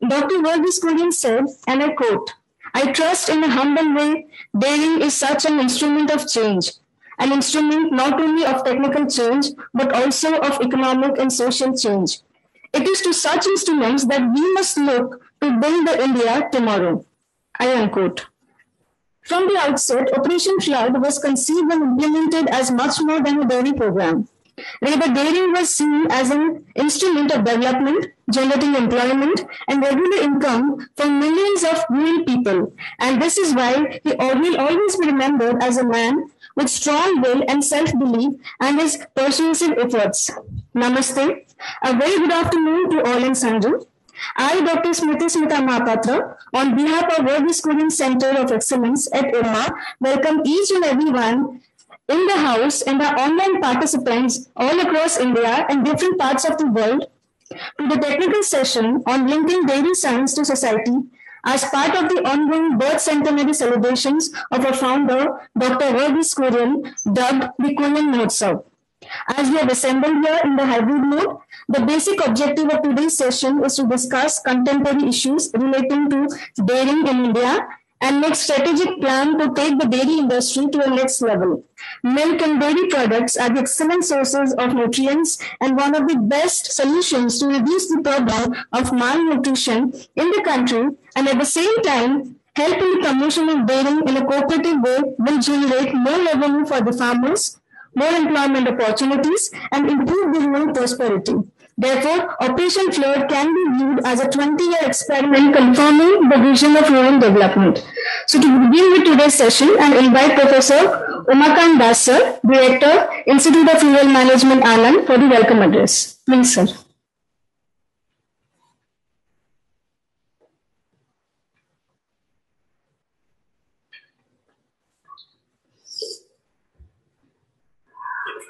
Dr. Verghese Kurien said, and I quote, I trust in a humble way, dairying is such an instrument of change, an instrument not only of technical change, but also of economic and social change. It is to such instruments that we must look to build the India tomorrow. I unquote. From the outset, Operation Flood was conceived and implemented as much more than a dairy program. Rather, dairy was seen as an instrument of development, generating employment and regular income for millions of rural people. And this is why he will always be remembered as a man with strong will and self-belief and his persuasive efforts. Namaste. A very good afternoon to all and sundry. I, Dr. Smriti Smita Mahapatra, on behalf of Verghese Kurien Center of Excellence at IRMA, welcome each and everyone in the house and our online participants all across India and different parts of the world to the technical session on linking dairy science to society as part of the ongoing birth centenary celebrations of our founder, Dr. Verghese Kurien, dubbed the Kurien Mahotsav. As we have assembled here in the hybrid mode, the basic objective of today's session is to discuss contemporary issues relating to dairy in India and make strategic plan to take the dairy industry to a next level. Milk and dairy products are the excellent sources of nutrients and one of the best solutions to reduce the problem of malnutrition in the country and at the same time help in the promotion of dairy in a cooperative way will generate more revenue for the farmers, more employment opportunities and improve the rural prosperity. Therefore, Operation Flood can be viewed as a 20-year experiment confirming the vision of rural development. So to begin with today's session, I invite Professor Umakant Das, sir, Director, Institute of Rural Management, Anand, for the welcome address. Please, sir.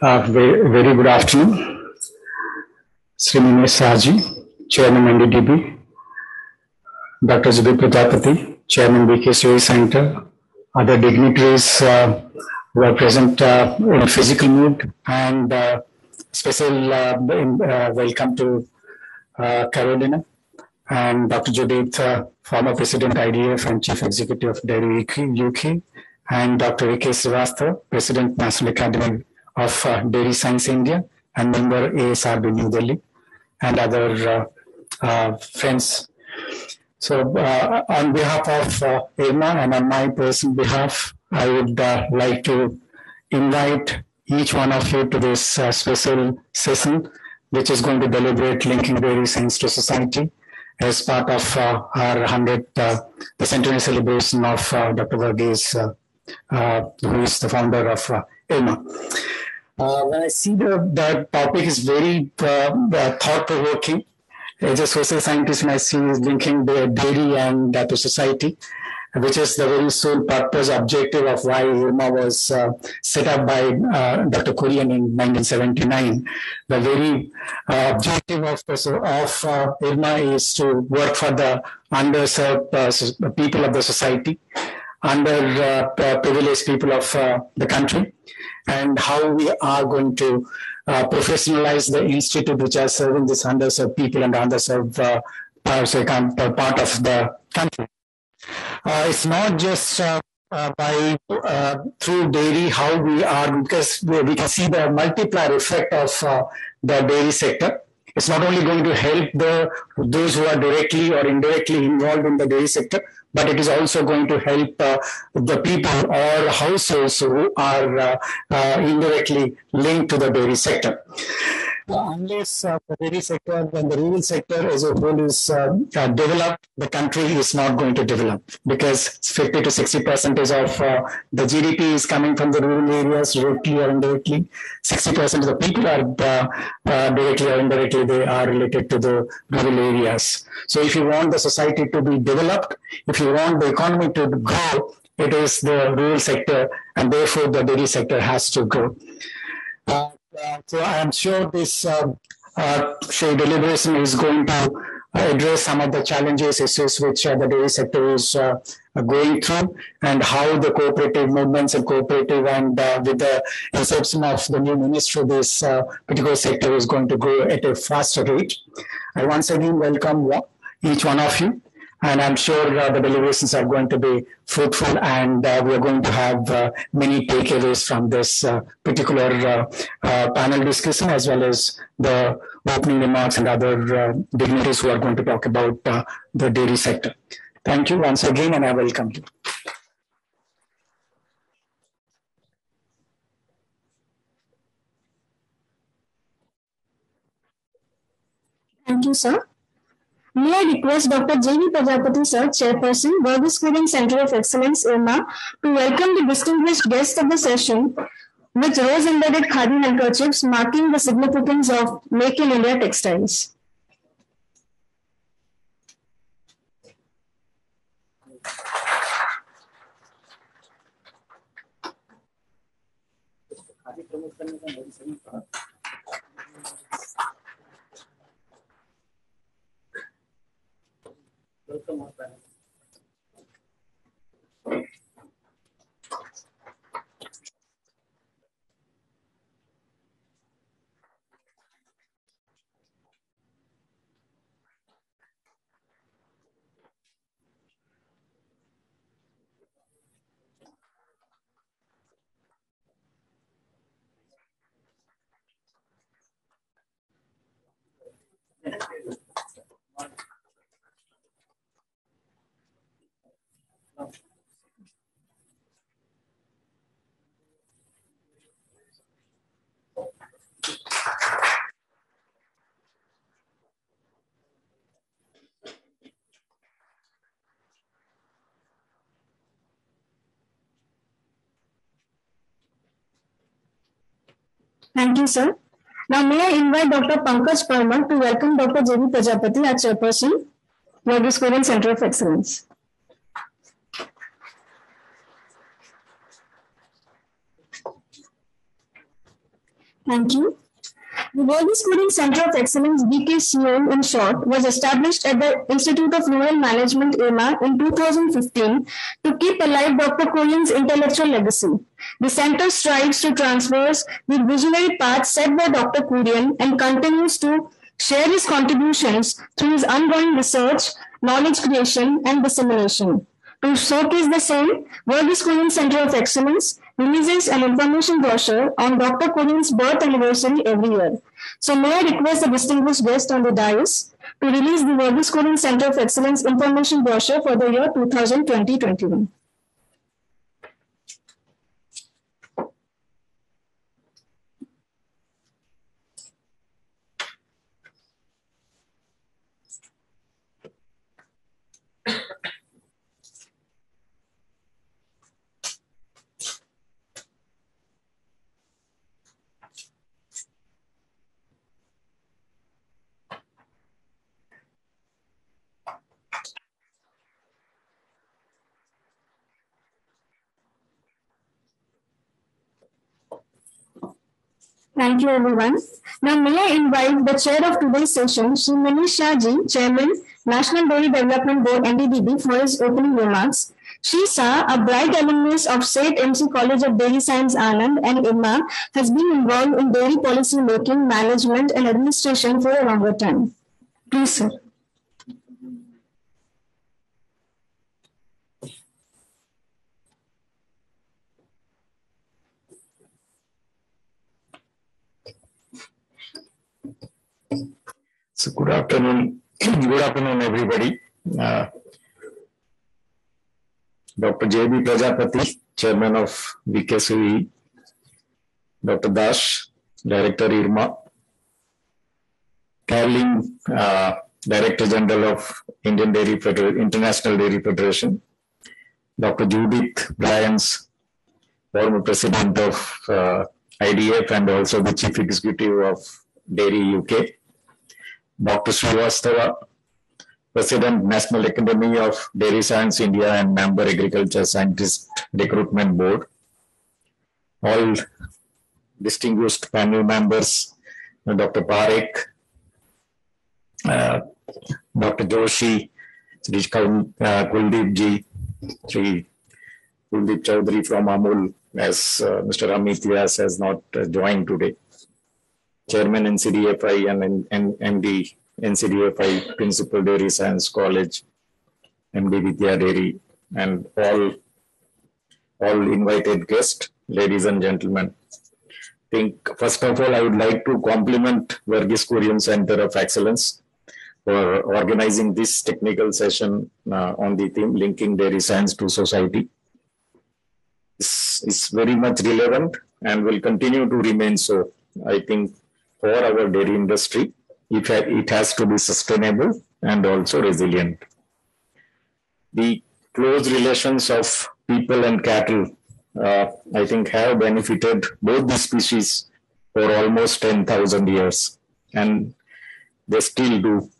Uh, very, very good afternoon. Sri Shahji, Chairman NDDB, Dr. J.B. Prajapati, Chairman VKCoE Center, other dignitaries uh, who are present uh, in a physical mood, and uh, special uh, in, uh, welcome to uh, Carolina and Dr. Judith, former President IDF and Chief Executive of Dairy UK, and Dr. A.K. Srivastava, President National Academy of Dairy Science India and member ASRB New Delhi and other uh, uh, friends. So uh, on behalf of uh, and on my personal behalf, I would like to invite each one of you to this special session, which is going to deliberate linking dairy science to society as part of uh, our 100th, uh, the centenary celebration of uh, Dr. Verghese, who is the founder of IRMA. Uh, when I see the, the topic is very uh, uh, thought provoking, as a social scientist, I see is linking the dairy and uh, to society, which is the very sole purpose, objective of why IRMA was uh, set up by uh, Dr. Kurien in 1979. The very objective of, of IRMA is to work for the underserved people of the society, underprivileged people of the country and how we are going to uh, professionalize the institute which are serving this underserved people and underserved uh, part of the country. Uh, it's not just uh, uh, by uh, through dairy how we are because we, we can see the multiplier effect of the dairy sector it's not only going to help the those who are directly or indirectly involved in the dairy sector, but it is also going to help uh, the people or households who are uh, uh, indirectly linked to the dairy sector unless uh, the dairy sector and the rural sector as a whole is uh, uh, developed, the country is not going to develop because 50 to 60 percent of uh, the GDP is coming from the rural areas, directly or indirectly. 60 percent of the people are uh, uh, directly or indirectly they are related to the rural areas. So if you want the society to be developed, if you want the economy to grow, it is the rural sector and therefore the dairy sector has to grow. Uh, uh, so I am sure this uh, uh, show deliberation is going to address some of the challenges, issues which uh, the dairy sector is uh, going through, and how the cooperative movements and cooperative and uh, with the inception of the new ministry, this particular sector is going to grow at a faster rate. I once again welcome each one of you. And I'm sure uh, the deliberations are going to be fruitful and uh, we are going to have uh, many takeaways from this uh, particular uh, uh, panel discussion as well as the opening remarks and other dignitaries who are going to talk about the dairy sector. Thank you once again and I welcome you. Thank you, sir. May I request Dr. J.B. Prajapati, sir, Chairperson, Verghese Kurien Center of Excellence, IRMA, to welcome the distinguished guests of the session with rose-embedded khadi handkerchiefs marking the significance of Make in India textiles. Thank you, sir. Now, may I invite Dr. Pankaj Parmar to welcome Dr. J.V. Prajapati, our chairperson, School Center of Excellence. Thank you. The Verghese Kurien Center of Excellence, WKCE in short, was established at the Institute of Rural Management, IRMA, in 2015 to keep alive Dr. Kurien's intellectual legacy. The center strives to transverse the visionary path set by Dr. Kurien and continues to share his contributions through his ongoing research, knowledge creation, and dissemination. To showcase the same, Verghese Kurien Center of Excellence releases an information brochure on Dr. Kurien's birth anniversary every year. So may I request the distinguished guest on the dais to release the Verghese Kurien Center of Excellence information brochure for the year 2020-21. Thank you, everyone. Now, may I invite the chair of today's session, Shri Meenesh Shahji, Chairman, National Dairy Development Board, NDDB, for his opening remarks. She saw a bright alumnus of Sheth MC College of Dairy Science Anand and IRMA, has been involved in dairy policy making, management, and administration for a longer time. Please, sir. So good afternoon, good afternoon, everybody. Uh, Dr. J.B. Prajapati, Chairman of VKCoE, Dr. Dash, Director IRMA, Caroline, uh, Director General of Indian Dairy Federation, International Dairy Federation, Dr. Judith Bryans, former President of uh, IDF and also the Chief Executive of Dairy UK, Dr. Srivastava, President, National Academy of Dairy Science India and member Agriculture Scientist Recruitment Board. All distinguished panel members, Dr. Parekh, uh, Dr. Joshi, Sri uh, Kuldeep ji, Sri Kuldeep Chaudhary from Amul, as uh, Mr. Amit has not uh, joined today. Chairman NCDFI and, MD NCDFI Principal Dairy Science College, MD Vidya Dairy, and all, all invited guests, ladies and gentlemen. I think first of all, I would like to compliment Verghese Kurien Center of Excellence for organizing this technical session uh, on the theme linking dairy science to society. Is very much relevant and will continue to remain so. I think for our dairy industry, it, ha- it has to be sustainable and also resilient. The close relations of people and cattle, uh, I think, have benefited both the species for almost 10,000 years, and they still do.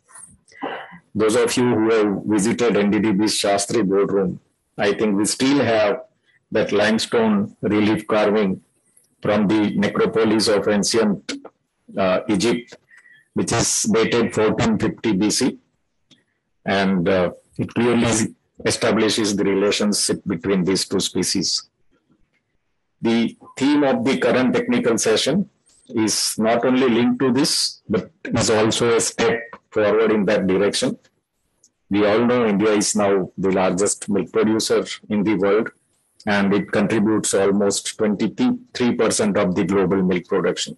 Those of you who have visited NDDB's Shastri boardroom, I think we still have that limestone relief carving from the necropolis of ancient uh, Egypt, which is dated 1450 BC. And uh, it clearly establishes the relationship between these two species. The theme of the current technical session is not only linked to this, but is also a step forward in that direction. We all know India is now the largest milk producer in the world, and it contributes almost 23% of the global milk production.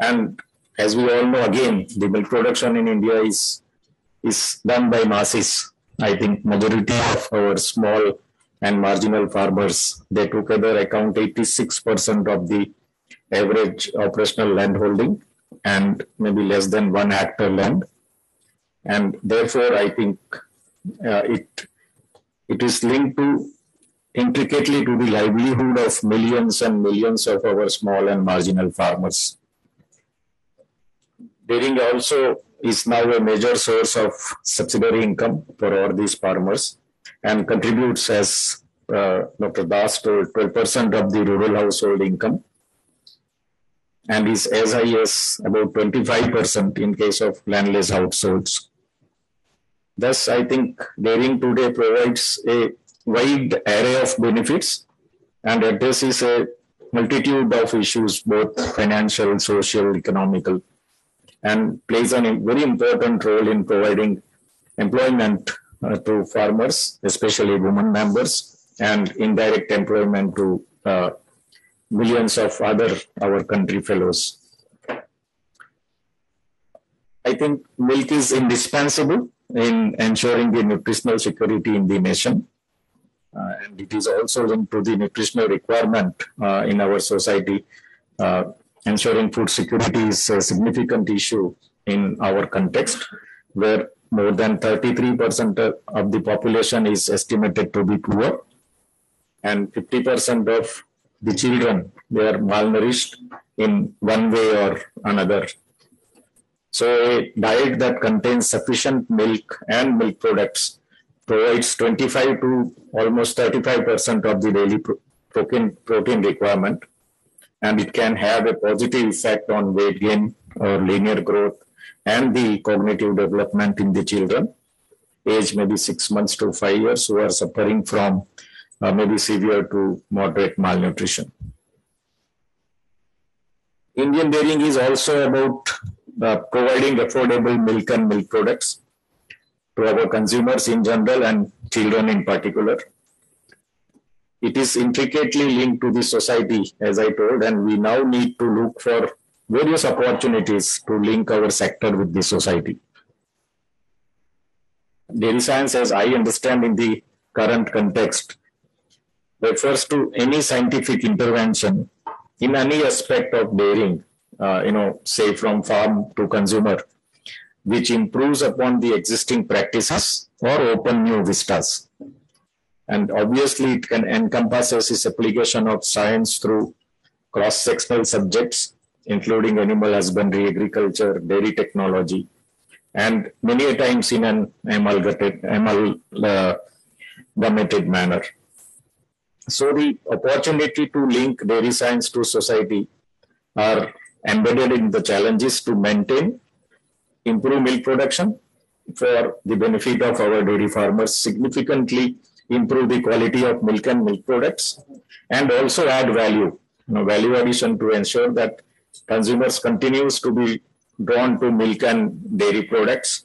And as we all know, again, the milk production in India is is done by masses. I think majority of our small and marginal farmers, they together account 86% of the average operational land holding and maybe less than one hectare land. And therefore, I think uh, it it is linked to intricately to the livelihood of millions and millions of our small and marginal farmers. Dairying also is now a major source of subsidiary income for all these farmers and contributes as uh, Dr. Das told 12% of the rural household income and is as high as about 25% in case of landless households. Thus, I think dairying today provides a wide array of benefits and addresses a multitude of issues, both financial, social, economical, and plays a very important role in providing employment uh, to farmers, especially women members, and indirect employment to uh, millions of other our country fellows. I think milk is indispensable in ensuring the nutritional security in the nation. Uh, and it is also linked to the nutritional requirement uh, in our society. Uh, ensuring food security is a significant issue in our context, where more than 33% of the population is estimated to be poor, and 50% of the children they are malnourished in one way or another. So a diet that contains sufficient milk and milk products provides 25 to almost 35% of the daily protein, protein requirement. And it can have a positive effect on weight gain or linear growth and the cognitive development in the children, age maybe six months to five years, who are suffering from uh, maybe severe to moderate malnutrition. Indian dairying is also about uh, providing affordable milk and milk products to our consumers in general and children in particular. It is intricately linked to the society, as I told, and we now need to look for various opportunities to link our sector with the society. Dairy science, as I understand in the current context, refers to any scientific intervention in any aspect of dairying, uh, you know, say from farm to consumer, which improves upon the existing practices or open new vistas. And obviously, it can encompass its application of science through cross-sectional subjects, including animal husbandry, agriculture, dairy technology, and many a times in an amalgamated, amalgamated manner. So the opportunity to link dairy science to society are embedded in the challenges to maintain, improve milk production for the benefit of our dairy farmers, significantly improve the quality of milk and milk products, and also add value, you know, value addition to ensure that consumers continues to be drawn to milk and dairy products.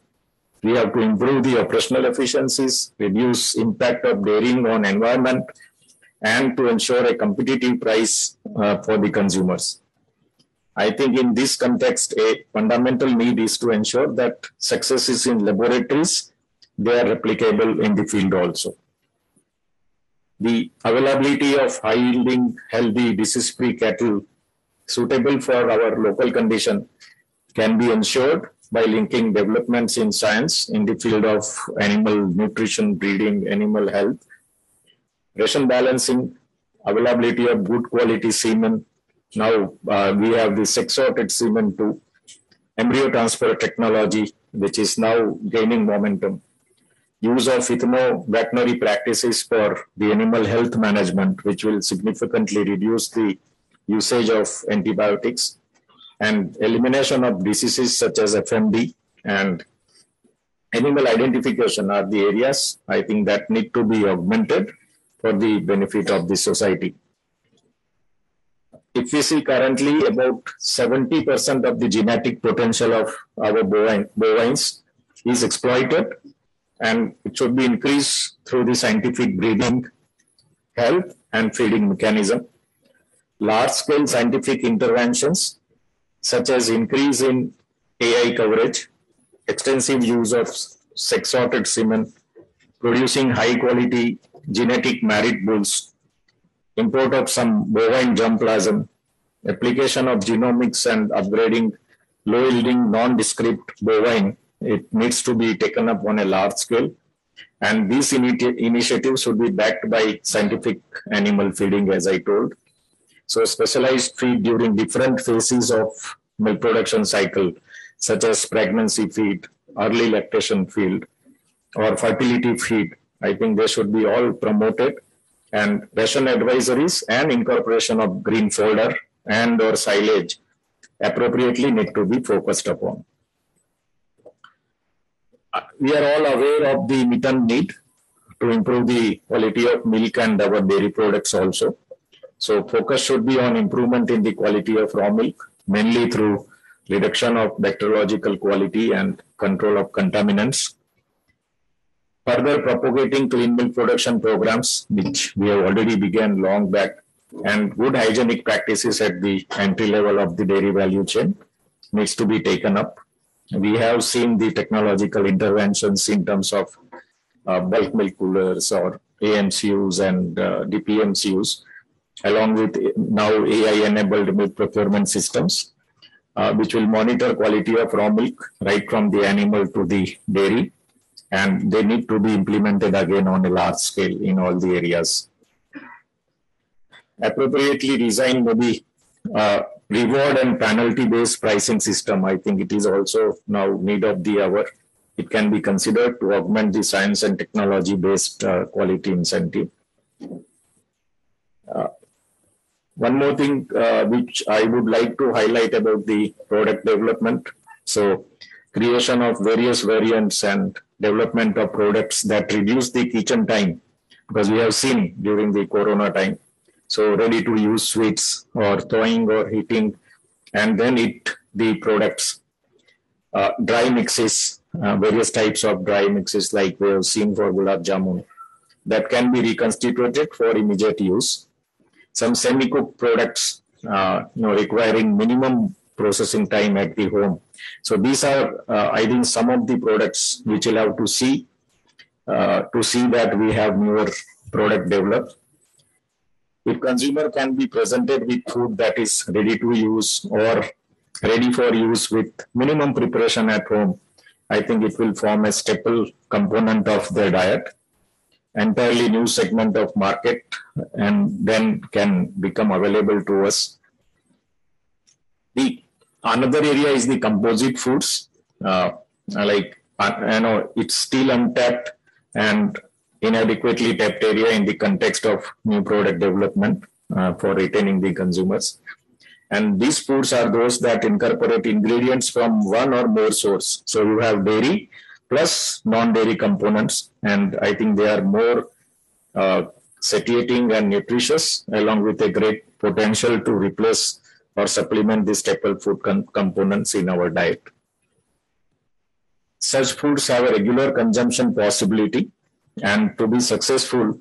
We have to improve the operational efficiencies, reduce impact of dairying on environment, and to ensure a competitive price uh, for the consumers. I think in this context, a fundamental need is to ensure that successes in laboratories, they are replicable in the field also. The availability of high yielding, healthy, disease free cattle suitable for our local condition can be ensured by linking developments in science in the field of animal nutrition, breeding, animal health, ration balancing, availability of good quality semen. Now uh, we have the sex semen too, embryo transfer technology, which is now gaining momentum use of ethno veterinary practices for the animal health management, which will significantly reduce the usage of antibiotics, and elimination of diseases such as FMD and animal identification are the areas I think that need to be augmented for the benefit of the society. If we see currently about 70% of the genetic potential of our bovine, bovines is exploited and it should be increased through the scientific breeding, health, and feeding mechanism. Large scale scientific interventions, such as increase in AI coverage, extensive use of sex sorted semen, producing high quality genetic merit bulls, import of some bovine germplasm, application of genomics and upgrading low yielding non-descript bovine it needs to be taken up on a large scale. And these initi- initiatives should be backed by scientific animal feeding, as I told. So specialized feed during different phases of milk production cycle, such as pregnancy feed, early lactation feed, or fertility feed. I think they should be all promoted and ration advisories and incorporation of green fodder and or silage appropriately need to be focused upon Uh, we are all aware of the midterm need to improve the quality of milk and our dairy products also. So focus should be on improvement in the quality of raw milk, mainly through reduction of bacteriological quality and control of contaminants. Further propagating clean milk production programs, which we have already began long back, and good hygienic practices at the entry level of the dairy value chain needs to be taken up we have seen the technological interventions in terms of uh, bulk milk coolers or AMCUs and uh, DPMCUs, along with now AI-enabled milk procurement systems, uh, which will monitor quality of raw milk right from the animal to the dairy, and they need to be implemented again on a large scale in all the areas. Appropriately designed maybe uh, reward and penalty based pricing system, I think it is also now need of the hour. It can be considered to augment the science and technology based uh, quality incentive. Uh, one more thing uh, which I would like to highlight about the product development. So, creation of various variants and development of products that reduce the kitchen time because we have seen during the corona time so ready to use sweets or thawing or heating, and then eat the products. Uh, dry mixes, uh, various types of dry mixes like we have seen for gulab jamun, that can be reconstituted for immediate use. Some semi-cooked products, uh, you know, requiring minimum processing time at the home. So these are, uh, I think, some of the products which will have to see uh, to see that we have newer product developed if consumer can be presented with food that is ready to use or ready for use with minimum preparation at home, I think it will form a staple component of their diet, entirely new segment of market, and then can become available to us. The another area is the composite foods. Uh, like uh, you know, it's still untapped, and inadequately tapped area in the context of new product development uh, for retaining the consumers. And these foods are those that incorporate ingredients from one or more source. So you have dairy plus non-dairy components, and I think they are more uh, satiating and nutritious, along with a great potential to replace or supplement the staple food components in our diet. Such foods have a regular consumption possibility, and to be successful,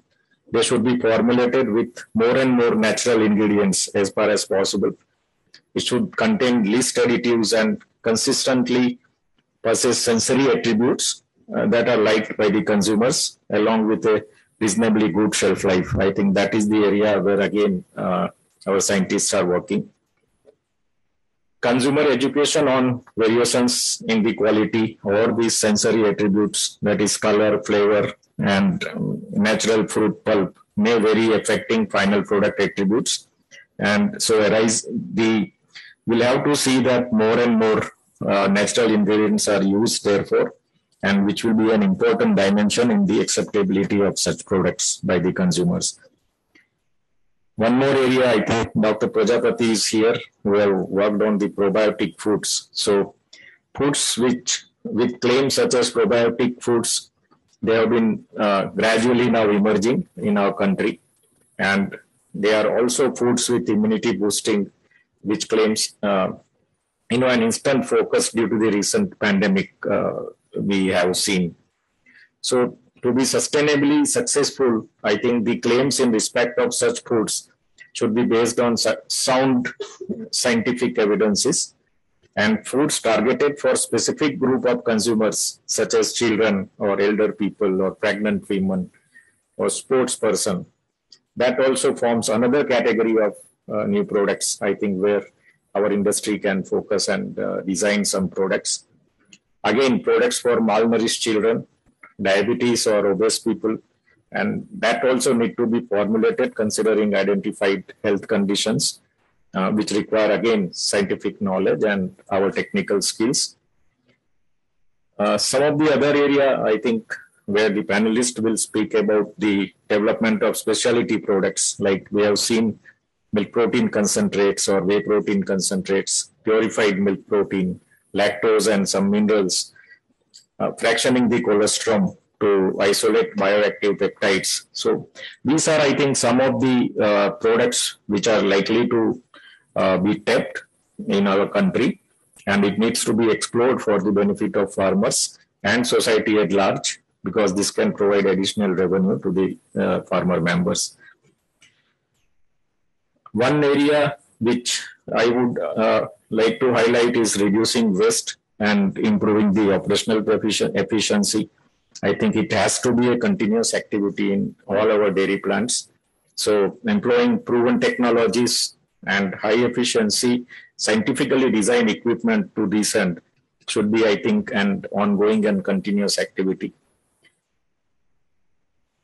they should be formulated with more and more natural ingredients as far as possible. It should contain least additives and consistently possess sensory attributes uh, that are liked by the consumers, along with a reasonably good shelf life. I think that is the area where, again, uh, our scientists are working consumer education on variations in the quality or the sensory attributes, that is color, flavor, and natural fruit pulp may vary affecting final product attributes. And so arise the, we'll have to see that more and more uh, natural ingredients are used therefore, and which will be an important dimension in the acceptability of such products by the consumers. One more area, I think Dr. Prajapati is here, who have worked on the probiotic foods. So foods which with claims such as probiotic foods, they have been uh, gradually now emerging in our country. And they are also foods with immunity boosting, which claims, uh, you know, an instant focus due to the recent pandemic uh, we have seen. So to be sustainably successful, I think the claims in respect of such foods should be based on sound scientific evidences and foods targeted for specific group of consumers such as children or elder people or pregnant women or sports person. That also forms another category of uh, new products i think where our industry can focus and uh, design some products. Again products for malnourished children diabetes or obese people and that also need to be formulated considering identified health conditions uh, which require again scientific knowledge and our technical skills uh, some of the other area i think where the panelist will speak about the development of specialty products like we have seen milk protein concentrates or whey protein concentrates purified milk protein lactose and some minerals uh, fractioning the colostrum to isolate bioactive peptides. So these are, I think, some of the uh, products which are likely to be tapped in our country, and it needs to be explored for the benefit of farmers and society at large, because this can provide additional revenue to the uh, farmer members. One area which I would uh, like to highlight is reducing waste and improving the operational efficiency. I think it has to be a continuous activity in all our dairy plants. So employing proven technologies and high efficiency, scientifically designed equipment to this end should be, I think, an ongoing and continuous activity.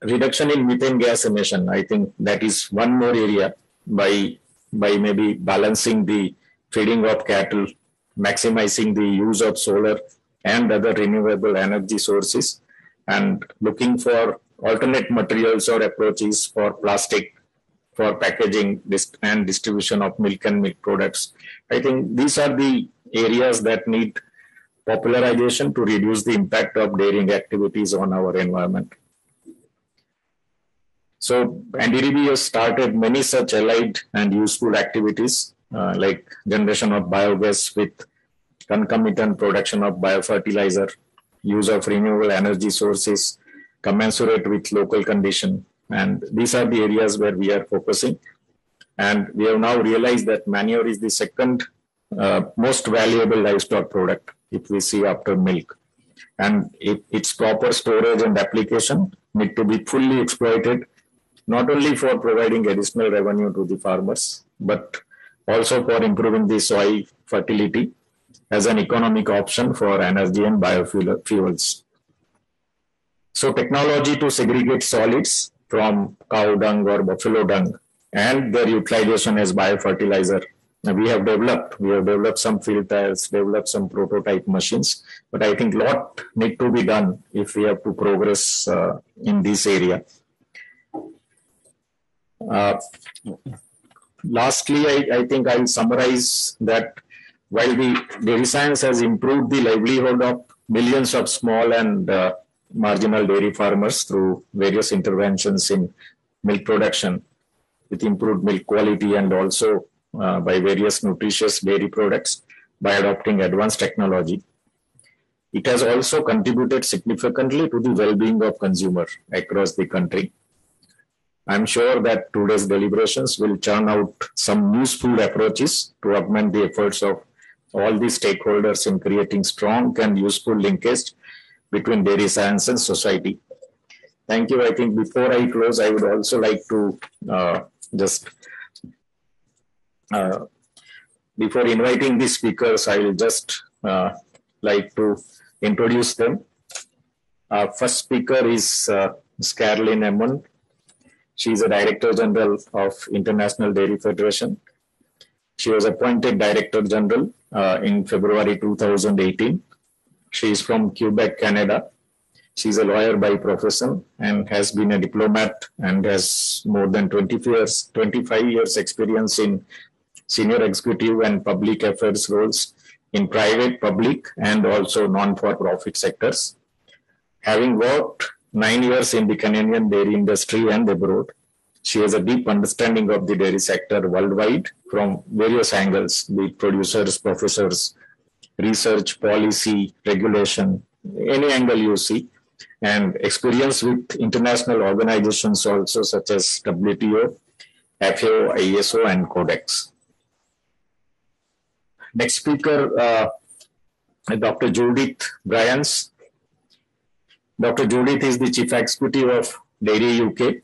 Reduction in methane gas emission, I think that is one more area by, by maybe balancing the feeding of cattle, maximizing the use of solar and other renewable energy sources, and looking for alternate materials or approaches for plastic for packaging and distribution of milk and milk products. I think these are the areas that need popularization to reduce the impact of dairying activities on our environment. So NDDB has started many such allied and useful activities uh, like generation of biogas with concomitant production of biofertilizer use of renewable energy sources commensurate with local condition. And these are the areas where we are focusing. And we have now realized that manure is the second uh, most valuable livestock product if we see after milk. And it, its proper storage and application need to be fully exploited, not only for providing additional revenue to the farmers, but also for improving the soil fertility as an economic option for energy and biofuels. So technology to segregate solids from cow dung or buffalo dung and their utilization as biofertilizer. We have developed, we have developed some filters, developed some prototype machines, but I think a lot need to be done if we have to progress uh, in this area. Uh, lastly, I, I think I'll summarize that while the dairy science has improved the livelihood of millions of small and uh, marginal dairy farmers through various interventions in milk production with improved milk quality and also uh, by various nutritious dairy products by adopting advanced technology. It has also contributed significantly to the well-being of consumer across the country. I'm sure that today's deliberations will churn out some useful approaches to augment the efforts of all the stakeholders in creating strong and useful linkage between dairy science and society. Thank you. I think before I close, I would also like to uh, just, uh, before inviting the speakers, I will just uh, like to introduce them. Our first speaker is uh, Ms. Caroline Emond. She is a Director General of International Dairy Federation. She was appointed Director General uh, in February 2018. She is from Quebec, Canada. She's a lawyer by profession and has been a diplomat and has more than 20 years, 25 years experience in senior executive and public affairs roles in private, public, and also non-for-profit sectors. Having worked nine years in the Canadian dairy industry and abroad, she has a deep understanding of the dairy sector worldwide from various angles, be it producers, professors, research, policy, regulation, any angle you see, and experience with international organizations also such as WTO, FAO, ISO, and Codex. Next speaker, uh, Dr. Judith Bryans. Dr. Judith is the Chief Executive of Dairy UK.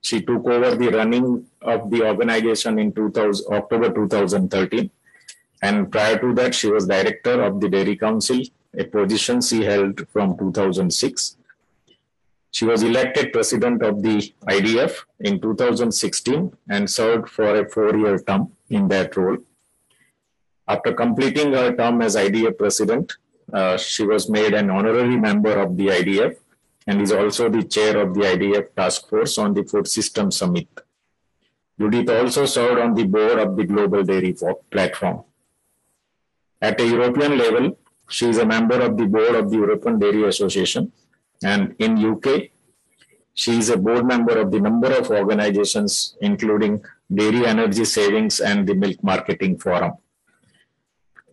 She took over the running of the organization in 2000, October 2013. And prior to that, she was director of the Dairy Council, a position she held from 2006. She was elected president of the IDF in 2016 and served for a four year term in that role. After completing her term as IDF president, uh, she was made an honorary member of the IDF and is also the chair of the IDF task force on the Food System Summit. Judith also served on the board of the Global Dairy Platform. At a European level, she is a member of the board of the European Dairy Association. And in UK, she is a board member of the number of organizations, including Dairy Energy Savings and the Milk Marketing Forum.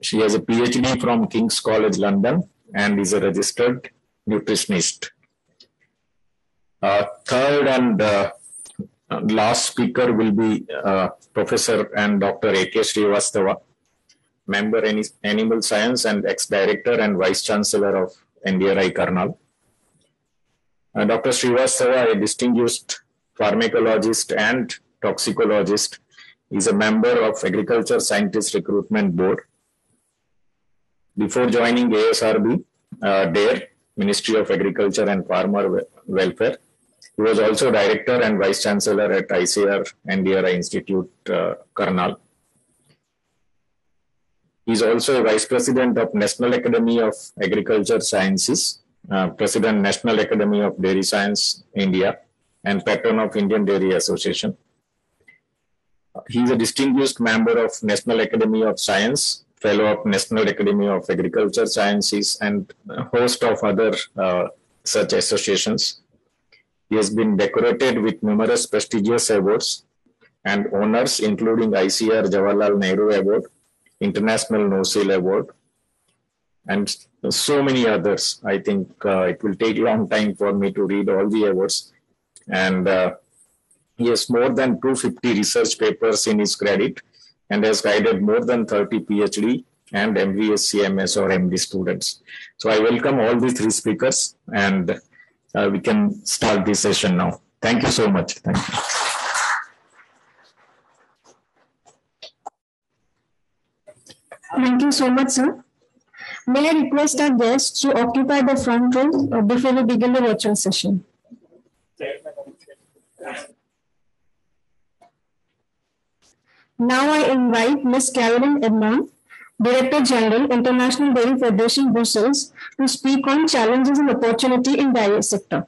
She has a PhD from King's College London and is a registered nutritionist. Uh, third and uh, last speaker will be uh, Professor and Dr. A.K. Srivastava, member in Animal Science and ex-director and Vice Chancellor of NDRI Karnal. Uh, Dr. Srivastava, a distinguished pharmacologist and toxicologist, is a member of Agriculture Scientist Recruitment Board before joining ASRB, uh, DARE, Ministry of Agriculture and Farmer Welfare, he was also director and vice chancellor at ICAR NDRI Institute, uh, Karnal. He is also a vice president of National Academy of Agriculture Sciences, uh, president National Academy of Dairy Science, India, and patron of Indian Dairy Association. He is a distinguished member of National Academy of Science fellow of National Academy of Agriculture Sciences, and host of other uh, such associations. He has been decorated with numerous prestigious awards and honors, including ICAR Jawaharlal Nehru Award, International No-Seal Award, and so many others. I think uh, it will take a long time for me to read all the awards. And uh, he has more than 250 research papers in his credit and has guided more than 30 PhD and MVS, CMS, or MD students. So I welcome all the three speakers and uh, we can start this session now. Thank you so much. Thank you. Thank you so much, sir. May I request our guests to occupy the front row uh, before we begin the virtual session? Now I invite Ms. Caroline Emond, Director General, International Dairy Federation, Brussels, to speak on challenges and opportunity in dairy sector.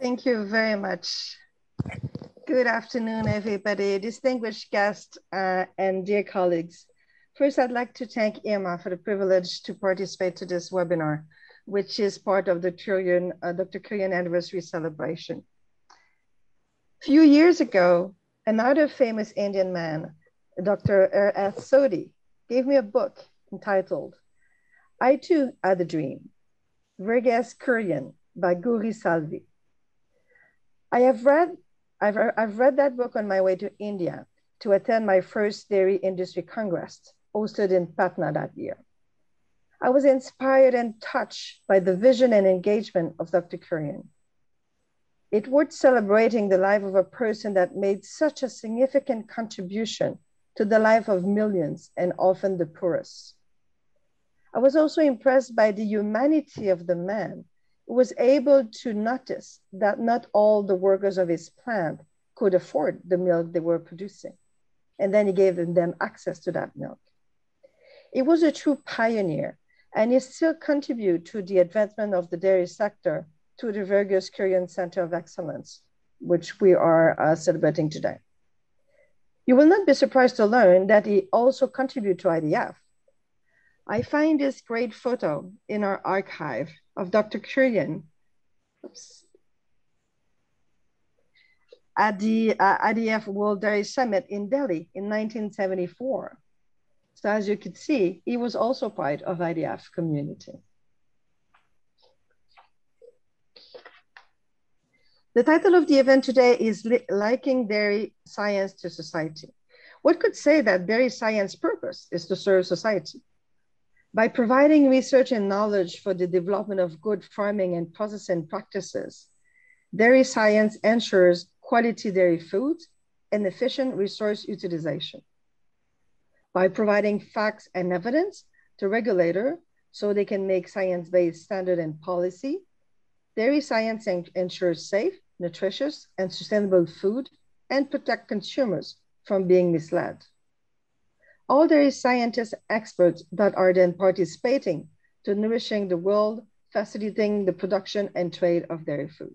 Thank you very much. Good afternoon, everybody, distinguished guests uh, and dear colleagues. First, I'd like to thank IRMA for the privilege to participate to this webinar which is part of the Kurien, uh, Dr. Kurien anniversary celebration. A few years ago, another famous Indian man, Dr. R.S. Sodhi, gave me a book entitled I Too Had a Dream, Verghese Kurien by Gauri Salvi. I have read, I've, I've read that book on my way to India to attend my first dairy industry congress hosted in Patna that year. I was inspired and touched by the vision and engagement of Dr. Kurien. It worth celebrating the life of a person that made such a significant contribution to the life of millions and often the poorest. I was also impressed by the humanity of the man was able to notice that not all the workers of his plant could afford the milk they were producing. And then he gave them access to that milk. He was a true pioneer and he still contributes to the advancement of the dairy sector to the Verghese Kurien Center of Excellence, which we are uh, celebrating today. You will not be surprised to learn that he also contributed to IDF. I find this great photo in our archive of Dr. Kurien oops, at the uh, IDF World Dairy Summit in Delhi in 1974. So as you could see, he was also part of IDF community. The title of the event today is Linking Dairy Science to Society. What could say that dairy science purpose is to serve society? By providing research and knowledge for the development of good farming and processing practices, dairy science ensures quality dairy food and efficient resource utilization by providing facts and evidence to regulator so they can make science-based standard and policy. Dairy science ensures safe, nutritious, and sustainable food and protect consumers from being misled. All dairy scientists experts that are then participating to nourishing the world, facilitating the production and trade of dairy food.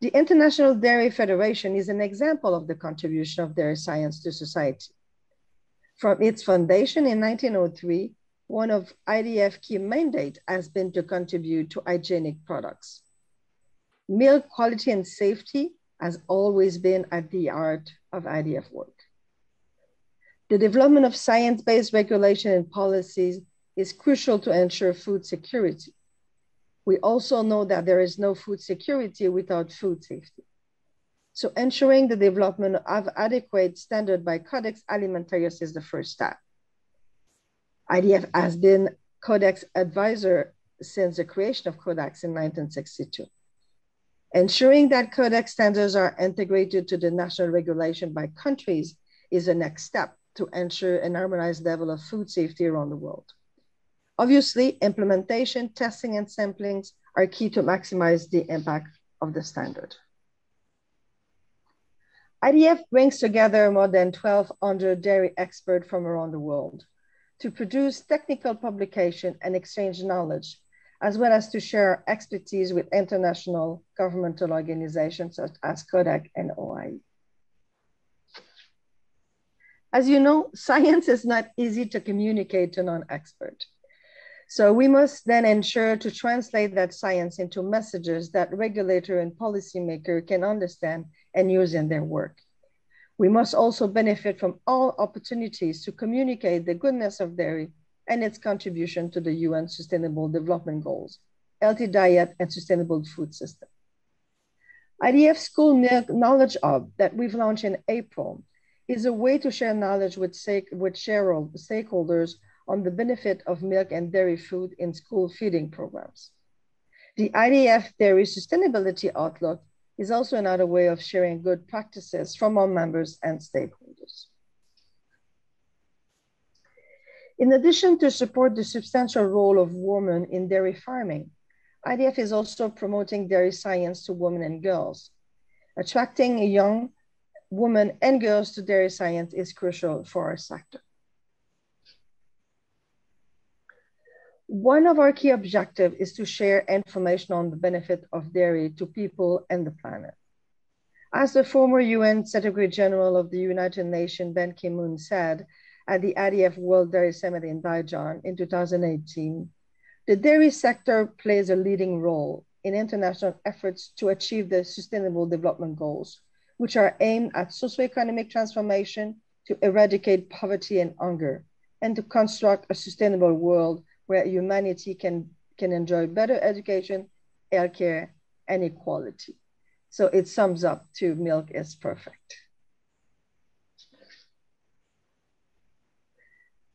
The International Dairy Federation is an example of the contribution of dairy science to society. From its foundation in 1903, one of IDF key mandate has been to contribute to hygienic products. Milk quality and safety has always been at the heart of IDF work. The development of science-based regulation and policies is crucial to ensure food security. We also know that there is no food security without food safety. So ensuring the development of adequate standard by Codex Alimentarius is the first step. IDF has been Codex advisor since the creation of Codex in 1962. Ensuring that Codex standards are integrated to the national regulation by countries is the next step to ensure an harmonized level of food safety around the world. Obviously, implementation, testing, and samplings are key to maximize the impact of the standard. IDF brings together more than 1,200 dairy experts from around the world to produce technical publication and exchange knowledge, as well as to share expertise with international governmental organizations such as Codex and OIE. As you know, science is not easy to communicate to non-expert. So we must then ensure to translate that science into messages that regulator and policymaker can understand and use in their work. We must also benefit from all opportunities to communicate the goodness of dairy and its contribution to the UN Sustainable Development Goals, healthy diet and sustainable food system. IDF School Knowledge Hub that we've launched in April is a way to share knowledge with, with stakeholders on the benefit of milk and dairy food in school feeding programs. The IDF Dairy Sustainability Outlook is also another way of sharing good practices from our members and stakeholders. In addition to support the substantial role of women in dairy farming, IDF is also promoting dairy science to women and girls. Attracting young women and girls to dairy science is crucial for our sector. One of our key objectives is to share information on the benefit of dairy to people and the planet. As the former UN Secretary General of the United Nations, Ban Ki-moon said at the IDF World Dairy Summit in Daejeon in 2018, The dairy sector plays a leading role in international efforts to achieve the Sustainable Development Goals, which are aimed at socioeconomic transformation to eradicate poverty and hunger, and to construct a sustainable world where humanity can, can enjoy better education, healthcare, and equality. So it sums up to milk is perfect.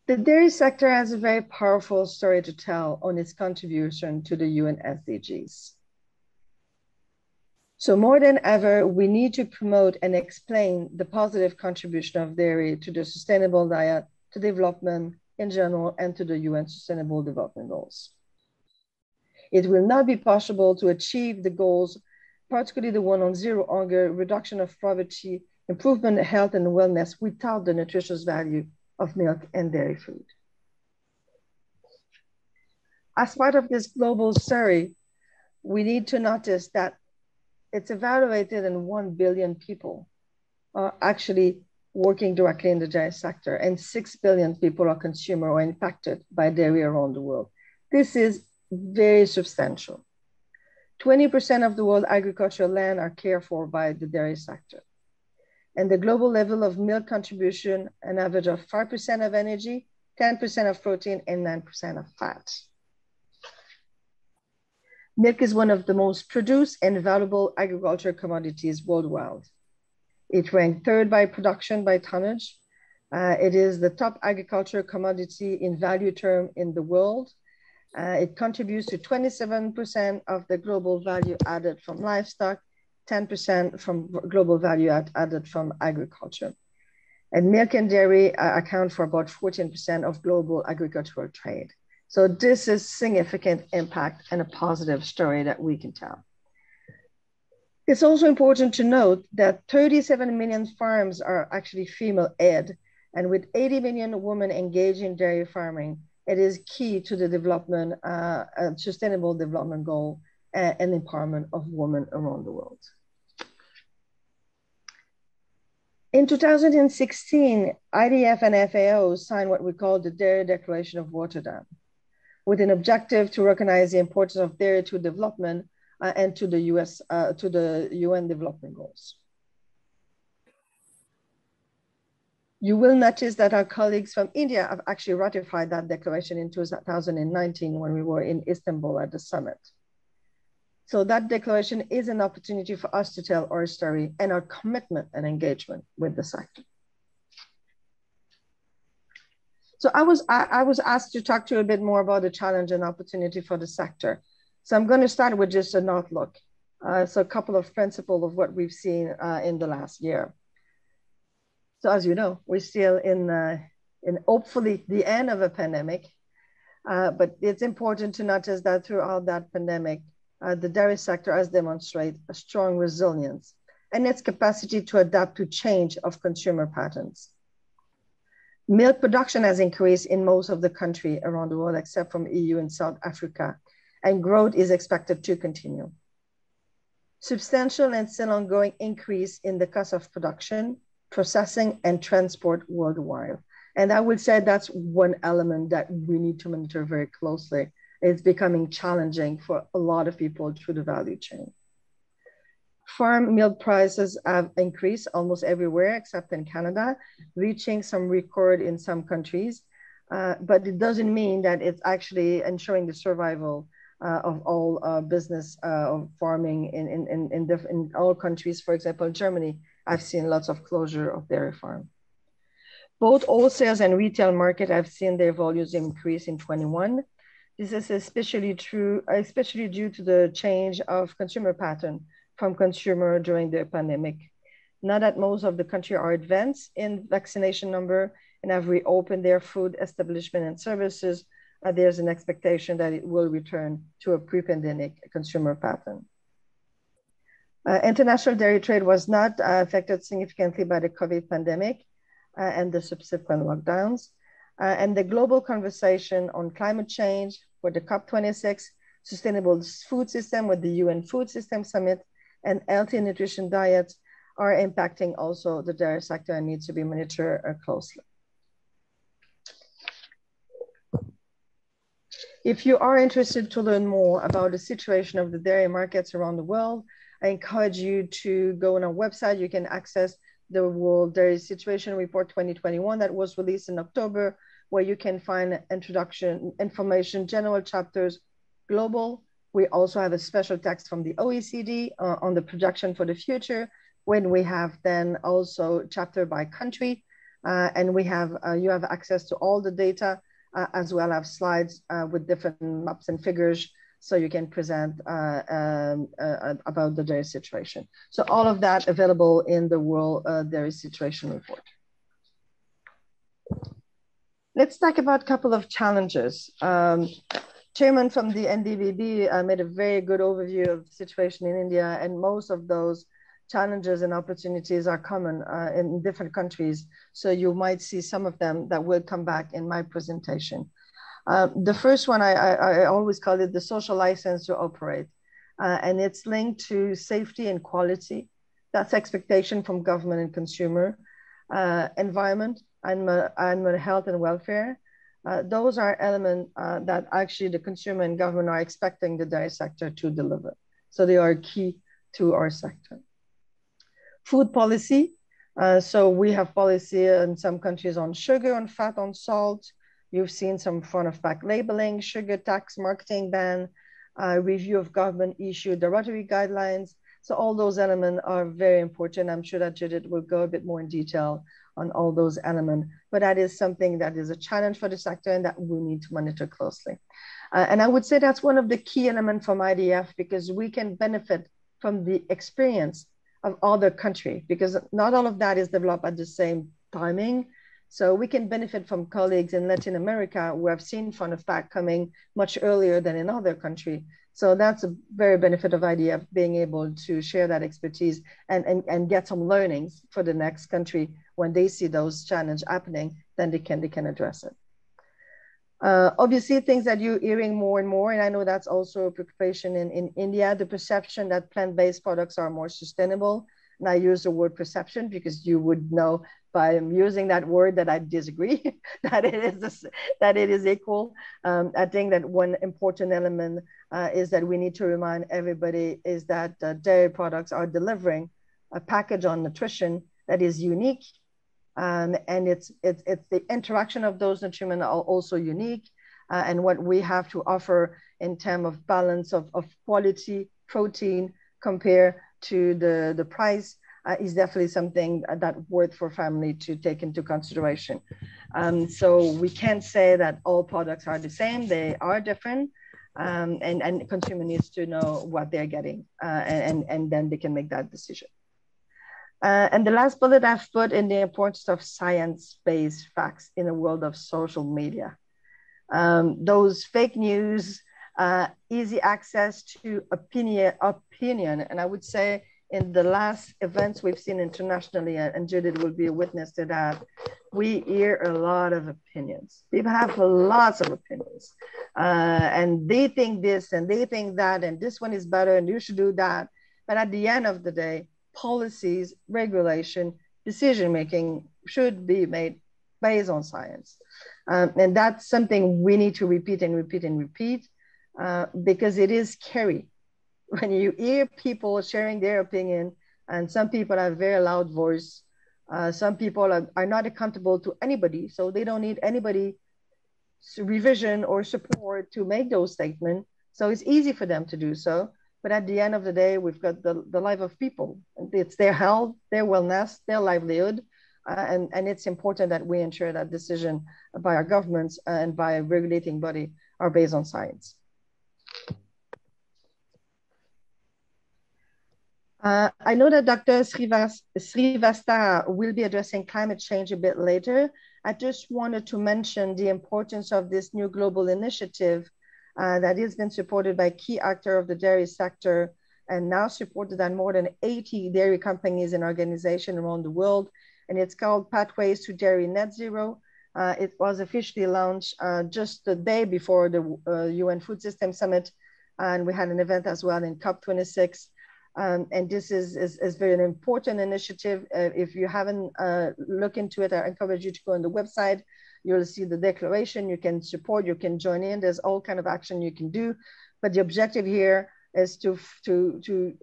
The dairy sector has a very powerful story to tell on its contribution to the UN SDGs. So more than ever, we need to promote and explain the positive contribution of dairy to the sustainable diet, to development in general, and to the UN Sustainable Development Goals. It will not be possible to achieve the goals, particularly the one on zero hunger, reduction of poverty, improvement in health and wellness without the nutritious value of milk and dairy food. As part of this global survey, we need to notice that it's evaluated in 1 billion people are actually working directly in the dairy sector, and 6 billion people are consumer or impacted by dairy around the world. This is very substantial. 20% of the world agricultural land are cared for by the dairy sector. And the global level of milk contribution, an average of 5% of energy, 10% of protein, and 9% of fat. Milk is one of the most produced and valuable agricultural commodities worldwide. It ranked third by production by tonnage. Uh, it is the top agricultural commodity in value term in the world. Uh, it contributes to 27% of the global value added from livestock, 10% from global value add, added from agriculture. And milk and dairy uh, account for about 14% of global agricultural trade. So this is significant impact and a positive story that we can tell. It's also important to note that 37 million farms are actually female ed, and with 80 million women engaged in dairy farming, it is key to the development, uh, uh, sustainable development goal and, and empowerment of women around the world. In 2016, IDF and FAO signed what we call the Dairy Declaration of Rotterdam with an objective to recognize the importance of dairy to development uh, and to the US, uh, to the UN development goals. You will notice that our colleagues from India have actually ratified that declaration in 2019 when we were in Istanbul at the summit. So that declaration is an opportunity for us to tell our story and our commitment and engagement with the sector. So I was I, I, was asked to talk to you a bit more about the challenge and opportunity for the sector. So I'm going to start with just an outlook. Uh, so a couple of principles of what we've seen uh, in the last year. So as you know, we're still in uh, in hopefully the end of a pandemic, uh, but it's important to notice that throughout that pandemic, uh, the dairy sector has demonstrated a strong resilience and its capacity to adapt to change of consumer patterns. Milk production has increased in most of the country around the world, except from EU and South Africa, and growth is expected to continue. Substantial and still ongoing increase in the cost of production, processing, and transport worldwide. And I would say that's one element that we need to monitor very closely. It's becoming challenging for a lot of people through the value chain. Farm milk prices have increased almost everywhere except in Canada, reaching some record in some countries. Uh, but it doesn't mean that it's actually ensuring the survival uh, of all uh, business uh, of farming in, in, in, in, in all countries. For example, Germany, I've seen lots of closure of dairy farm. Both wholesale and retail market have seen their volumes increase in 21. This is especially true, especially due to the change of consumer pattern from consumer during the pandemic. Now that most of the country are advanced in vaccination number and have reopened their food establishment and services, uh, there's an expectation that it will return to a pre-pandemic consumer pattern. Uh, international dairy trade was not uh, affected significantly by the COVID pandemic uh, and the subsequent lockdowns. Uh, and the global conversation on climate change for the COP26 sustainable food system with the UN Food System Summit and healthy nutrition diets are impacting also the dairy sector and need to be monitored uh, closely. If you are interested to learn more about the situation of the dairy markets around the world, I encourage you to go on our website. You can access the World Dairy Situation Report 2021 that was released in October, where you can find introduction information, general chapters, global. We also have a special text from the OECD uh, on the projection for the future, when we have then also chapter by country, uh, and we have uh, you have access to all the data uh, as well as slides uh, with different maps and figures so you can present uh, um, about the dairy situation. So all of that available in the World Dairy Situation Report. Let's talk about a couple of challenges. Um, chairman from the NDDB uh, made a very good overview of the situation in India and most of those challenges and opportunities are common uh, in different countries. So you might see some of them that will come back in my presentation. Uh, the first one, I, I, I, always call it the social license to operate. Uh, and it's linked to safety and quality. That's expectation from government and consumer. Uh, environment, animal, animal health and welfare. Uh, those are elements uh, that actually the consumer and government are expecting the dairy sector to deliver. So they are key to our sector. Food policy. so we have policy in some countries on sugar, on fat, on salt, You've seen some front of pack labeling, sugar tax, marketing ban, uh, review of government issued derogatory guidelines. So all those elements are very important. I'm sure that Judith will go a bit more in detail on all those elements, but that is something that is a challenge for the sector and that we need to monitor closely. Uh, and I would say that's one of the key elements from IDF because we can benefit from the experience of other countries because not all of that is developed at the same timing so we can benefit from colleagues in Latin America who have seen front of pack coming much earlier than in other countries. So that's a very benefit of IDF being able to share that expertise and, and, and get some learnings for the next country when they see those challenges happening, then they can they can address it. Uh, obviously, things that you're hearing more and more, and I know that's also a preoccupation in, in India, the perception that plant-based products are more sustainable. And I use the word perception because you would know by using that word that I disagree that it is that it is equal. Um, I think that one important element uh, is that we need to remind everybody is that uh, dairy products are delivering a package on nutrition that is unique, um, and it's it's it's the interaction of those nutrients are also unique, uh, and what we have to offer in terms of balance of, of quality protein compared to the the price uh, is definitely something that worth for family to take into consideration. Um, so we can't say that all products are the same; they are different, um, and and consumer needs to know what they're getting, uh, and and then they can make that decision. Uh, and the last bullet I've put in the importance of science-based facts in a world of social media. Um, those fake news, uh, easy access to opinion, opinion, and I would say in the last events we've seen internationally, and Judith will be a witness to that, we hear a lot of opinions. People have lots of opinions. Uh, and they think this and they think that, and this one is better, and you should do that. But at the end of the day, policies, regulation, decision making should be made based on science. Um, and that's something we need to repeat and repeat and repeat uh, because it is scary when you hear people sharing their opinion, and some people have very loud voice, uh, some people are, are not accountable to anybody, so they don't need anybody revision or support to make those statements. So it's easy for them to do so. But at the end of the day, we've got the, the life of people. It's their health, their wellness, their livelihood. Uh, and, and it's important that we ensure that decision by our governments and by a regulating body are based on science. Uh, I know that Dr. Srivastava will be addressing climate change a bit later. I just wanted to mention the importance of this new global initiative uh, that has been supported by key actor of the dairy sector and now supported by more than 80 dairy companies and organizations around the world. And it's called Pathways to Dairy Net Zero. Uh, it was officially launched uh, just the day before the UN uh, Food System Summit. And we had an event as well in COP26 um, and this is, is, is very an important initiative. Uh, if you haven't looked into it, I encourage you to go on the website you'll see the declaration. You can support, you can join in. There's all kind of action you can do. But the objective here is to, to, to,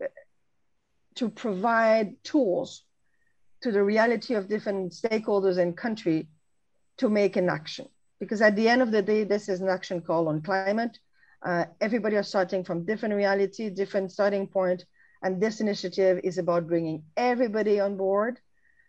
to provide tools to the reality of different stakeholders and country to make an action. Because at the end of the day, this is an action call on climate. Uh, everybody are starting from different reality, different starting point, and this initiative is about bringing everybody on board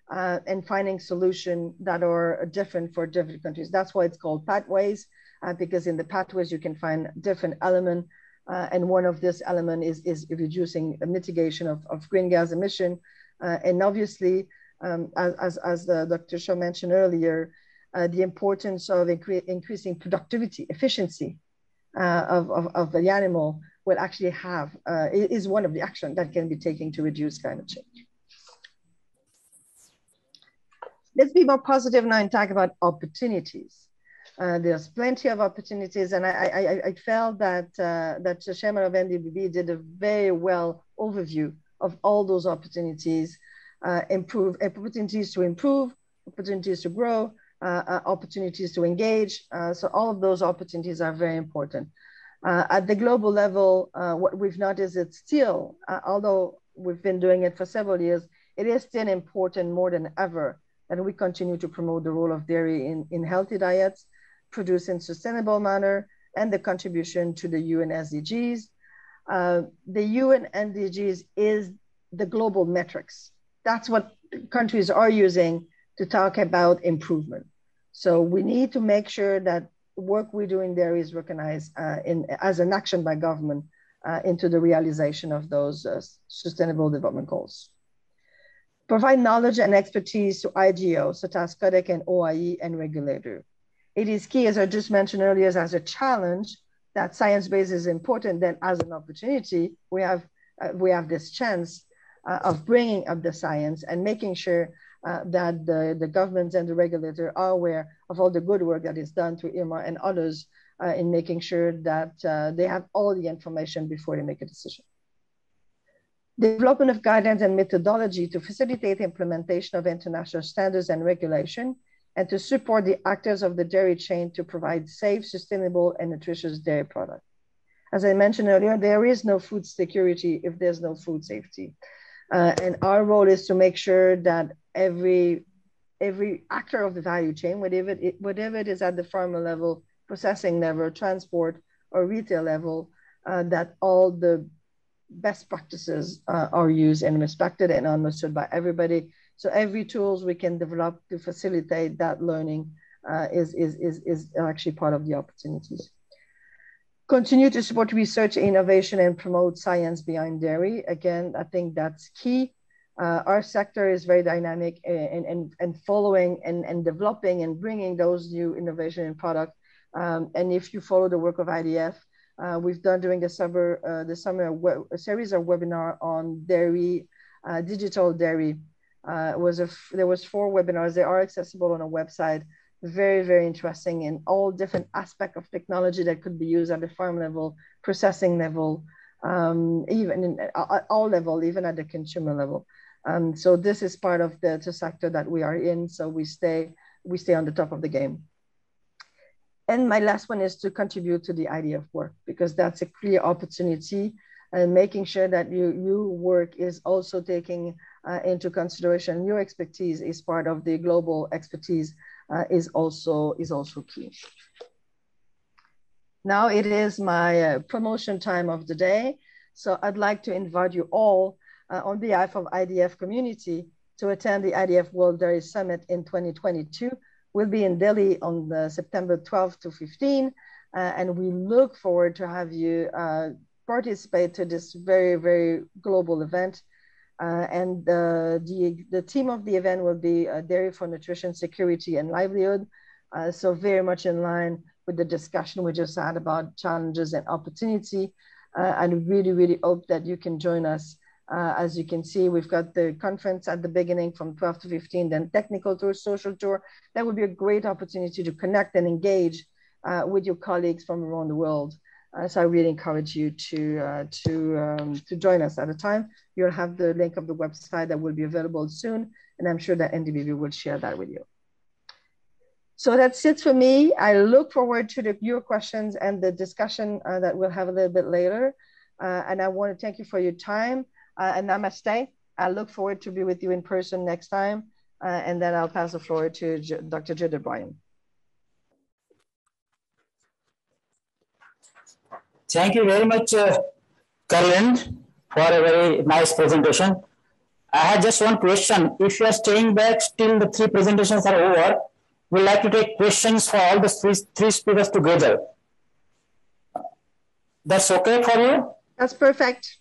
uh, and finding solutions that are different for different countries. That's why it's called pathways, uh, because in the pathways you can find different elements. Uh, and one of this element is, is reducing mitigation of, of green gas emission. Uh, and obviously, um, as, as, as Dr. Shah mentioned earlier, uh, the importance of incre increasing productivity, efficiency uh, of, of, of, the animal will actually have, is one of the actions that can be taken to reduce climate change. Let's be more positive now and talk about opportunities. Uh, there's plenty of opportunities, and I, I, I felt that uh, that chairman of NDDB did a very well overview of all those opportunities, uh, improve opportunities to improve, opportunities to grow, uh, uh, opportunities to engage. Uh, so all of those opportunities are very important. at the global level, what we've noticed is still, although we've been doing it for several years, it is still important more than ever that we continue to promote the role of dairy in, in healthy diets, produced in sustainable manner, and the contribution to the UN SDGs. Uh, the UN SDGs is the global metrics. That's what countries are using to talk about improvement. So we need to make sure that work we do in there is recognized uh, in, as an action by government uh, into the realization of those uh, sustainable development goals. Provide knowledge and expertise to IGO, such as Codex and OIE and regulator. It is key, as I just mentioned earlier, as a challenge that science-based is important, then as an opportunity, we have, uh, we have this chance uh, of bringing up the science and making sure uh, that the, the governments and the regulator are aware of all the good work that is done through IRMA and others uh, in making sure that uh, they have all the information before they make a decision. Development of guidelines and methodology to facilitate implementation of international standards and regulation and to support the actors of the dairy chain to provide safe, sustainable, and nutritious dairy products. As I mentioned earlier, there is no food security if there's no food safety. Uh, and our role is to make sure that every every actor of the value chain, whatever it, whatever it is at the farmer level, processing level, transport, or retail level, uh, that all the best practices uh, are used and respected and understood by everybody. So every tools we can develop to facilitate that learning uh, is, is, is, is actually part of the opportunities. Continue to support research, innovation, and promote science behind dairy. Again, I think that's key. Uh, our sector is very dynamic and, and, and following and, and developing and bringing those new innovation and product. Um, and if you follow the work of IDF, uh, we've done during the summer, uh, the summer a series of webinar on dairy, uh, digital dairy. Uh, was a there was four webinars. They are accessible on a website very, very interesting in all different aspects of technology that could be used at the farm level, processing level, um, even in, at all level, even at the consumer level. Um, so this is part of the, the sector that we are in. So we stay, we stay on the top of the game. And my last one is to contribute to the IDF work because that's a clear opportunity and making sure that you, you work is also taking uh, into consideration your expertise is part of the global expertise uh, is also is also key. Now it is my uh, promotion time of the day. So I'd like to invite you all uh, on behalf of IDF community to attend the IDF World Dairy Summit in 2022. We'll be in Delhi on uh, September 12 to 15, uh, and we look forward to have you uh, participate to this very, very global event. Uh, and the, the, the theme of the event will be uh, Dairy for Nutrition, Security, and Livelihood. Uh, so very much in line with the discussion we just had about challenges and opportunity. Uh, and really, really hope that you can join us. Uh, as you can see, we've got the conference at the beginning from 12 to 15, then technical tour, social tour. That would be a great opportunity to connect and engage uh, with your colleagues from around the world. Uh, so I really encourage you to uh, to um, to join us at a time. You'll have the link of the website that will be available soon, and I'm sure that NDDB will share that with you. So that's it for me. I look forward to the, your questions and the discussion uh, that we'll have a little bit later. Uh, and I want to thank you for your time and namaste. I look forward to be with you in person next time. Uh, and then I'll pass the floor to J Dr. Judith Bryans. Thank you very much, uh, Caroline, for a very nice presentation. I have just one question. If you are staying back till the three presentations are over, we'd like to take questions for all the three, three speakers together. That's okay for you? That's perfect.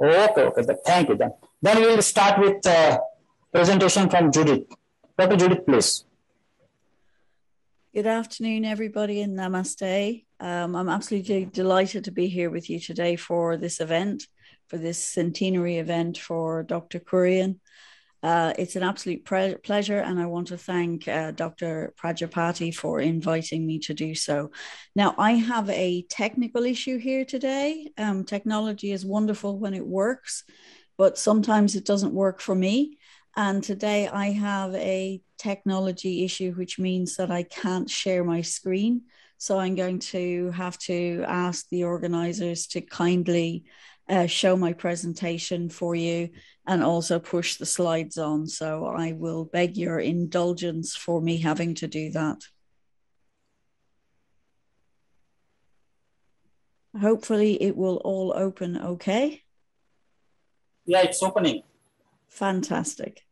Okay, okay. Thank you then. Then we'll start with uh, presentation from Judith. Dr. Judith, please. Good afternoon, everybody, and namaste. Um, I'm absolutely delighted to be here with you today for this event, for this centenary event for Dr. Kurien. Uh, it's an absolute pre- pleasure, and I want to thank uh, Dr. Prajapati for inviting me to do so. Now, I have a technical issue here today. Um, technology is wonderful when it works, but sometimes it doesn't work for me. And today I have a technology issue, which means that I can't share my screen. So I'm going to have to ask the organizers to kindly uh, show my presentation for you and also push the slides on. So I will beg your indulgence for me having to do that. Hopefully it will all open okay. Yeah, it's opening. Fantastic.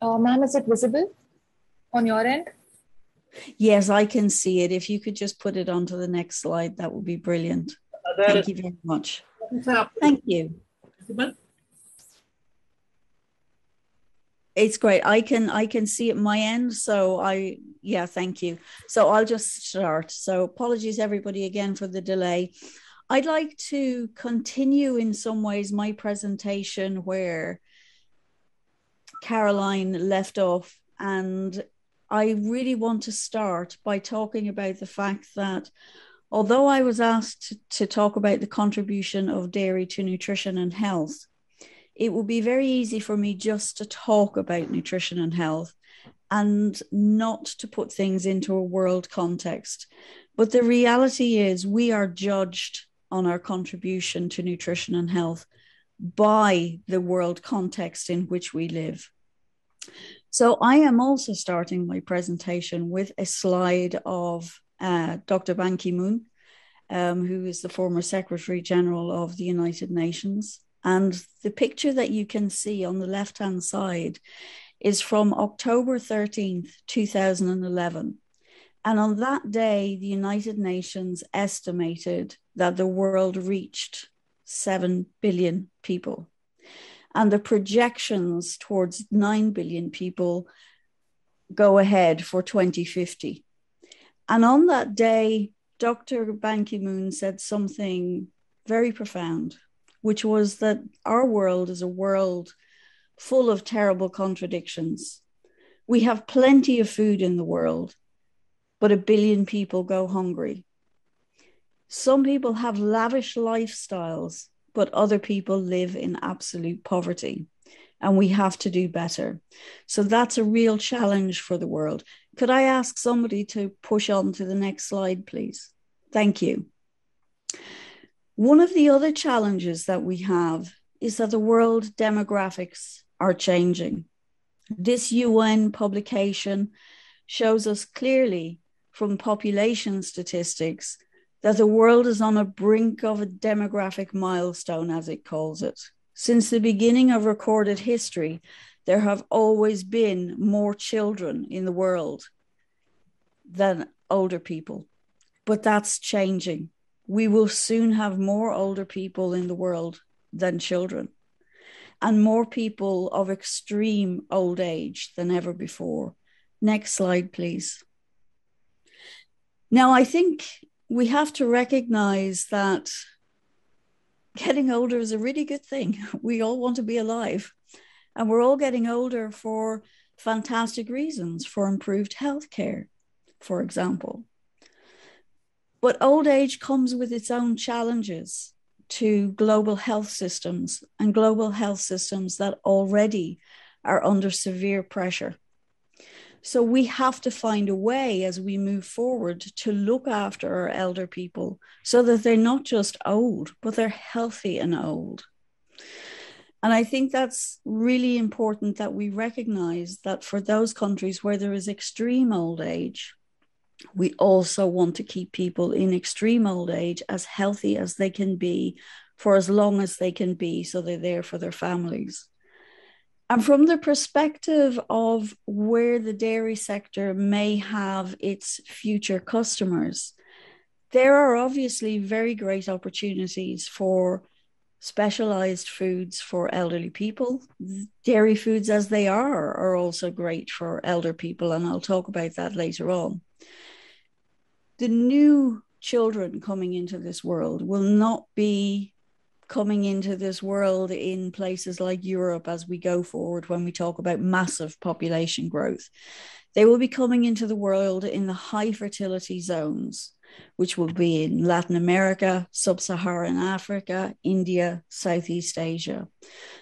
Uh, Ma'am, is it visible on your end? Yes, I can see it. If you could just put it onto the next slide, that would be brilliant. Thank you very much. Thank you. It's great. I can I can see it my end. So I yeah, thank you. So I'll just start. So apologies everybody again for the delay. I'd like to continue in some ways my presentation where Caroline left off. And I really want to start by talking about the fact that although I was asked to, talk about the contribution of dairy to nutrition and health, it would be very easy for me just to talk about nutrition and health and not to put things into a world context. But the reality is, we are judged on our contribution to nutrition and health by the world context in which we live. So I am also starting my presentation with a slide of uh, Dr. Ban Ki moon, um, who is the former Secretary General of the United Nations. And the picture that you can see on the left hand side is from October 13th, 2011. And on that day, the United Nations estimated that the world reached 7 billion people. And the projections towards 9 billion people go ahead for 2050. And on that day, Dr. Ban Ki moon said something very profound, which was that our world is a world full of terrible contradictions. We have plenty of food in the world, but a billion people go hungry. Some people have lavish lifestyles, but other people live in absolute poverty. And we have to do better. So that's a real challenge for the world. Could I ask somebody to push on to the next slide, please? Thank you. One of the other challenges that we have is that the world demographics are changing. This UN publication shows us clearly from population statistics that the world is on a brink of a demographic milestone, as it calls it. Since the beginning of recorded history, there have always been more children in the world than older people. But that's changing. We will soon have more older people in the world than children, and more people of extreme old age than ever before. Next slide, please. Now, I think we have to recognize that getting older is a really good thing. We all want to be alive. And we're all getting older for fantastic reasons for improved healthcare, for example. But old age comes with its own challenges to global health systems and global health systems that already are under severe pressure. So we have to find a way as we move forward to look after our elder people so that they're not just old, but they're healthy and old. And I think that's really important that we recognize that for those countries where there is extreme old age, we also want to keep people in extreme old age as healthy as they can be for as long as they can be so they're there for their families. And from the perspective of where the dairy sector may have its future customers, there are obviously very great opportunities for specialized foods for elderly people. Dairy foods, as they are, are also great for elder people. And I'll talk about that later on the new children coming into this world will not be coming into this world in places like Europe as we go forward when we talk about massive population growth. They will be coming into the world in the high fertility zones, which will be in Latin America, Sub Saharan Africa, India, Southeast Asia.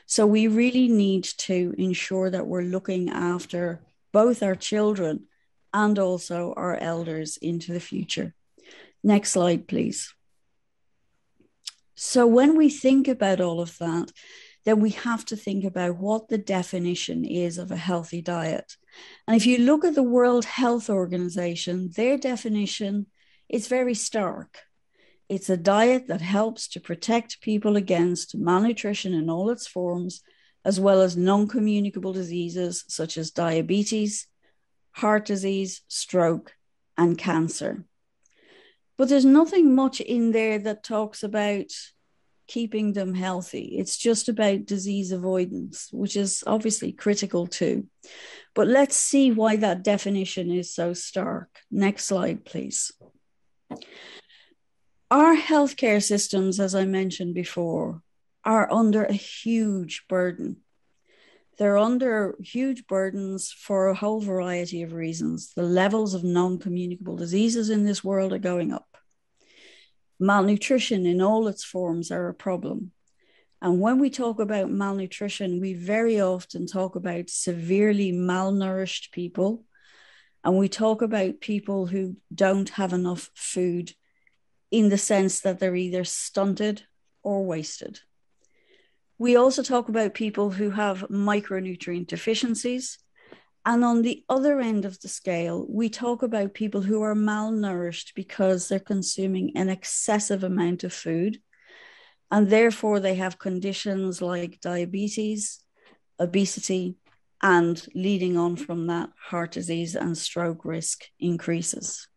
So we really need to ensure that we're looking after both our children and also our elders into the future. Next slide, please. So, when we think about all of that, then we have to think about what the definition is of a healthy diet. And if you look at the World Health Organization, their definition is very stark. It's a diet that helps to protect people against malnutrition in all its forms, as well as non communicable diseases such as diabetes, heart disease, stroke, and cancer. But there's nothing much in there that talks about keeping them healthy. It's just about disease avoidance, which is obviously critical too. But let's see why that definition is so stark. Next slide, please. Our healthcare systems, as I mentioned before, are under a huge burden. They're under huge burdens for a whole variety of reasons. The levels of non communicable diseases in this world are going up. Malnutrition in all its forms are a problem. And when we talk about malnutrition, we very often talk about severely malnourished people. And we talk about people who don't have enough food in the sense that they're either stunted or wasted. We also talk about people who have micronutrient deficiencies. And on the other end of the scale, we talk about people who are malnourished because they're consuming an excessive amount of food. And therefore, they have conditions like diabetes, obesity, and leading on from that, heart disease and stroke risk increases.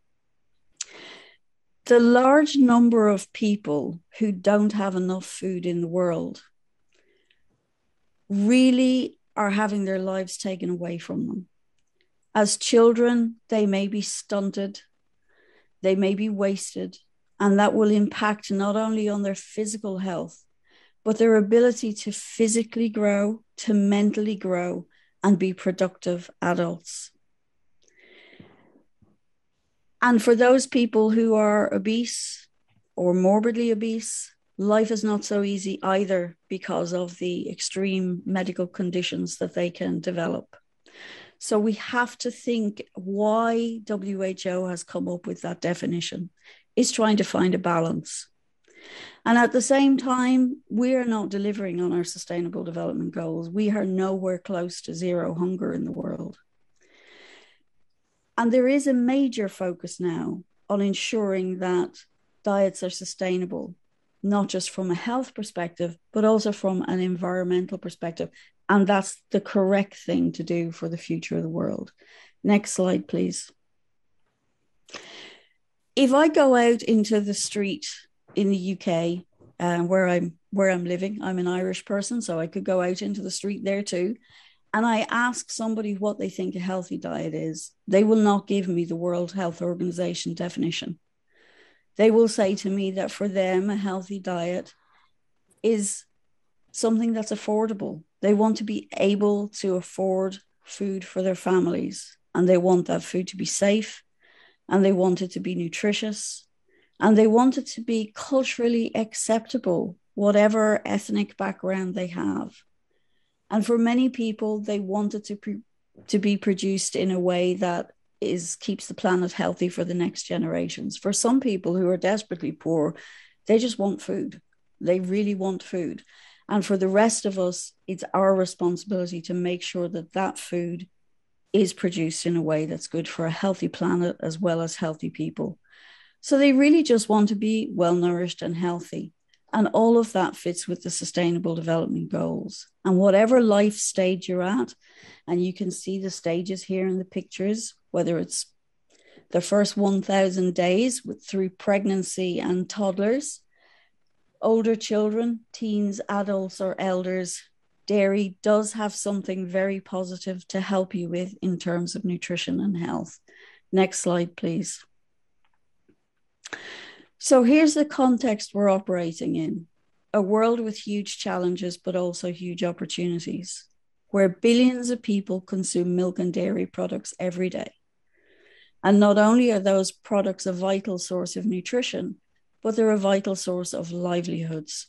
The large number of people who don't have enough food in the world really are having their lives taken away from them. As children, they may be stunted, they may be wasted, and that will impact not only on their physical health, but their ability to physically grow, to mentally grow, and be productive adults. And for those people who are obese or morbidly obese, life is not so easy either because of the extreme medical conditions that they can develop. So we have to think why WHO has come up with that definition is trying to find a balance. And at the same time, we are not delivering on our sustainable development goals. We are nowhere close to zero hunger in the world. And there is a major focus now on ensuring that diets are sustainable not just from a health perspective, but also from an environmental perspective. And that's the correct thing to do for the future of the world. Next slide, please. If I go out into the street in the UK, uh, where I'm where I'm living, I'm an Irish person, so I could go out into the street there too. And I ask somebody what they think a healthy diet is, they will not give me the World Health Organization definition they will say to me that for them, a healthy diet is something that's affordable. They want to be able to afford food for their families and they want that food to be safe and they want it to be nutritious and they want it to be culturally acceptable, whatever ethnic background they have. And for many people, they want it to, to be produced in a way that is keeps the planet healthy for the next generations. For some people who are desperately poor, they just want food. They really want food. And for the rest of us, it's our responsibility to make sure that that food is produced in a way that's good for a healthy planet as well as healthy people. So they really just want to be well nourished and healthy. And all of that fits with the Sustainable Development Goals. And whatever life stage you're at, and you can see the stages here in the pictures, whether it's the first 1,000 days with, through pregnancy and toddlers, older children, teens, adults, or elders, dairy does have something very positive to help you with in terms of nutrition and health. Next slide, please. So here's the context we're operating in a world with huge challenges, but also huge opportunities, where billions of people consume milk and dairy products every day. And not only are those products a vital source of nutrition, but they're a vital source of livelihoods.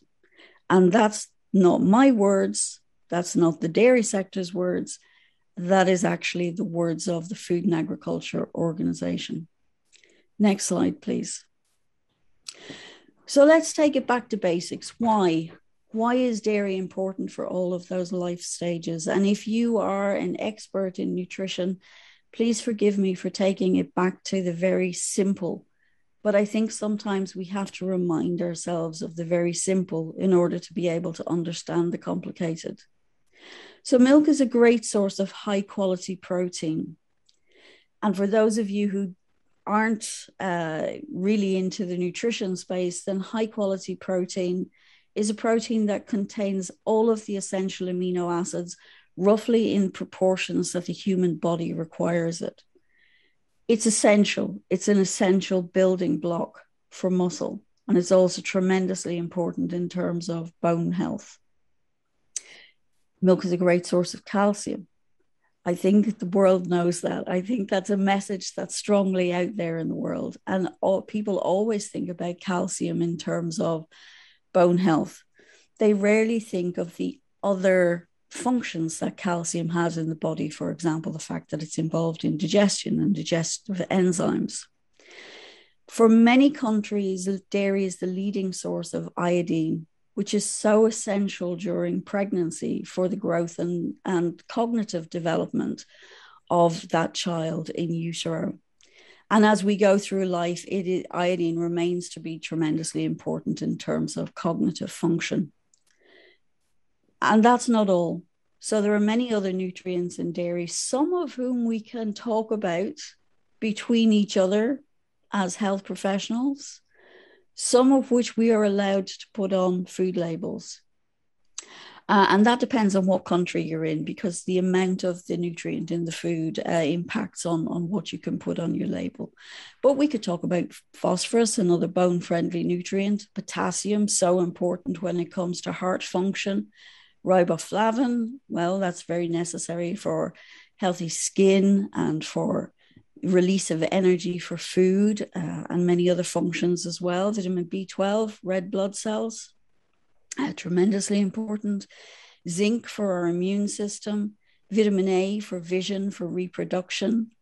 And that's not my words, that's not the dairy sector's words, that is actually the words of the Food and Agriculture Organization. Next slide, please. So let's take it back to basics. Why? Why is dairy important for all of those life stages? And if you are an expert in nutrition, please forgive me for taking it back to the very simple. But I think sometimes we have to remind ourselves of the very simple in order to be able to understand the complicated. So, milk is a great source of high quality protein. And for those of you who aren't uh, really into the nutrition space, then high quality protein is a protein that contains all of the essential amino acids roughly in proportions that the human body requires it. It's essential, it's an essential building block for muscle, and it's also tremendously important in terms of bone health. Milk is a great source of calcium. I think the world knows that. I think that's a message that's strongly out there in the world. And all, people always think about calcium in terms of bone health. They rarely think of the other functions that calcium has in the body. For example, the fact that it's involved in digestion and digestive enzymes. For many countries, dairy is the leading source of iodine which is so essential during pregnancy for the growth and, and cognitive development of that child in utero. And as we go through life, it, iodine remains to be tremendously important in terms of cognitive function. And that's not all. So there are many other nutrients in dairy, some of whom we can talk about between each other as health professionals, some of which we are allowed to put on food labels. Uh, and that depends on what country you're in because the amount of the nutrient in the food uh, impacts on, on what you can put on your label. But we could talk about phosphorus, another bone friendly nutrient, potassium, so important when it comes to heart function, riboflavin, well, that's very necessary for healthy skin and for release of energy for food uh, and many other functions as well. Vitamin B12, red blood cells, uh, tremendously important. Zinc for our immune system, vitamin A for vision, for reproduction,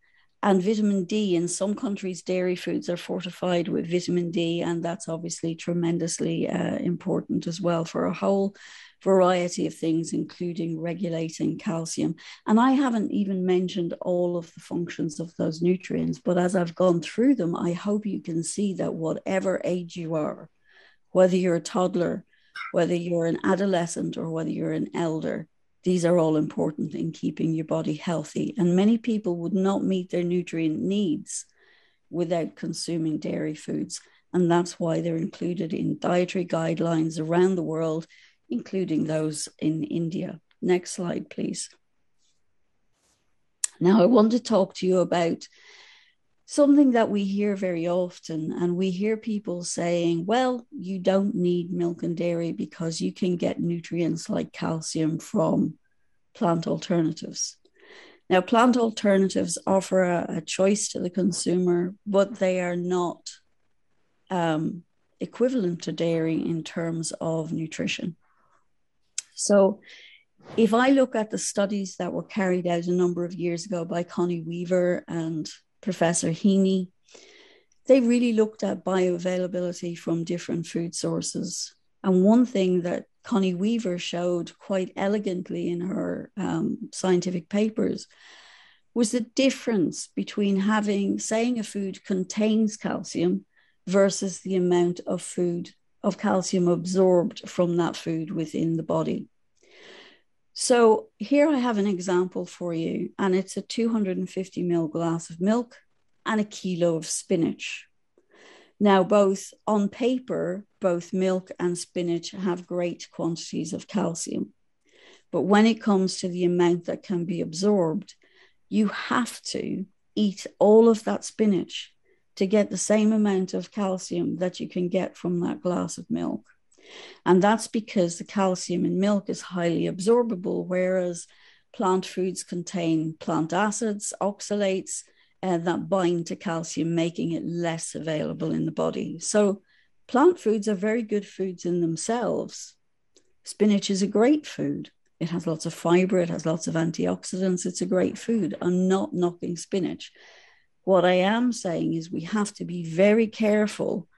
and vitamin D. In some countries, dairy foods are fortified with vitamin D, and that's obviously tremendously uh, important as well for a whole variety of things, including regulating calcium. And I haven't even mentioned all of the functions of those nutrients, but as I've gone through them, I hope you can see that whatever age you are, whether you're a toddler, whether you're an adolescent, or whether you're an elder, these are all important in keeping your body healthy. And many people would not meet their nutrient needs without consuming dairy foods. And that's why they're included in dietary guidelines around the world including those in India. Next slide, please. Now, I want to talk to you about something that we hear very often, and we hear people saying, well, you don't need milk and dairy because you can get nutrients like calcium from plant alternatives. Now, plant alternatives offer a, a choice to the consumer, but they are not um, equivalent to dairy in terms of nutrition. So, if I look at the studies that were carried out a number of years ago by Connie Weaver and Professor Heaney, they really looked at bioavailability from different food sources. And one thing that Connie Weaver showed quite elegantly in her um, scientific papers was the difference between having, saying a food contains calcium versus the amount of food of calcium absorbed from that food within the body. So here I have an example for you, and it's a 250 ml glass of milk and a kilo of spinach. Now, both on paper, both milk and spinach have great quantities of calcium. But when it comes to the amount that can be absorbed, you have to eat all of that spinach to get the same amount of calcium that you can get from that glass of milk. And that's because the calcium in milk is highly absorbable, whereas plant foods contain plant acids, oxalates, uh, that bind to calcium, making it less available in the body. So, plant foods are very good foods in themselves. Spinach is a great food. It has lots of fiber, it has lots of antioxidants. It's a great food. I'm not knocking spinach. What I am saying is we have to be very careful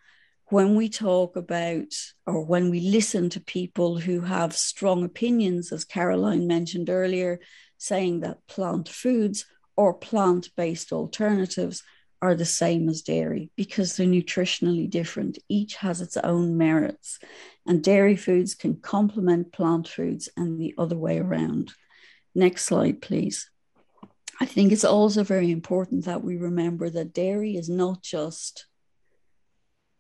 when we talk about or when we listen to people who have strong opinions, as Caroline mentioned earlier, saying that plant foods or plant based alternatives are the same as dairy because they're nutritionally different. Each has its own merits, and dairy foods can complement plant foods and the other way around. Next slide, please. I think it's also very important that we remember that dairy is not just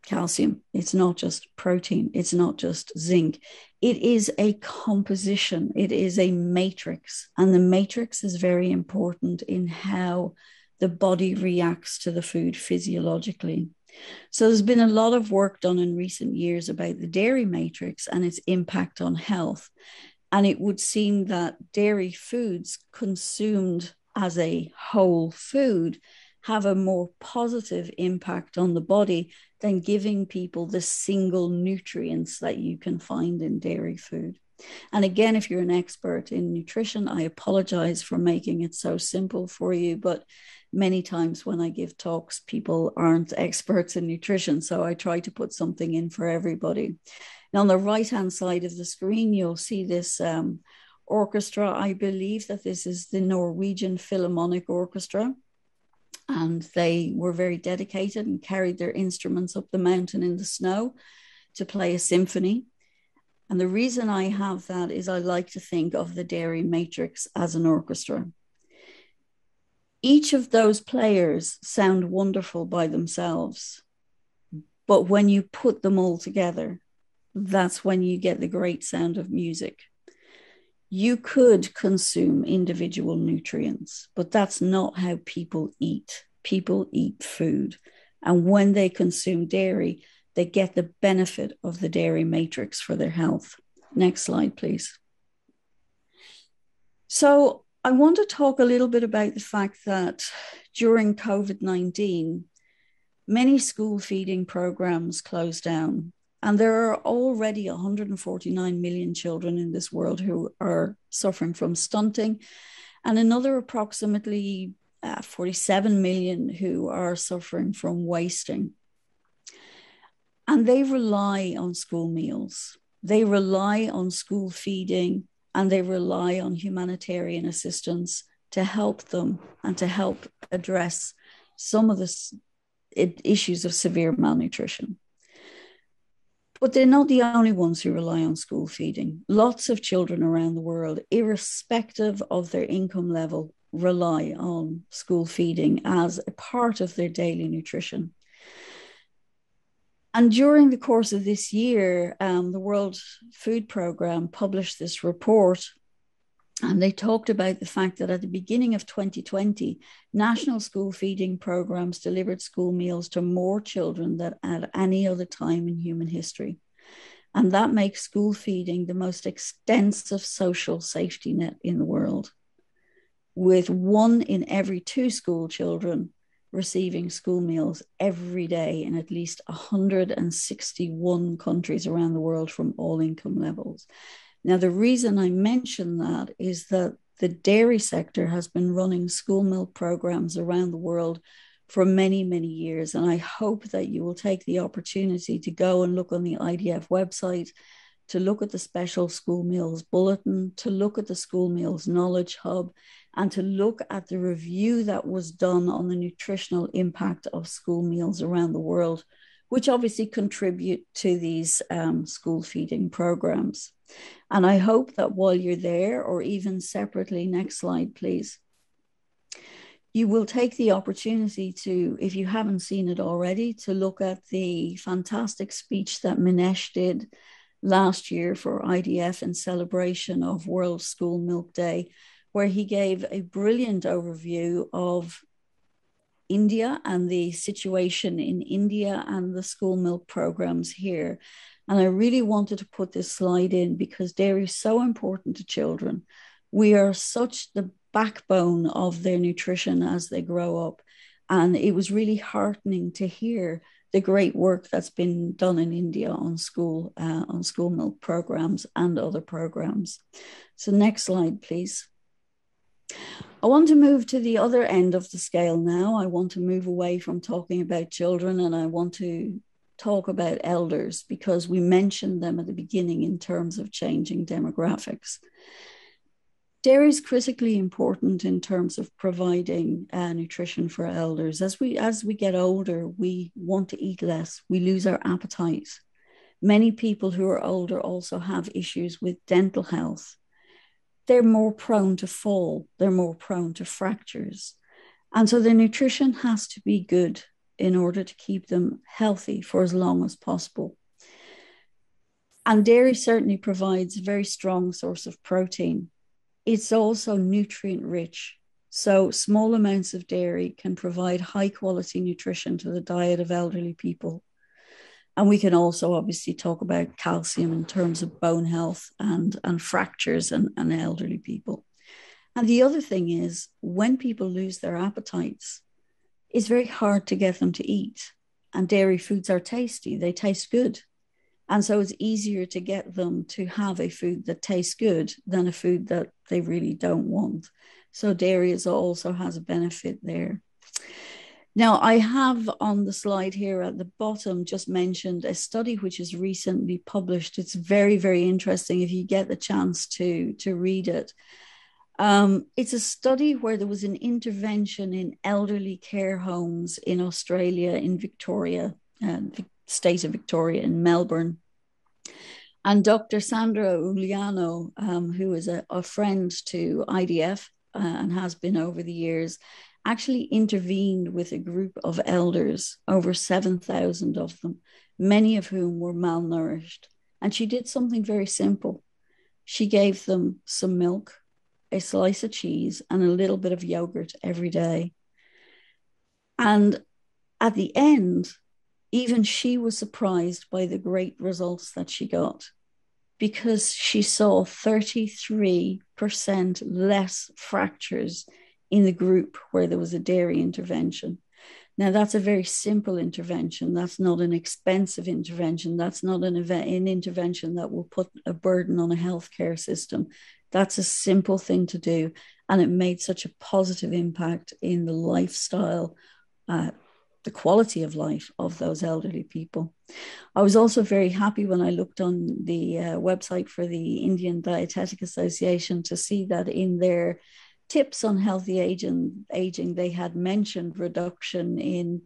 calcium, it's not just protein, it's not just zinc. It is a composition, it is a matrix, and the matrix is very important in how the body reacts to the food physiologically. So, there's been a lot of work done in recent years about the dairy matrix and its impact on health. And it would seem that dairy foods consumed as a whole food have a more positive impact on the body than giving people the single nutrients that you can find in dairy food. And again, if you're an expert in nutrition, I apologize for making it so simple for you. But many times when I give talks, people aren't experts in nutrition. So I try to put something in for everybody. On the right hand side of the screen, you'll see this um, orchestra. I believe that this is the Norwegian Philharmonic Orchestra and they were very dedicated and carried their instruments up the mountain in the snow to play a symphony. And the reason I have that is I like to think of the Dairy Matrix as an orchestra. Each of those players sound wonderful by themselves, but when you put them all together, that's when you get the great sound of music. You could consume individual nutrients, but that's not how people eat people eat food. And when they consume dairy, they get the benefit of the dairy matrix for their health. Next slide, please. So, I want to talk a little bit about the fact that during COVID 19, many school feeding programs closed down. And there are already 149 million children in this world who are suffering from stunting, and another approximately uh, 47 million who are suffering from wasting. And they rely on school meals, they rely on school feeding, and they rely on humanitarian assistance to help them and to help address some of the issues of severe malnutrition. But they're not the only ones who rely on school feeding. Lots of children around the world, irrespective of their income level, rely on school feeding as a part of their daily nutrition. And during the course of this year, um, the World Food Programme published this report, and they talked about the fact that at the beginning of 2020, national school feeding programs delivered school meals to more children than at any other time in human history. And that makes school feeding the most extensive social safety net in the world with one in every two school children receiving school meals every day in at least 161 countries around the world from all income levels. Now, the reason I mention that is that the dairy sector has been running school milk programs around the world for many, many years. And I hope that you will take the opportunity to go and look on the IDF website, to look at the Special School Meals Bulletin, to look at the School Meals Knowledge Hub, and to look at the review that was done on the nutritional impact of school meals around the world, which obviously contribute to these um, school feeding programs. And I hope that while you're there, or even separately, next slide, please, you will take the opportunity to, if you haven't seen it already, to look at the fantastic speech that Meenesh did last year for IDF in celebration of World School Milk Day where he gave a brilliant overview of India and the situation in India and the school milk programs here. And I really wanted to put this slide in because dairy is so important to children. We are such the backbone of their nutrition as they grow up. And it was really heartening to hear the great work that's been done in India on school uh, on school milk programs and other programs. So next slide, please. I want to move to the other end of the scale now. I want to move away from talking about children and I want to talk about elders because we mentioned them at the beginning in terms of changing demographics. Dairy is critically important in terms of providing uh, nutrition for elders. As we as we get older, we want to eat less. We lose our appetite. Many people who are older also have issues with dental health they're more prone to fall, they're more prone to fractures. And so their nutrition has to be good in order to keep them healthy for as long as possible. And dairy certainly provides a very strong source of protein. It's also nutrient rich. So, small amounts of dairy can provide high quality nutrition to the diet of elderly people and we can also obviously talk about calcium in terms of bone health and, and fractures and, and elderly people. And the other thing is, when people lose their appetites, it's very hard to get them to eat. And dairy foods are tasty, they taste good. And so it's easier to get them to have a food that tastes good than a food that they really don't want. So dairy is also has a benefit there. Now, I have on the slide here at the bottom just mentioned a study which is recently published. It's very, very interesting if you get the chance to, to read it. Um, it's a study where there was an intervention in elderly care homes in Australia, in Victoria, uh, the state of Victoria, in Melbourne. And Dr. Sandra Iuliano, um, who is a, a, friend to IDF uh, and has been over the years, actually intervened with a group of elders, over 7,000 of them, many of whom were malnourished. And she did something very simple. She gave them some milk, a slice of cheese, and a little bit of yogurt every day. And at the end, even she was surprised by the great results that she got because she saw 33% less fractures in the group where there was a dairy intervention. Now, that's a very simple intervention. That's not an expensive intervention. That's not an, event, an intervention that will put a burden on a healthcare system. That's a simple thing to do. And it made such a positive impact in the lifestyle, uh, the quality of life of those elderly people. I was also very happy when I looked on the uh, website for the Indian Dietetic Association to see that in their tips on healthy aging, aging, they had mentioned reduction in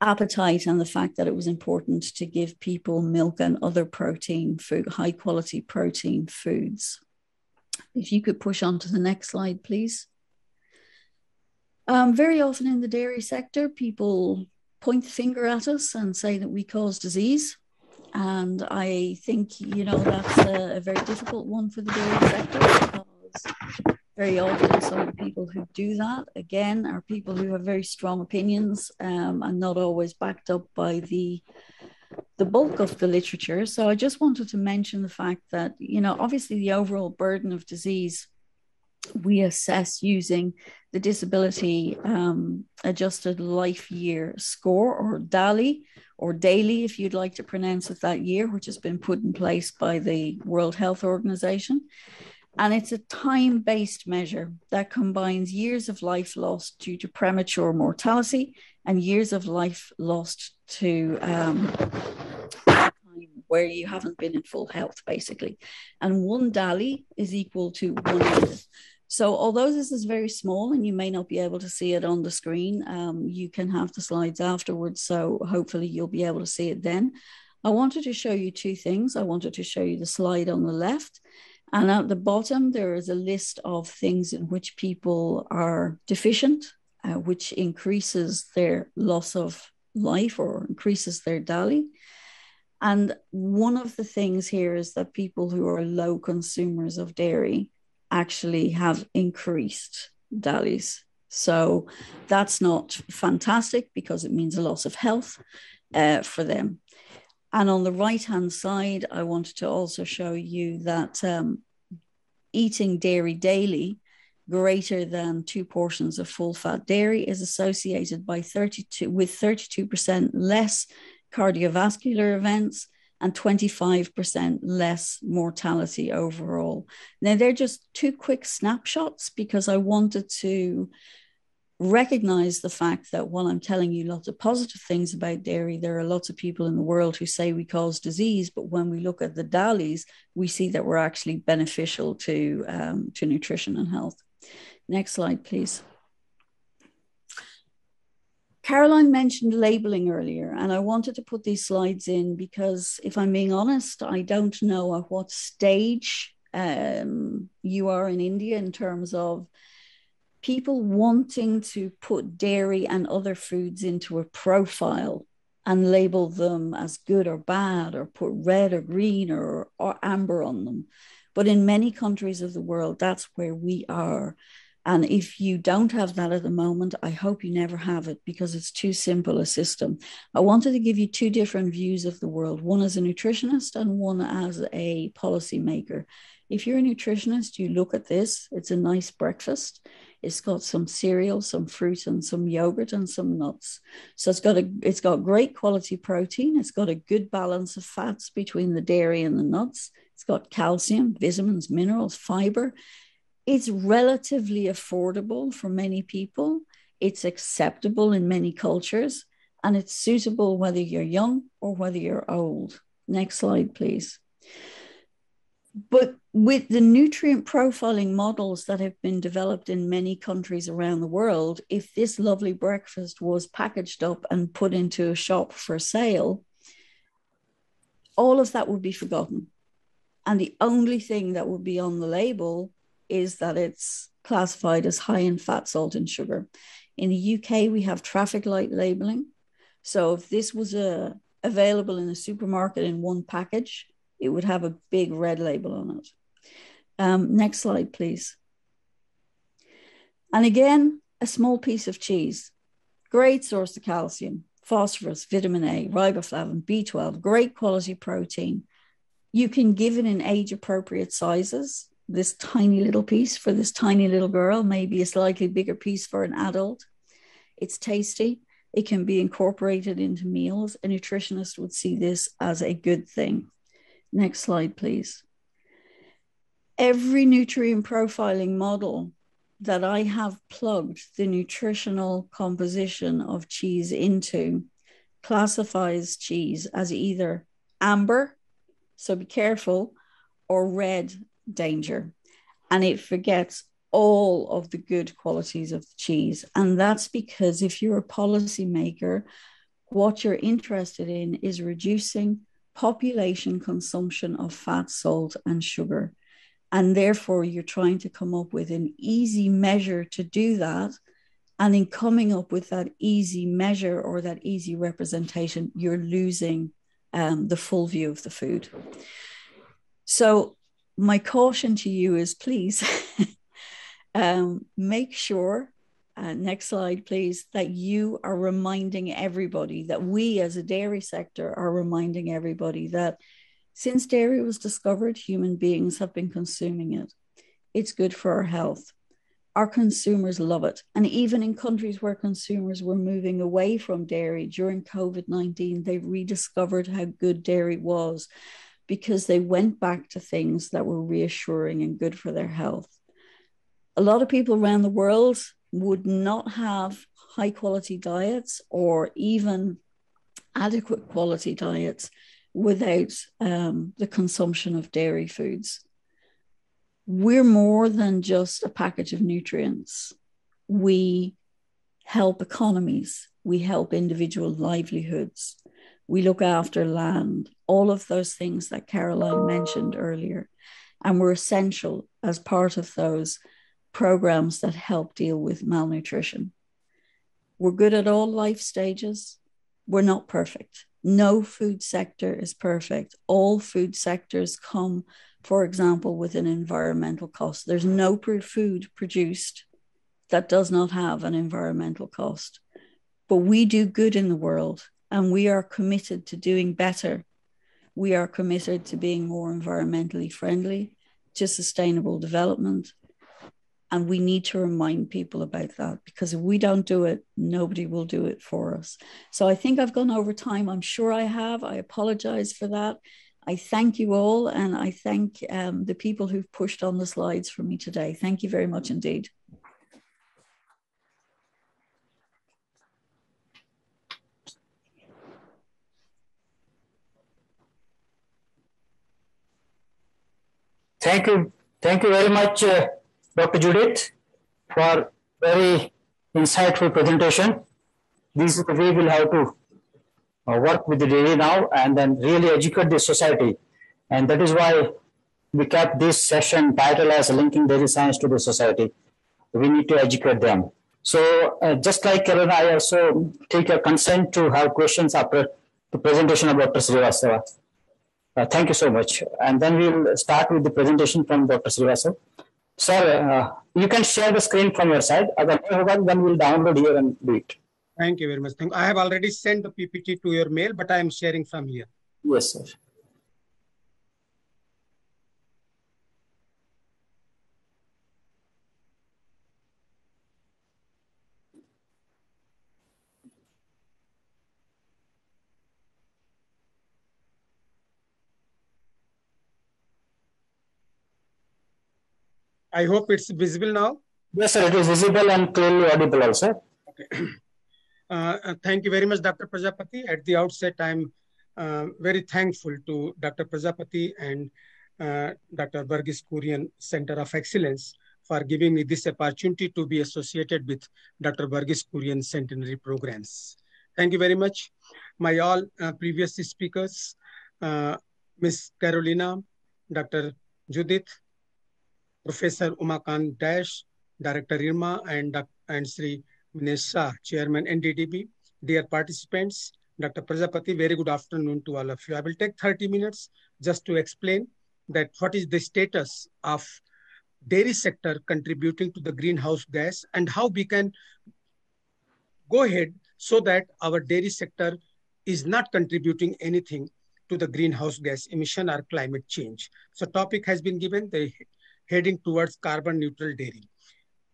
appetite and the fact that it was important to give people milk and other protein food, high quality protein foods. If you could push on to the next slide, please. Um, very often in the dairy sector, people point the finger at us and say that we cause disease. And I think, you know, that's a, a very difficult one for the dairy sector because very often some of the people who do that. Again are people who have very strong opinions um, and not always backed up by the the bulk of the literature. So i just wanted to mention the fact that you know obviously the overall burden of disease we assess using the disability um, adjusted life year score or DALY or daily if you'd like to pronounce it that year which has been put in place by the world health organization and it's a time based measure that combines years of life lost due to premature mortality and years of life lost to um, where you haven't been in full health, basically. And one DALY is equal to one year. So, although this is very small and you may not be able to see it on the screen, um, you can have the slides afterwards. So, hopefully, you'll be able to see it then. I wanted to show you two things. I wanted to show you the slide on the left. And at the bottom, there is a list of things in which people are deficient, uh, which increases their loss of life or increases their DALY. And one of the things here is that people who are low consumers of dairy actually have increased DALYs. So that's not fantastic because it means a loss of health uh, for them. And on the right hand side, I wanted to also show you that um, eating dairy daily greater than two portions of full fat dairy is associated by 32 with 32% less cardiovascular events and 25% less mortality overall. Now, they're just two quick snapshots because I wanted to recognize the fact that while I'm telling you lots of positive things about dairy, there are lots of people in the world who say we cause disease. But when we look at the DALYs, we see that we're actually beneficial to, um, to nutrition and health. Next slide, please. Caroline mentioned labeling earlier, and I wanted to put these slides in because, if I'm being honest, I don't know at what stage um, you are in India in terms of people wanting to put dairy and other foods into a profile and label them as good or bad, or put red or green or, or amber on them. But in many countries of the world, that's where we are. And if you don't have that at the moment, I hope you never have it because it's too simple a system. I wanted to give you two different views of the world one as a nutritionist and one as a policymaker. If you're a nutritionist, you look at this, it's a nice breakfast. It's got some cereal, some fruit, and some yogurt and some nuts. So it's got a it's got great quality protein. It's got a good balance of fats between the dairy and the nuts. It's got calcium, vitamins, minerals, fiber it's relatively affordable for many people. It's acceptable in many cultures, and it's suitable whether you're young or whether you're old. Next slide, please. But with the nutrient profiling models that have been developed in many countries around the world, if this lovely breakfast was packaged up and put into a shop for sale, all of that would be forgotten. And the only thing that would be on the label is that it's classified as high in fat, salt, and sugar. In the UK, we have traffic light labeling. So if this was a, uh, available in a supermarket in one package, it would have a big red label on it. Um, next slide, please. And again, a small piece of cheese. Great source of calcium, phosphorus, vitamin A, riboflavin, B12, great quality protein. You can give it in age appropriate sizes this tiny little piece for this tiny little girl, maybe a slightly bigger piece for an adult. It's tasty. It can be incorporated into meals. A nutritionist would see this as a good thing. Next slide, please. Every nutrient profiling model that I have plugged the nutritional composition of cheese into classifies cheese as either amber, so be careful, or red, danger and it forgets all of the good qualities of cheese. And that's because if you're a policymaker, what you're interested in is reducing population consumption of fat, salt, and sugar. And therefore, you're trying to come up with an easy measure to do that. And in coming up with that easy measure or that easy representation, you're losing um, the full view of the food. So my caution to you is please um, make sure, uh, next slide, please, that you are reminding everybody that we as a dairy sector are reminding everybody that since dairy was discovered, human beings have been consuming it. it's good for our health. Our consumers love it. And even in countries where consumers were moving away from dairy during COVID 19, they rediscovered how good dairy was because they went back to things that were reassuring and good for their health. A lot of people around the world would not have high quality diets or even adequate quality diets without um, the consumption of dairy foods. We're more than just a package of nutrients. We help economies, we help individual livelihoods, we look after land, all of those things that Caroline mentioned earlier. And we're essential as part of those programs that help deal with malnutrition. We're good at all life stages. We're not perfect. No food sector is perfect. All food sectors come, for example, with an environmental cost. There's no food produced that does not have an environmental cost. But we do good in the world and we are committed to doing better. We are committed to being more environmentally friendly, to sustainable development, and we need to remind people about that because if we don't do it, nobody will do it for us. So I think I've gone over time. I'm sure I have. I apologize for that. I thank you all and I thank um, the people who've pushed on the slides for me today. Thank you very much indeed. Thank you. Thank you very much. Uh, Dr. Judith, for very insightful presentation. This is the way we'll have to uh, work with the dairy now and then really educate the society. And that is why we kept this session titled as Linking Dairy Science to the Society. We need to educate them. So uh, just like Karen, I also take your consent to have questions after the presentation of Dr. Srivastava. Uh, thank you so much. And then we'll start with the presentation from Dr. Srivastava. Sir, uh, you can share the screen from your side. Then we'll download here and do it. Thank you very much. I have already sent the PPT to your mail, but I am sharing from here. Yes, sir. I hope it's visible now. Yes, sir. It is visible and clearly audible also. Okay. Uh, uh, thank you very much, Dr. Prajapati. At the outset, I'm uh, very thankful to Dr. Prajapati and uh, Dr. Verghese Kurien Center of Excellence for giving me this opportunity to be associated with Dr. Verghese Kurien centenary programs. Thank you very much. My all uh, previous speakers, uh, Ms. Carolina, Dr. Judith, Professor Umakant Dash, Director IRMA, and, and Sri Meenesh Chairman NDDB, dear participants, Dr. Prajapati, very good afternoon to all of you. I will take 30 minutes just to explain that what is the status of dairy sector contributing to the greenhouse gas and how we can go ahead so that our dairy sector is not contributing anything to the greenhouse gas emission or climate change. So topic has been given, the heading towards carbon neutral dairy.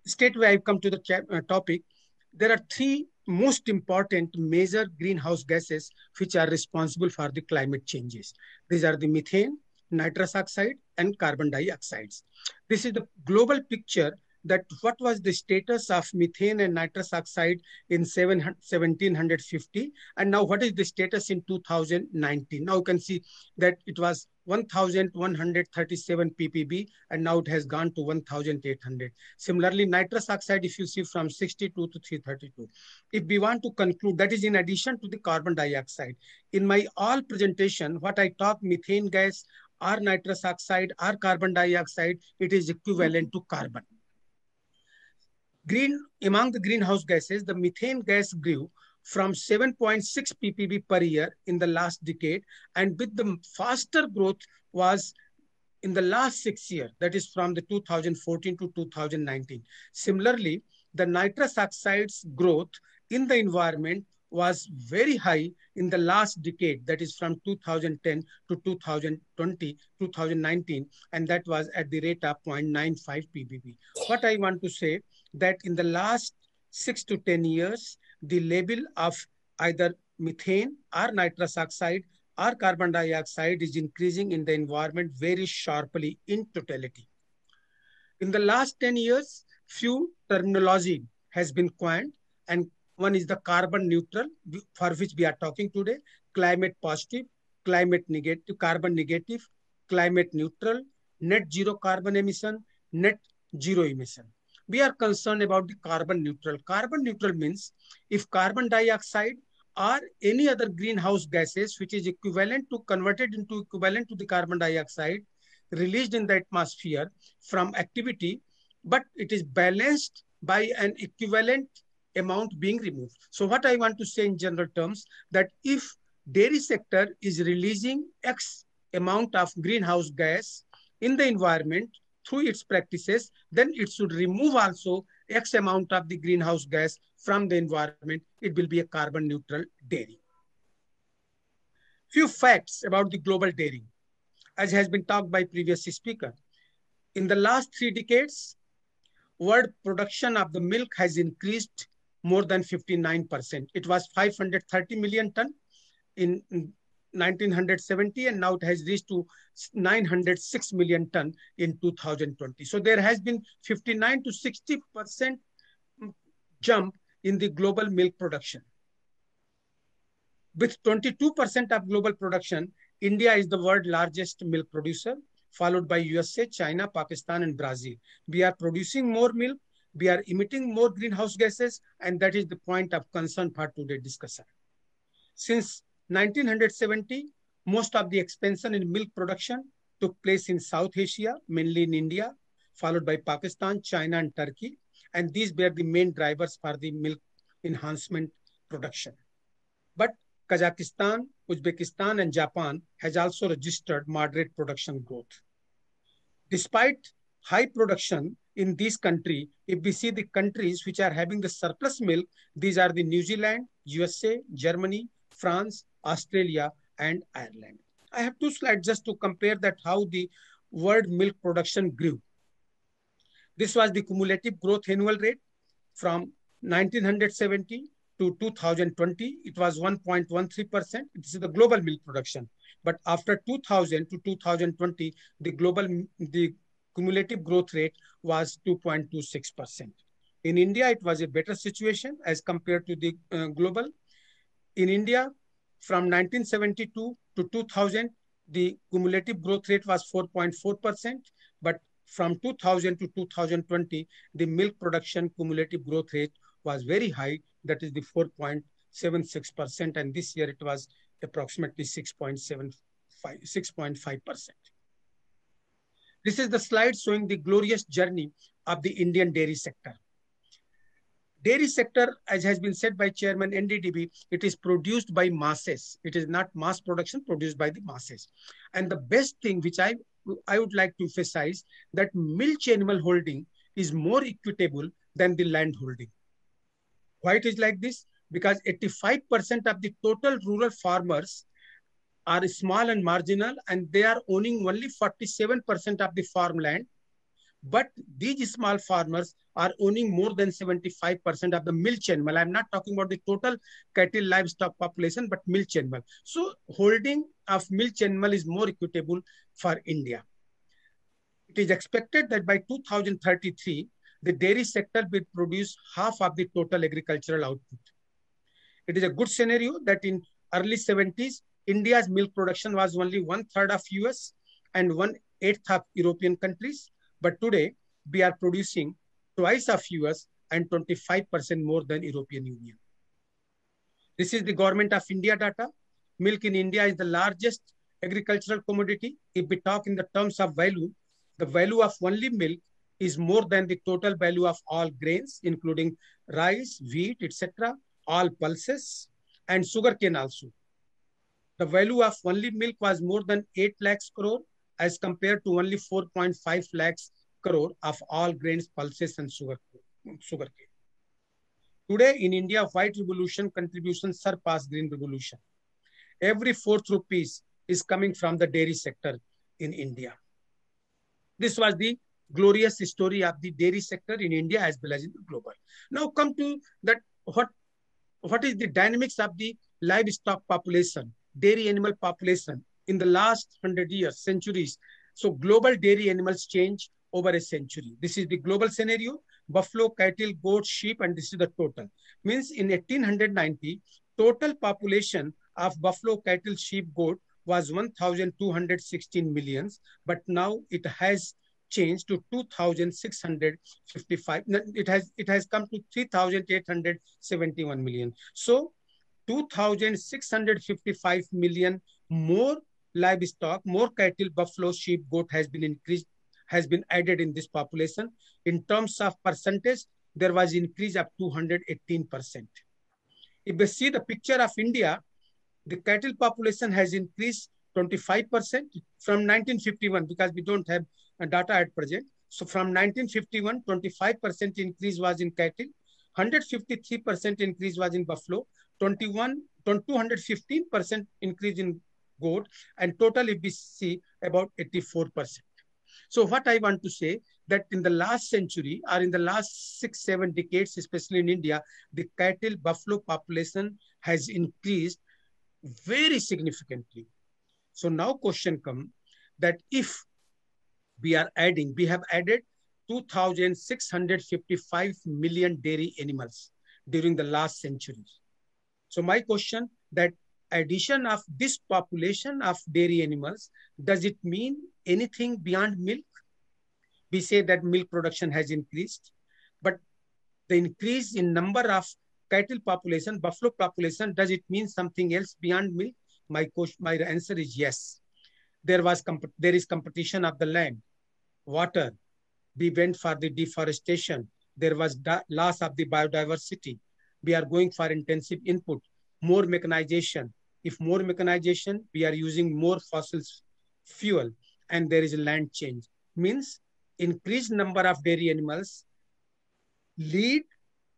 Straight away, I come to the uh, topic. There are three most important major greenhouse gases which are responsible for the climate changes. These are the methane, nitrous oxide, and carbon dioxides. This is the global picture that what was the status of methane and nitrous oxide in 1750 and now what is the status in 2019 now you can see that it was 1137 ppb and now it has gone to 1800 similarly nitrous oxide if you see from 62 to 332 if we want to conclude that is in addition to the carbon dioxide. In my all presentation what i talk methane gas or nitrous oxide or carbon dioxide it is equivalent to carbon Green, among the greenhouse gases, the methane gas grew from 7.6 ppb per year in the last decade, and with the faster growth was in the last six years, that is from the 2014 to 2019. Similarly, the nitrous oxides growth in the environment was very high in the last decade, that is from 2010 to 2020, 2019, and that was at the rate of 0.95 ppb. What I want to say that in the last six to 10 years, the level of either methane or nitrous oxide or carbon dioxide is increasing in the environment very sharply in totality. In the last 10 years, few terminology has been coined and one is the carbon neutral for which we are talking today, climate positive, climate negative, carbon negative, climate neutral, net zero carbon emission, net zero emission. We are concerned about the carbon neutral. Carbon neutral means if carbon dioxide or any other greenhouse gases which is equivalent to converted into equivalent to the carbon dioxide released in the atmosphere from activity, but it is balanced by an equivalent amount being removed. So what I want to say in general terms, that if dairy sector is releasing X amount of greenhouse gas in the environment through its practices, then it should remove also X amount of the greenhouse gas from the environment. It will be a carbon neutral dairy. Few facts about the global dairy, as has been talked by previous speaker. In the last three decades, world production of the milk has increased more than 59%. It was 530 million ton in 1970 and now it has reached to 906 million ton in 2020. So there has been 59 to 60% jump in the global milk production. With 22% of global production, India is the world largest milk producer, followed by USA, China, Pakistan, and Brazil. We are producing more milk we are emitting more greenhouse gases, and that is the point of concern for today's discussion. Since 1970, most of the expansion in milk production took place in South Asia, mainly in India, followed by Pakistan, China, and Turkey. And these were the main drivers for the milk enhancement production. But Kazakhstan, Uzbekistan, and Japan has also registered moderate production growth. Despite high production, in this country, if we see the countries which are having the surplus milk, these are the New Zealand, USA, Germany, France, Australia, and Ireland. I have two slides just to compare that how the world milk production grew. This was the cumulative growth annual rate from 1970 to 2020. It was 1.13%. This is the global milk production. But after 2000 to 2020, the global the cumulative growth rate was 2.26%. In India, it was a better situation as compared to the uh, global. In India, from 1972 to 2000, the cumulative growth rate was 4.4%, but from 2000 to 2020, the milk production cumulative growth rate was very high, that is the 4.76%, and this year it was approximately 6.75, 6.5%. This is the slide showing the glorious journey of the Indian dairy sector. Dairy sector, as has been said by Chairman NDDB, it is produced by masses. It is not mass production produced by the masses. And the best thing which I, I would like to emphasize that milk animal holding is more equitable than the land holding. Why it is like this? Because 85% of the total rural farmers are small and marginal and they are owning only 47% of the farmland. But these small farmers are owning more than 75% of the milk animal. I'm not talking about the total cattle livestock population, but milk animal. So holding of milk animal is more equitable for India. It is expected that by 2033, the dairy sector will produce half of the total agricultural output. It is a good scenario that in early 70s, India's milk production was only one third of US and one eighth of European countries. But today we are producing twice of US and 25% more than European Union. This is the government of India data. Milk in India is the largest agricultural commodity. If we talk in the terms of value, the value of only milk is more than the total value of all grains, including rice, wheat, etc., all pulses, and sugarcane also the value of only milk was more than 8 lakhs crore as compared to only 4.5 lakhs crore of all grains, pulses, and sugar, cane. Today in India, white revolution contribution surpass green revolution. Every fourth rupees is coming from the dairy sector in India. This was the glorious story of the dairy sector in India as well as in the global. Now come to that what what is the dynamics of the livestock population, dairy animal population in the last hundred years, centuries. So global dairy animals change over a century. This is the global scenario buffalo, cattle, goats, sheep, and this is the total. Means in 1890, total population of buffalo, cattle, sheep, goat was 1,216 millions, but now it has changed to 2,655. It has it has come to 3,871 million. So 2,655 million more livestock, more cattle, buffalo, sheep, goat has been increased has been added in this population. In terms of percentage, there was increase of 218%. If we see the picture of India, the cattle population has increased 25% from 1951 because we don't have data at present. So from 1951, 25% increase was in cattle, 153% increase was in buffalo, 21, 215% increase in goat, and total if we see about 84%. So what I want to say that in the last century or in the last six, seven decades, especially in India, the cattle buffalo population has increased very significantly. So now question come that if we are adding, we have added 2,655 million dairy animals during the last century. So my question that addition of this population of dairy animals, does it mean anything beyond milk? We say that milk production has increased, but the increase in number of cattle population, buffalo population, does it mean something else beyond milk? My question, my answer is yes. There was there is competition of the land, water. We went for the deforestation. There was loss of the biodiversity. We are going for intensive input, more mechanization, if more mechanization, we are using more fossil fuel and there is a land change. Means increased number of dairy animals lead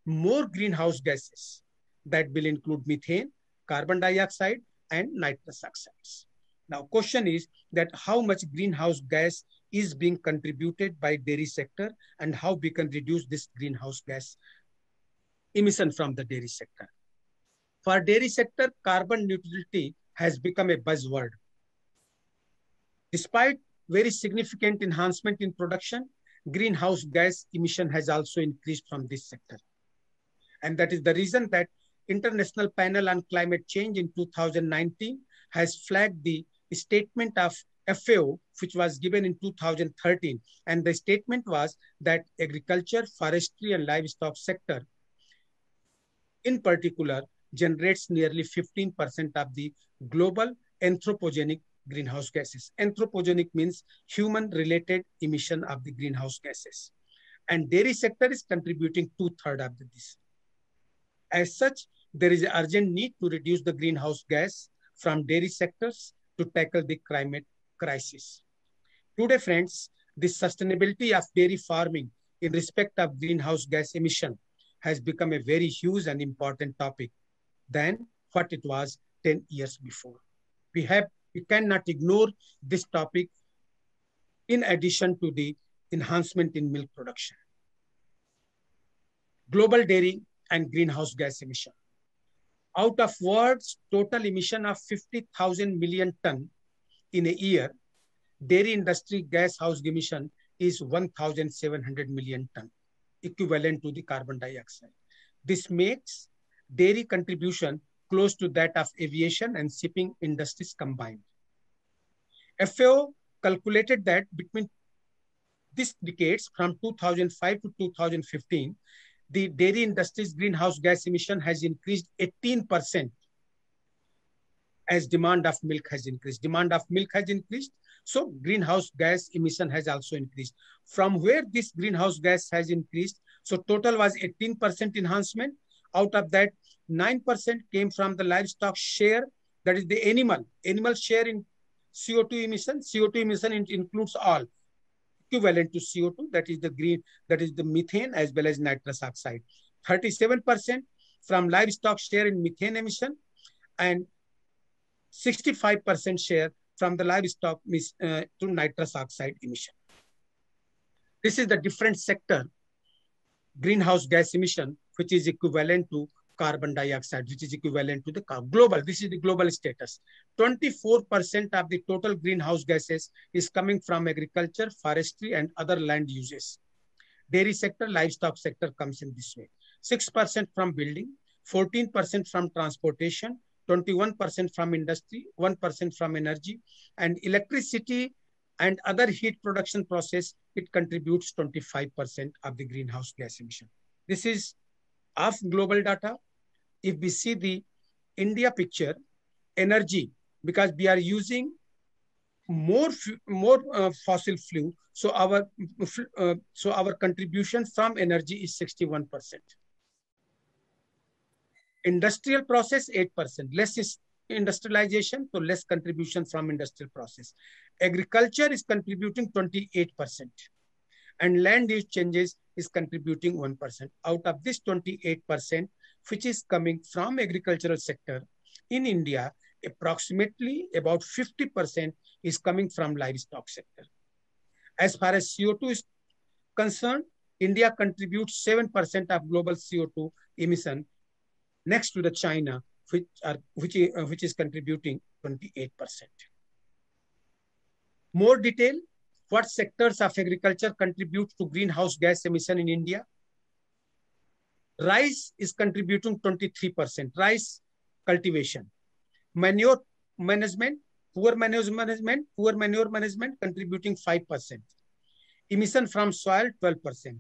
more greenhouse gases that will include methane, carbon dioxide, and nitrous oxides. Now, question is that how much greenhouse gas is being contributed by dairy sector and how we can reduce this greenhouse gas emission from the dairy sector. For dairy sector, carbon neutrality has become a buzzword. Despite very significant enhancement in production, greenhouse gas emission has also increased from this sector. And that is the reason that International Panel on Climate Change in 2019 has flagged the statement of FAO, which was given in 2013. And the statement was that agriculture, forestry, and livestock sector, in particular, generates nearly 15% of the global anthropogenic greenhouse gases. Anthropogenic means human-related emission of the greenhouse gases. And dairy sector is contributing two-thirds of this. As such, there is an urgent need to reduce the greenhouse gas from dairy sectors to tackle the climate crisis. Today, friends, the sustainability of dairy farming in respect of greenhouse gas emission has become a very huge and important topic than what it was 10 years before. We have we cannot ignore this topic in addition to the enhancement in milk production. Global dairy and greenhouse gas emission. Out of world's total emission of 50,000 million ton in a year, dairy industry gas house emission is 1,700 million ton, equivalent to the carbon dioxide. This makes dairy contribution close to that of aviation and shipping industries combined. FAO calculated that between these decades from 2005 to 2015, the dairy industry's greenhouse gas emission has increased 18% as demand of milk has increased. Demand of milk has increased, so greenhouse gas emission has also increased. From where this greenhouse gas has increased, so total was 18% enhancement. Out of that, 9% came from the livestock share, that is the animal, animal share in CO2 emission. CO2 emission includes all equivalent to CO2, that is the green, that is the methane as well as nitrous oxide. 37% from livestock share in methane emission, and 65% share from the livestock uh, to nitrous oxide emission. This is the different sector greenhouse gas emission, which is equivalent to carbon dioxide, which is equivalent to the global. This is the global status. 24% of the total greenhouse gases is coming from agriculture, forestry, and other land uses. Dairy sector, livestock sector comes in this way. 6% from building, 14% from transportation, 21% from industry, 1% from energy, and electricity and other heat production process, it contributes 25% of the greenhouse gas emission. This is of global data. If we see the India picture, energy, because we are using more more uh, fossil fuel, so our uh, so our contribution from energy is 61 percent Industrial process, 8%. Less is industrialization, so less contribution from industrial process. Agriculture is contributing 28%. And land use changes is contributing 1%. Out of this 28%, which is coming from agricultural sector, in India, approximately about 50% is coming from livestock sector. As far as CO2 is concerned, India contributes 7% of global CO2 emission next to the China, which, are, which, uh, which is contributing 28%. More detail, what sectors of agriculture contribute to greenhouse gas emission in India? Rice is contributing 23%, rice cultivation. Manure management, poor manure management, poor manure management contributing 5%. Emission from soil, 12%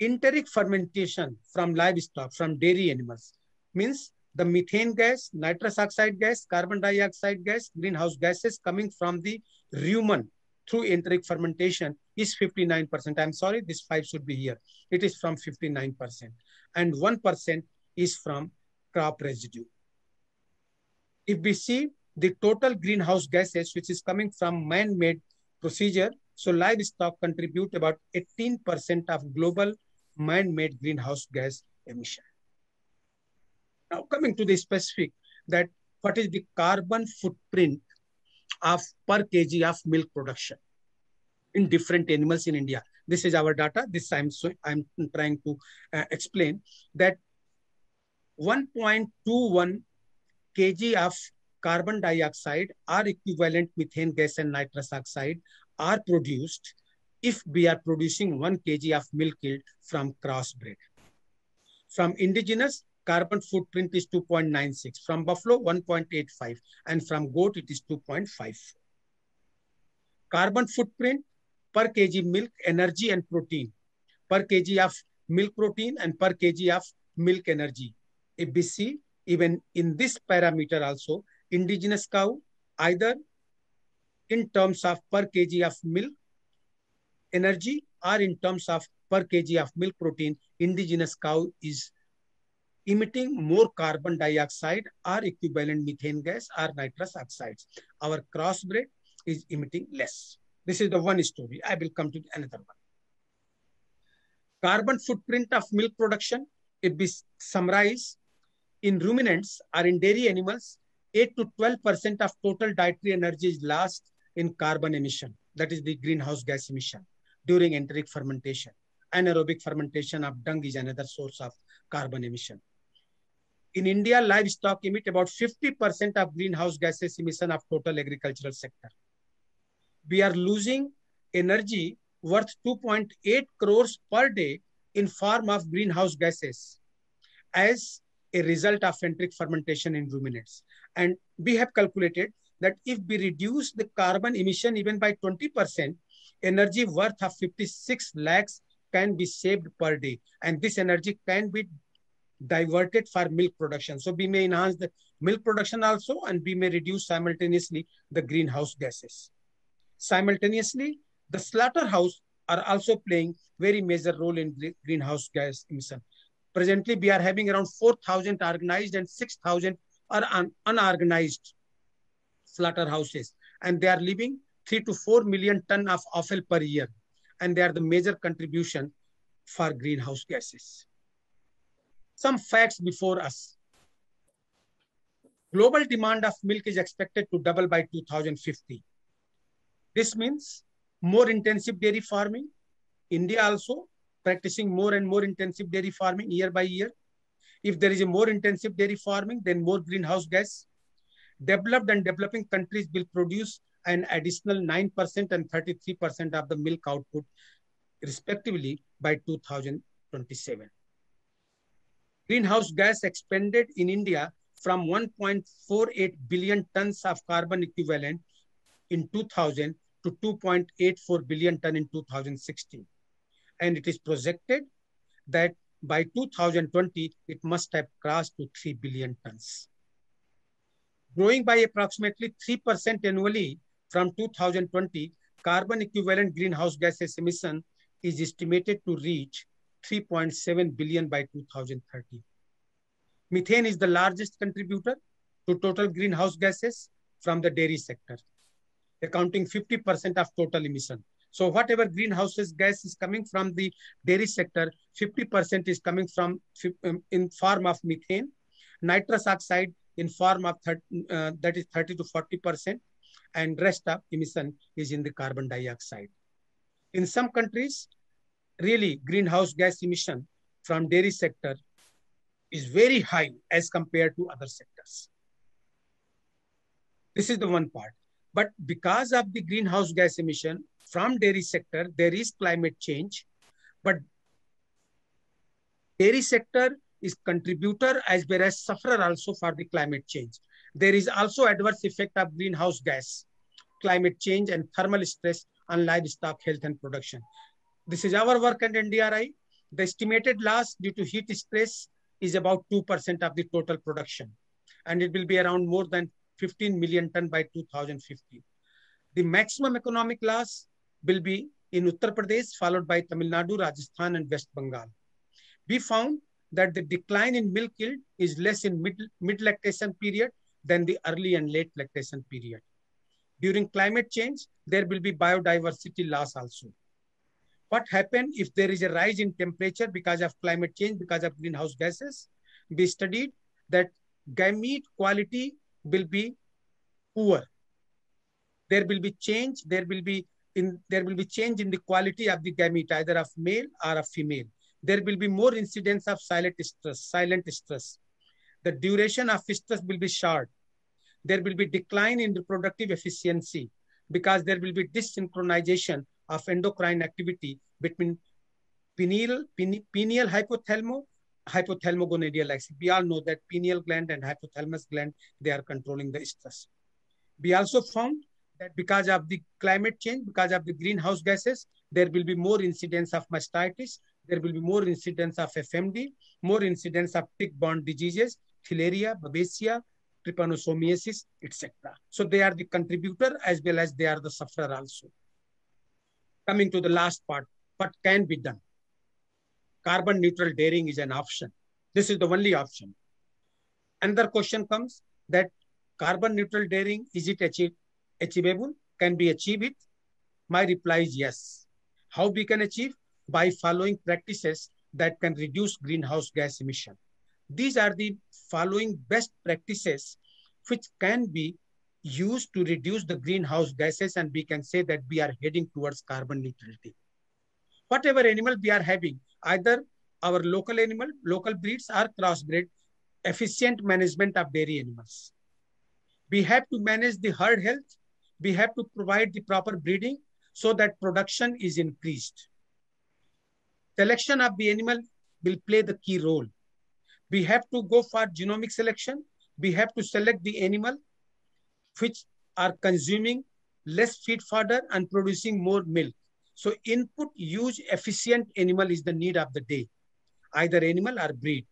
enteric fermentation from livestock, from dairy animals, means the methane gas, nitrous oxide gas, carbon dioxide gas, greenhouse gases coming from the rumen through enteric fermentation is 59%. I'm sorry, this 5 should be here. It is from 59%. And 1% is from crop residue. If we see the total greenhouse gases, which is coming from man-made procedure, so livestock contribute about 18% of global man-made greenhouse gas emission. Now coming to the specific that what is the carbon footprint of per kg of milk production in different animals in India. This is our data. This I'm I'm trying to uh, explain that 1.21 kg of carbon dioxide are equivalent methane gas and nitrous oxide are produced if we are producing 1 kg of milk yield from crossbred. From indigenous, carbon footprint is 2.96. From buffalo, 1.85. And from goat, it is 2.5. Carbon footprint per kg milk, energy and protein. Per kg of milk protein and per kg of milk energy. We even in this parameter also, indigenous cow, either in terms of per kg of milk energy or in terms of per kg of milk protein, indigenous cow is emitting more carbon dioxide or equivalent methane gas or nitrous oxides. Our crossbred is emitting less. This is the one story. I will come to another one. Carbon footprint of milk production, it be summarized in ruminants or in dairy animals, 8 to 12% of total dietary energy is lost in carbon emission. That is the greenhouse gas emission during enteric fermentation. Anaerobic fermentation of dung is another source of carbon emission. In India, livestock emit about 50% of greenhouse gases emission of total agricultural sector. We are losing energy worth 2.8 crores per day in form of greenhouse gases as a result of enteric fermentation in ruminants. And we have calculated that if we reduce the carbon emission even by 20%, energy worth of 56 lakhs can be saved per day. And this energy can be diverted for milk production. So we may enhance the milk production also, and we may reduce simultaneously the greenhouse gases. Simultaneously, the slaughterhouse are also playing very major role in greenhouse gas emission. Presently, we are having around 4,000 organized and 6,000 are un unorganized slaughterhouses, and they are leaving 3 to 4 million ton of offal per year. And they are the major contribution for greenhouse gases. Some facts before us. Global demand of milk is expected to double by 2050. This means more intensive dairy farming. India also practicing more and more intensive dairy farming year by year. If there is a more intensive dairy farming, then more greenhouse gas. Developed and developing countries will produce an additional 9% and 33% of the milk output, respectively, by 2027. Greenhouse gas expended in India from 1.48 billion tons of carbon equivalent in 2000 to 2.84 billion ton in 2016. And it is projected that by 2020, it must have crossed to 3 billion tons. Growing by approximately 3% annually from 2020, carbon equivalent greenhouse gases emission is estimated to reach 3.7 billion by 2030. Methane is the largest contributor to total greenhouse gases from the dairy sector, accounting 50% of total emission. So whatever greenhouse gas is coming from the dairy sector, 50% is coming from um, in form of methane, nitrous oxide in form of 30, uh, that is 30 to 40%, and rest of emission is in the carbon dioxide. In some countries, really greenhouse gas emission from dairy sector is very high as compared to other sectors. This is the one part. But because of the greenhouse gas emission from dairy sector, there is climate change. But dairy sector is contributor as well as sufferer also for the climate change. There is also adverse effect of greenhouse gas, climate change and thermal stress on livestock health and production. This is our work at NDRI. The estimated loss due to heat stress is about 2% of the total production. And it will be around more than 15 million ton by 2050. The maximum economic loss will be in Uttar Pradesh, followed by Tamil Nadu, Rajasthan, and West Bengal. We found that the decline in milk yield is less in mid, mid lactation period than the early and late lactation period. During climate change, there will be biodiversity loss also what happens if there is a rise in temperature because of climate change, because of greenhouse gases. We studied that gamete quality will be poor. There will be change, there will be in there will be change in the quality of the gamete, either of male or of female. There will be more incidence of silent stress, silent stress. The duration of stress will be short. There will be decline in reproductive efficiency because there will be dysynchronization of endocrine activity between pineal, pineal hypothalamo, hypothalamo-gonadal axis. We all know that pineal gland and hypothalamus gland, they are controlling the stress. We also found that because of the climate change, because of the greenhouse gases, there will be more incidence of mastitis, there will be more incidence of FMD, more incidence of tick-borne diseases, filaria, babesia, trypanosomiasis, etc. So they are the contributor as well as they are the sufferer also coming to the last part, what can be done? Carbon neutral dairying is an option. This is the only option. Another question comes that carbon neutral dairying, is it achieve, achievable? Can we achieve it? My reply is yes. How we can achieve? By following practices that can reduce greenhouse gas emission. These are the following best practices which can be used to reduce the greenhouse gases and we can say that we are heading towards carbon neutrality. Whatever animal we are having, either our local animal, local breeds or crossbred, efficient management of dairy animals. We have to manage the herd health. We have to provide the proper breeding so that production is increased. Selection of the animal will play the key role. We have to go for genomic selection. We have to select the animal which are consuming less feed fodder and producing more milk. So input use efficient animal is the need of the day, either animal or breed,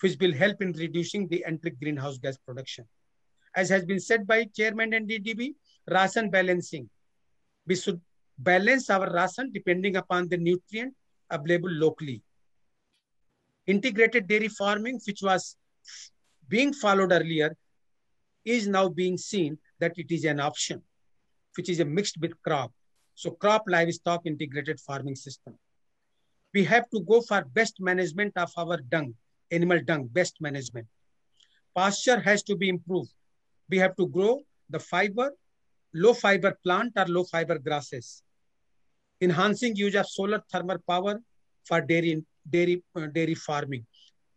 which will help in reducing the enteric greenhouse gas production. As has been said by Chairman NDDB, ration balancing. We should balance our ration depending upon the nutrient available locally. Integrated dairy farming, which was being followed earlier, is now being seen that it is an option, which is a mixed with crop. So crop livestock integrated farming system. We have to go for best management of our dung. animal dung, best management. Pasture has to be improved. We have to grow the fiber, low fiber plant or low fiber grasses. Enhancing use of solar thermal power for dairy, dairy, uh, dairy farming,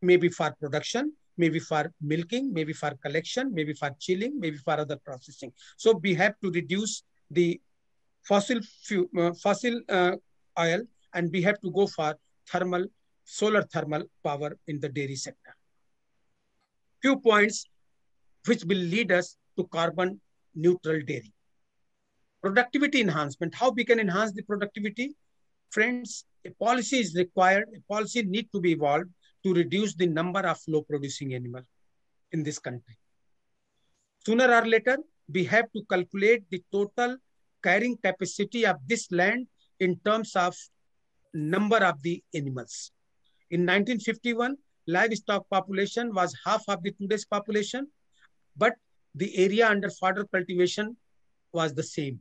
maybe for production, maybe for milking, maybe for collection, maybe for chilling, maybe for other processing. So we have to reduce the fossil fuel, uh, fossil uh, oil, and we have to go for thermal, solar thermal power in the dairy sector. Few points which will lead us to carbon neutral dairy. Productivity enhancement, how we can enhance the productivity? Friends, a policy is required, a policy need to be evolved to reduce the number of low producing animal in this country. Sooner or later, we have to calculate the total carrying capacity of this land in terms of number of the animals. In 1951, livestock population was half of the today's population, but the area under fodder cultivation was the same.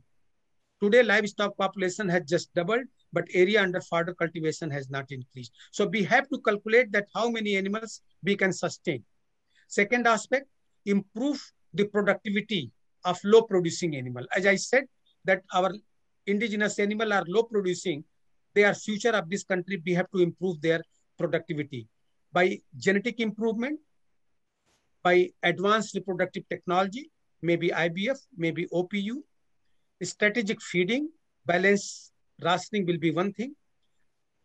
Today, livestock population has just doubled, but area under fodder cultivation has not increased. So we have to calculate that how many animals we can sustain. Second aspect, improve the productivity of low producing animal. As I said, that our indigenous animal are low producing, they are future of this country. We have to improve their productivity by genetic improvement, by advanced reproductive technology, maybe IVF, maybe OPU, strategic feeding, balance rationing will be one thing.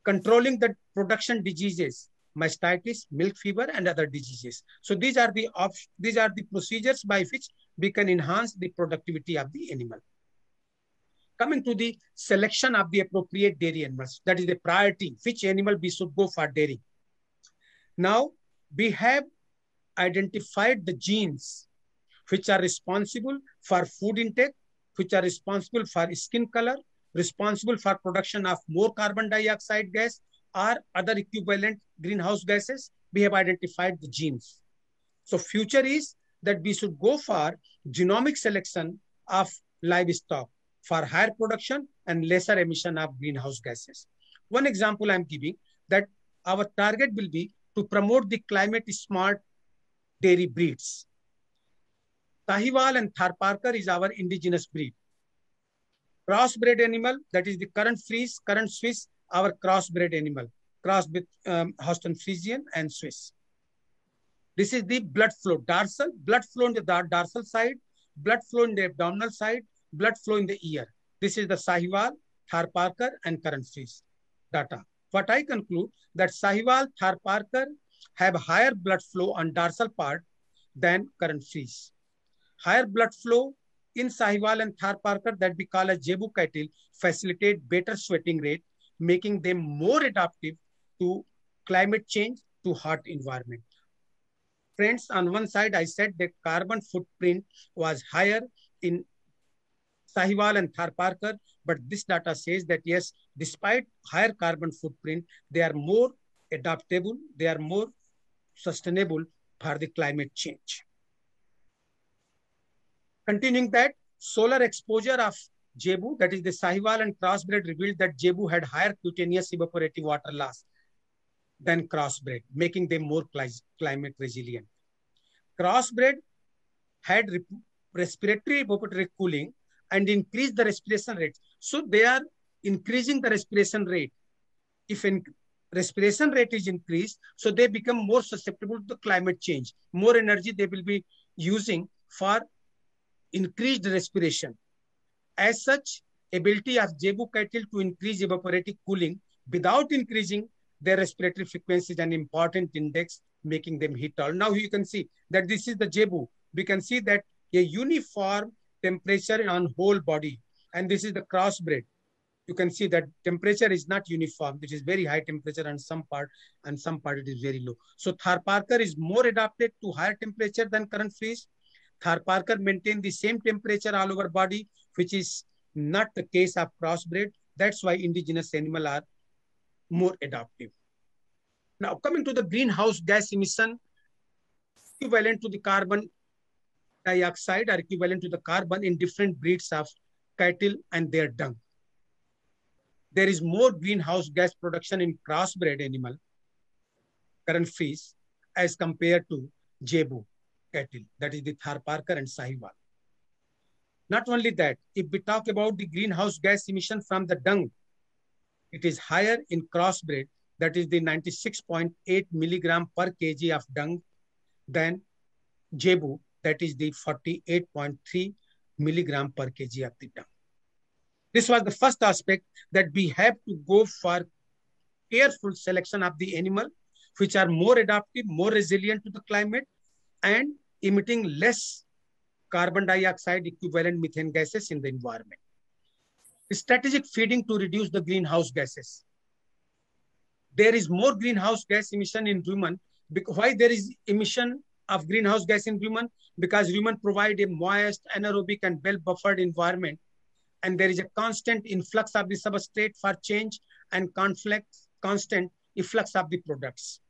Controlling the production diseases, mastitis, milk fever, and other diseases. So these are the these are the procedures by which we can enhance the productivity of the animal. Coming to the selection of the appropriate dairy animals, that is the priority, which animal we should go for dairy. Now, we have identified the genes which are responsible for food intake, which are responsible for skin color, responsible for production of more carbon dioxide gas or other equivalent greenhouse gases. We have identified the genes. So future is that we should go for genomic selection of livestock for higher production and lesser emission of greenhouse gases. One example I'm giving that our target will be to promote the climate smart dairy breeds. Sahiwal and Tharparkar is our indigenous breed. Crossbred animal, that is the Karan Fries, Karan Swiss, our crossbred animal, cross with um, Holstein Friesian and Swiss. This is the blood flow, dorsal, blood flow in the dorsal side, blood flow in the abdominal side, blood flow in the ear. This is the Sahiwal, Tharparkar, and Karan Fries data. What I conclude that Sahiwal, Tharparkar have higher blood flow on dorsal part than Karan Fries. Higher blood flow in Sahiwal and Tharparkar that we call as Zebu cattle facilitate better sweating rate, making them more adaptive to climate change, to hot environment. Friends, on one side, I said that carbon footprint was higher in Sahiwal and Tharparkar, but this data says that yes, despite higher carbon footprint, they are more adaptable, they are more sustainable for the climate change. Continuing that, solar exposure of Zebu, that is the Sahiwal and crossbred revealed that Zebu had higher cutaneous evaporative water loss than crossbred, making them more climate resilient. Crossbred had respiratory evaporative cooling and increase the respiration rate. So they are increasing the respiration rate. If respiration rate is increased, so they become more susceptible to the climate change. More energy they will be using for increased respiration. As such, ability of Zebu cattle to increase evaporative cooling without increasing their respiratory frequency is an important index, making them heat all. Now you can see that this is the Zebu. We can see that a uniform temperature on whole body. And this is the crossbred. You can see that temperature is not uniform. It is very high temperature on some part and some part it is very low. So Tharparkar is more adapted to higher temperature than Karan Fries. Tharparkar maintain the same temperature all over body, which is not the case of crossbred. That's why indigenous animal are more adaptive. Now coming to the greenhouse gas emission equivalent to the carbon dioxide are equivalent to the carbon in different breeds of cattle and their dung. There is more greenhouse gas production in crossbred animal, Karan Fries, as compared to Zebu cattle, that is the Tharparkar and Sahiwal. Not only that, if we talk about the greenhouse gas emission from the dung, it is higher in crossbred, that is the 96.8 milligram per kg of dung than Zebu, that is the 48.3 milligram per kg of the dung. This was the first aspect that we have to go for careful selection of the animal, which are more adaptive, more resilient to the climate, and emitting less carbon dioxide equivalent methane gases in the environment. Strategic feeding to reduce the greenhouse gases. There is more greenhouse gas emission in rumen. Why there is emission of greenhouse gas in rumen? Because rumen provide a moist, anaerobic, and well buffered environment. And there is a constant influx of the substrate for change and conflict, constant efflux of the products.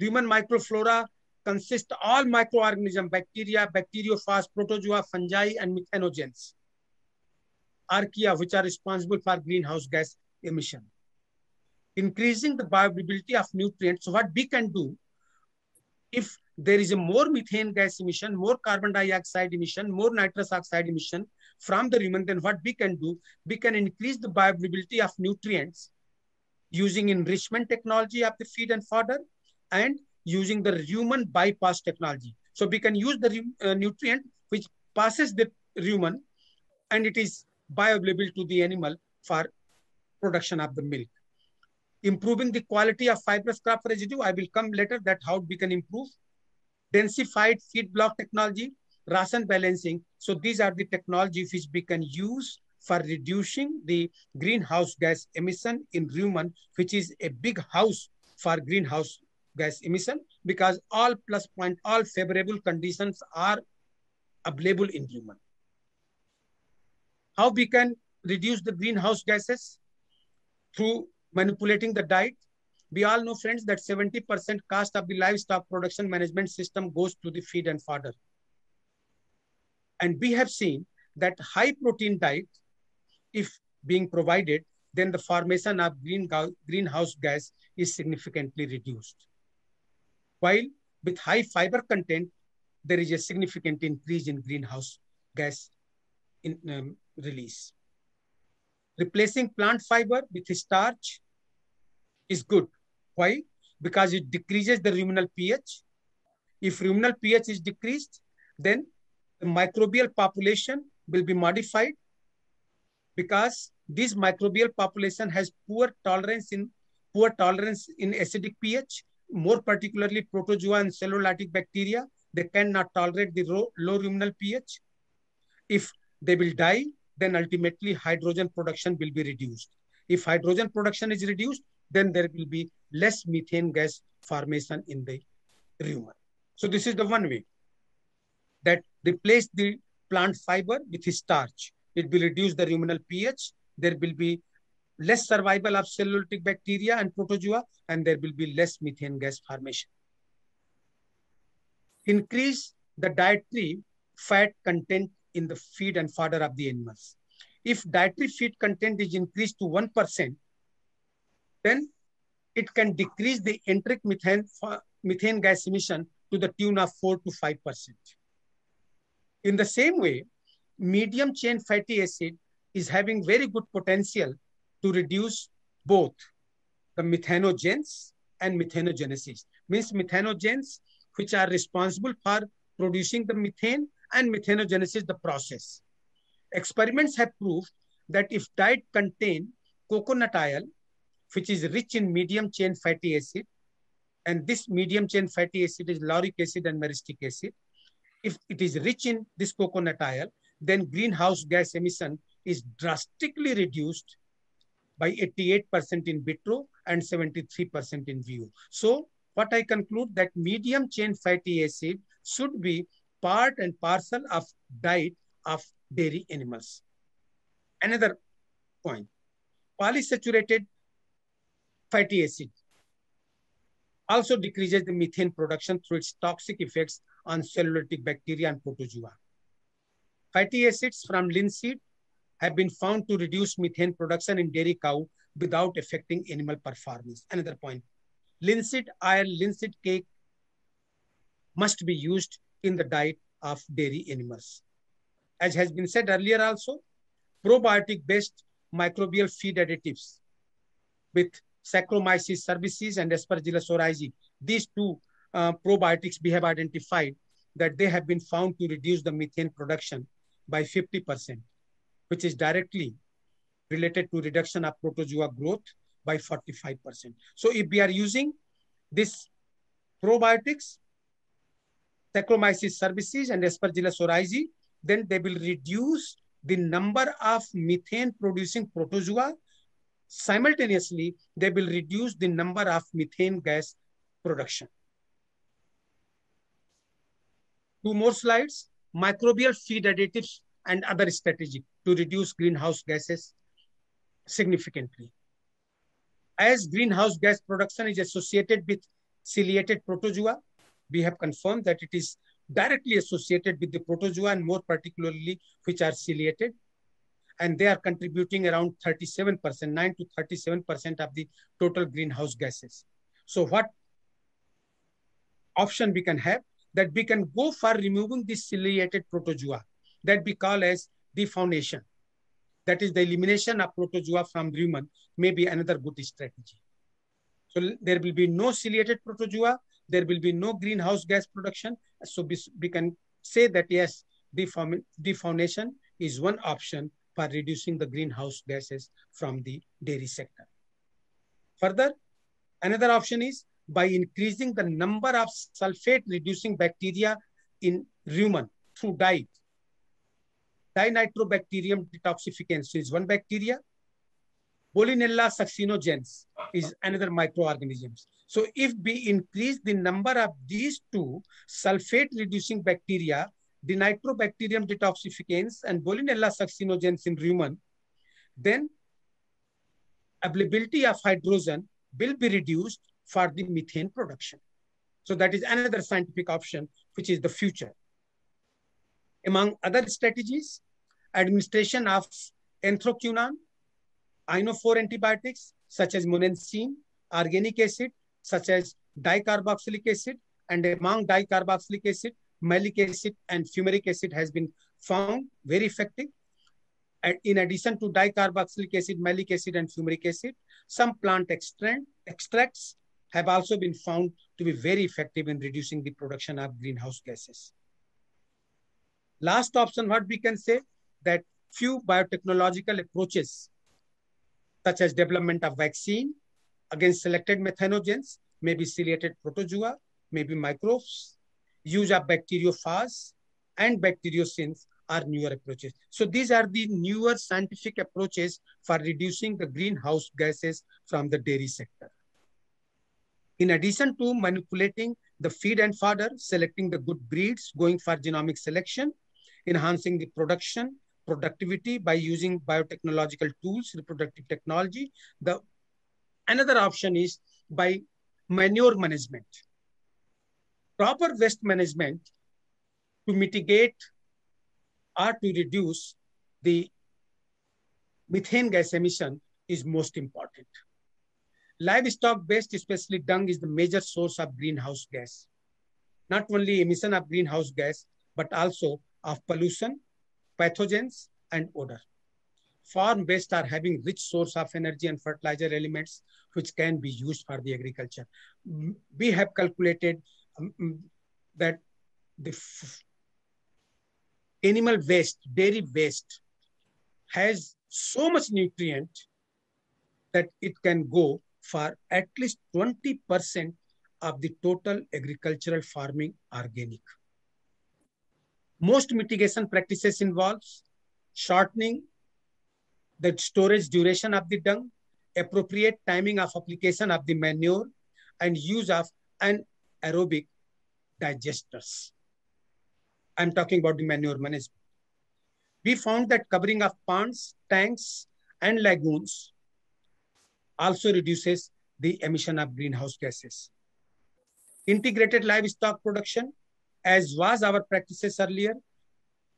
Rumen microflora consist all microorganisms, bacteria, bacteriophages, protozoa, fungi, and methanogens. Archaea, which are responsible for greenhouse gas emission. Increasing the bioavailability of nutrients. So what we can do, if there is a more methane gas emission, more carbon dioxide emission, more nitrous oxide emission from the rumen, then what we can do, we can increase the bioavailability of nutrients using enrichment technology of the feed and fodder and using the rumen bypass technology. So we can use the uh, nutrient which passes the rumen and it is bioavailable to the animal for production of the milk. Improving the quality of fibrous crop residue, I will come later that how we can improve. Densified feed block technology, ration balancing. So these are the technology which we can use for reducing the greenhouse gas emission in rumen, which is a big house for greenhouse gas emission because all plus point, all favorable conditions are available in rumen. How we can reduce the greenhouse gases? Through manipulating the diet. We all know, friends, that 70% cost of the livestock production management system goes to the feed and fodder. And we have seen that high protein diet, if being provided, then the formation of green greenhouse gas is significantly reduced. While with high fiber content, there is a significant increase in greenhouse gas in, um, release. Replacing plant fiber with starch is good. Why? Because it decreases the ruminal pH. If ruminal pH is decreased, then the microbial population will be modified because this microbial population has poor tolerance in poor tolerance in acidic pH, more particularly protozoa and cellulolytic bacteria. They cannot tolerate the low, ruminal pH. If they will die, then ultimately hydrogen production will be reduced. If hydrogen production is reduced, then there will be less methane gas formation in the rumen. So this is the one way that replace the plant fiber with starch. It will reduce the ruminal pH. There will be less survival of cellulolytic bacteria and protozoa, and there will be less methane gas formation. Increase the dietary fat content in the feed and fodder of the animals. If dietary feed content is increased to 1%, then it can decrease the enteric methane, methane gas emission to the tune of 4 to 5%. In the same way, medium chain fatty acid is having very good potential to reduce both the methanogens and methanogenesis. Means methanogens, which are responsible for producing the methane and methanogenesis, the process. Experiments have proved that if diet contain coconut oil, which is rich in medium chain fatty acid, and this medium chain fatty acid is lauric acid and myristic acid. If it is rich in this coconut oil, then greenhouse gas emission is drastically reduced by 88% in vitro and 73% in vivo. So what I conclude that medium chain fatty acid should be part and parcel of diet of dairy animals. Another point, polysaturated fatty acid also decreases the methane production through its toxic effects on cellulolytic bacteria and protozoa. Fatty acids from linseed have been found to reduce methane production in dairy cow without affecting animal performance. Another point, linseed oil, linseed cake must be used in the diet of dairy animals. As has been said earlier also, probiotic-based microbial feed additives with Saccharomyces cerevisiae and Aspergillus oryzae, these two uh, probiotics we have identified that they have been found to reduce the methane production by 50%, which is directly related to reduction of protozoa growth by 45%. So if we are using this probiotics, Saccharomyces cerevisiae and Aspergillus oryzae, then they will reduce the number of methane producing protozoa. Simultaneously, they will reduce the number of methane gas production. Two more slides, microbial feed additives and other strategy to reduce greenhouse gases significantly. As greenhouse gas production is associated with ciliated protozoa, we have confirmed that it is directly associated with the protozoa and more particularly which are ciliated. And they are contributing around 37%, 9 to 37% of the total greenhouse gases. So what option we can have? That we can go for removing the ciliated protozoa that we call as defaunation. That is the elimination of protozoa from rumen may be another good strategy. So there will be no ciliated protozoa, there will be no greenhouse gas production. So we, we can say that yes, defaun defaunation is one option for reducing the greenhouse gases from the dairy sector. Further, another option is by increasing the number of sulfate reducing bacteria in rumen through diet. Denitrobacterium detoxificans is one bacteria. Wolinella succinogenes is another microorganisms. So if we increase the number of these two sulfate reducing bacteria, the nitrobacterium detoxificans and Wolinella succinogenes in rumen, then availability of hydrogen will be reduced for the methane production. So that is another scientific option, which is the future. Among other strategies, administration of anthraquinone, ionophore antibiotics, such as monensin, organic acid, such as dicarboxylic acid, and among dicarboxylic acid, malic acid and fumaric acid has been found very effective. And in addition to dicarboxylic acid, malic acid, and fumaric acid, some plant extract, extracts have also been found to be very effective in reducing the production of greenhouse gases. Last option, what we can say, that few biotechnological approaches, such as development of vaccine against selected methanogens, maybe ciliated protozoa, maybe microbes, use of bacteriophages and bacteriocins are newer approaches. So these are the newer scientific approaches for reducing the greenhouse gases from the dairy sector. In addition to manipulating the feed and fodder, selecting the good breeds, going for genomic selection, enhancing the production, productivity by using biotechnological tools, reproductive technology. The another option is by manure management. Proper waste management to mitigate or to reduce the methane gas emission is most important. Livestock based, especially dung, is the major source of greenhouse gas. Not only emission of greenhouse gas, but also of pollution, pathogens, and odor. Farm-based are having rich source of energy and fertilizer elements which can be used for the agriculture. We have calculated um, that the animal waste, dairy waste, has so much nutrient that it can go for at least 20% of the total agricultural farming organic. Most mitigation practices involves shortening the storage duration of the dung, appropriate timing of application of the manure, and use of anaerobic digesters. I'm talking about the manure management. We found that covering of ponds, tanks, and lagoons also reduces the emission of greenhouse gases. Integrated livestock production, as was our practices earlier,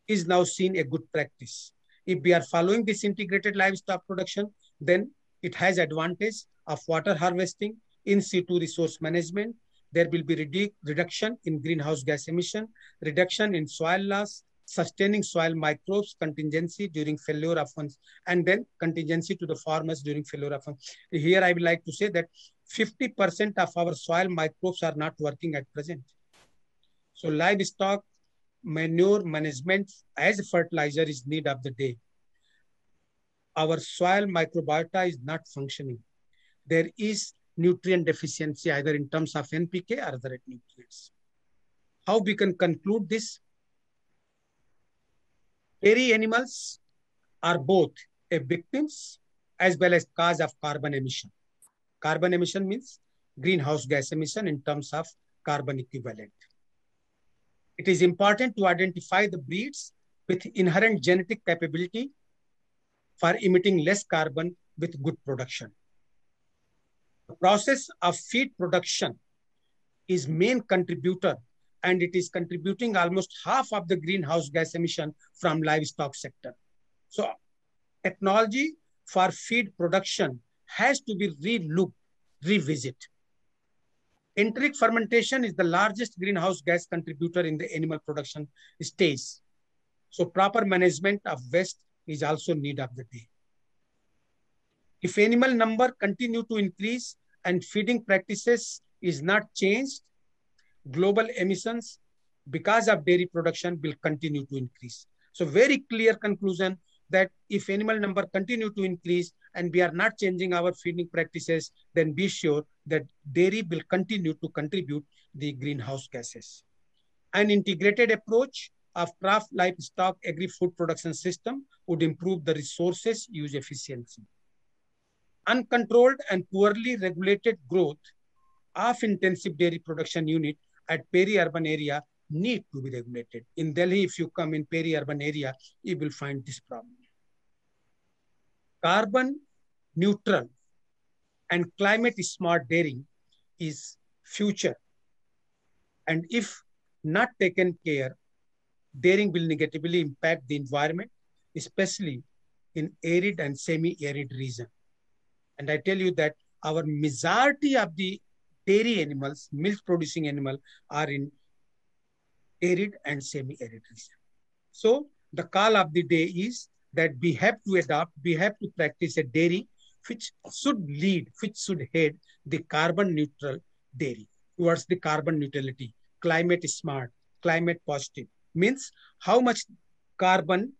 is now seen a good practice. If we are following this integrated livestock production, then it has advantage of water harvesting, in situ resource management, there will be redu- reduction in greenhouse gas emission, reduction in soil loss, sustaining soil microbes, contingency during failure of funds, and then contingency to the farmers during failure of funds. Here I would like to say that 50% of our soil microbes are not working at present. So livestock manure management as fertilizer is need of the day. Our soil microbiota is not functioning. There is nutrient deficiency either in terms of NPK or other nutrients. How we can conclude this? Dairy animals are both a victims as well as cause of carbon emission. Carbon emission means greenhouse gas emission in terms of carbon equivalent. It is important to identify the breeds with inherent genetic capability for emitting less carbon with good production. The process of feed production is main contributor and it is contributing almost half of the greenhouse gas emission from livestock sector. So technology for feed production has to be re-looked, revisit. Enteric fermentation is the largest greenhouse gas contributor in the animal production stage. So proper management of waste is also need of the day. If animal number continue to increase and feeding practices is not changed, global emissions because of dairy production will continue to increase. So very clear conclusion that if animal number continue to increase and we are not changing our feeding practices, then be sure that dairy will continue to contribute the greenhouse gases. An integrated approach of crop livestock agri-food production system would improve the resources use efficiency. Uncontrolled and poorly regulated growth of intensive dairy production unit at peri-urban area need to be regulated. In Delhi, if you come in peri-urban area, you will find this problem. Carbon neutral and climate smart dairy is future. And if not taken care, dairying will negatively impact the environment, especially in arid and semi-arid region. And I tell you that our majority of the dairy animals, milk producing animal are in arid and semi-arid region. So the call of the day is that we have to adopt, we have to practice a dairy which should lead, which should head the carbon neutral dairy towards the carbon neutrality, climate smart, climate positive. Means how much carbon,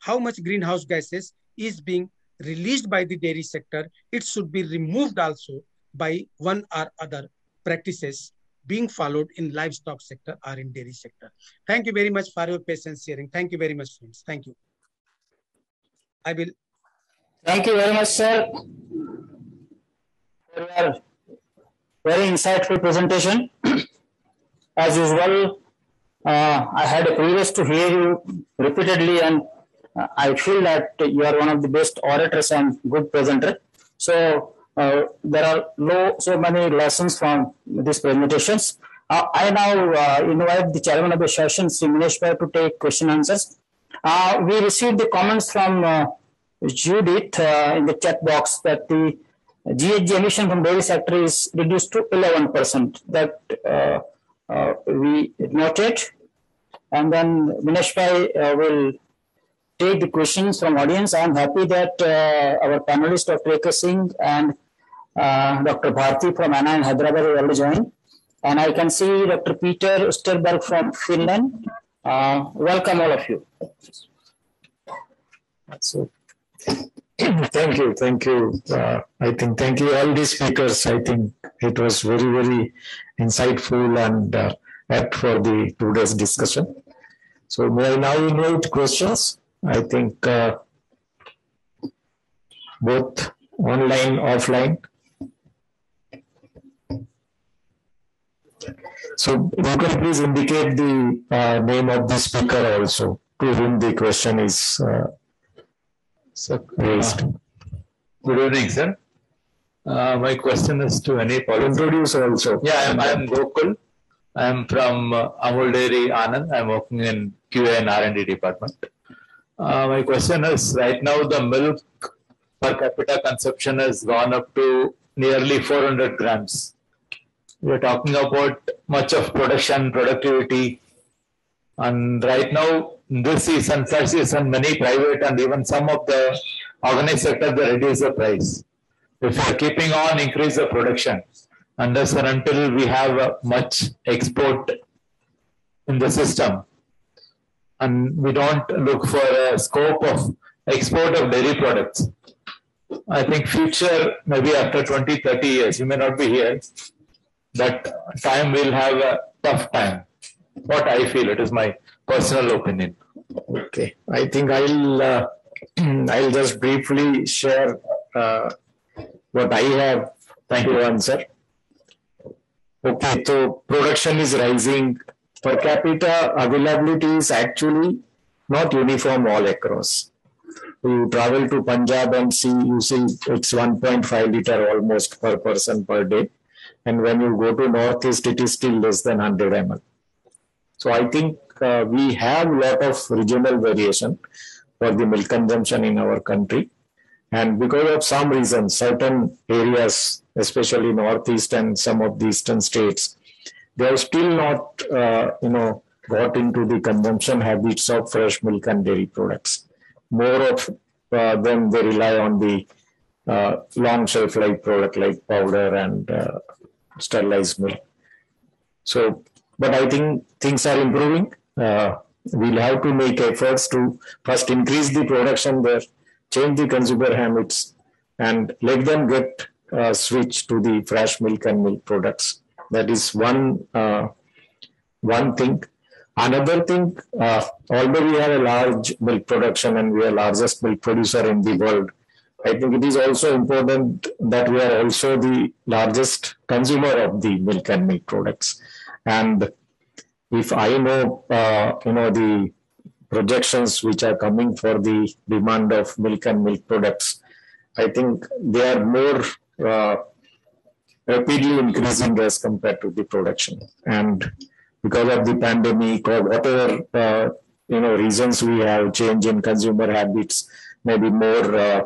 how much greenhouse gases is being released by the dairy sector, it should be removed also by one or other practices being followed in livestock sector or in dairy sector. Thank you very much for your patience sharing. Thank you very much, friends. Thank you. I will. Thank you very much, sir, for your very insightful presentation. As usual, uh, I had a privilege to hear you repeatedly, and uh, I feel that you are one of the best orators and good presenter. So uh, there are no, so many lessons from these presentations. Uh, I now uh, invite the chairman of the session, Sri to take question answers. Uh, we received the comments from uh, Judith uh, in the chat box that the GHG emission from dairy sector is reduced to 11%. That uh, uh, we noted. And then Meenesh Bhai uh, will take the questions from audience. I am happy that our panelists, Dr. Ekar Singh and Dr. Bharti from ANNA and Hyderabad have already joined. And I can see Dr. Peter Osterberg from Finland. Uh, welcome all of you. So, thank you, thank you. Uh, I think thank you all the speakers. I think it was very, very insightful and uh, apt for the today's discussion. So may I now invite questions? I think uh, both online, offline. So you can please indicate the uh, name of the speaker also to whom the question is uh, raised. Good evening, sir. Uh, my question is to any policy. Introduce also. Yeah, I'm, I'm Gokul. I'm from uh, Amul Dairy Anand. I'm working in QA and R&D department. Uh, my question is, right now the milk per capita consumption has gone up to nearly 400 grams. We're talking about much of production, productivity. And right now, this season, such season, many private and even some of the organized sector, they reduce the price. If we're keeping on increase the production, unless and until we have much export in the system, and we don't look for a scope of export of dairy products. I think future, maybe after 20, 30 years, you may not be here, but time will have a tough time. What I feel, it is my personal opinion. Okay, I think I'll uh, I'll just briefly share uh, what I have to answer. Okay, so production is rising. Per capita availability is actually not uniform all across. You travel to Punjab and see, you see it's 1.5 liter almost per person per day. And when you go to Northeast, it is still less than 100 ml. So I think uh, we have a lot of regional variation for the milk consumption in our country. And because of some reasons, certain areas, especially Northeast and some of the eastern states, they have still not, uh, you know, got into the consumption habits of fresh milk and dairy products. More of uh, them, they rely on the uh, long shelf life product like powder and uh, sterilized milk. So, but I think things are improving. Uh, we'll have to make efforts to first increase the production there change the consumer habits and let them get uh, switch to the fresh milk and milk products. That is one uh, one thing. Another thing, uh, although we have a large milk production and we are largest milk producer in the world, I think it is also important that we are also the largest consumer of the milk and milk products. And if I know, uh, you know, the projections which are coming for the demand of milk and milk products, I think they are more uh, rapidly increasing as compared to the production. And because of the pandemic or whatever uh, you know reasons we have, change in consumer habits, maybe more uh,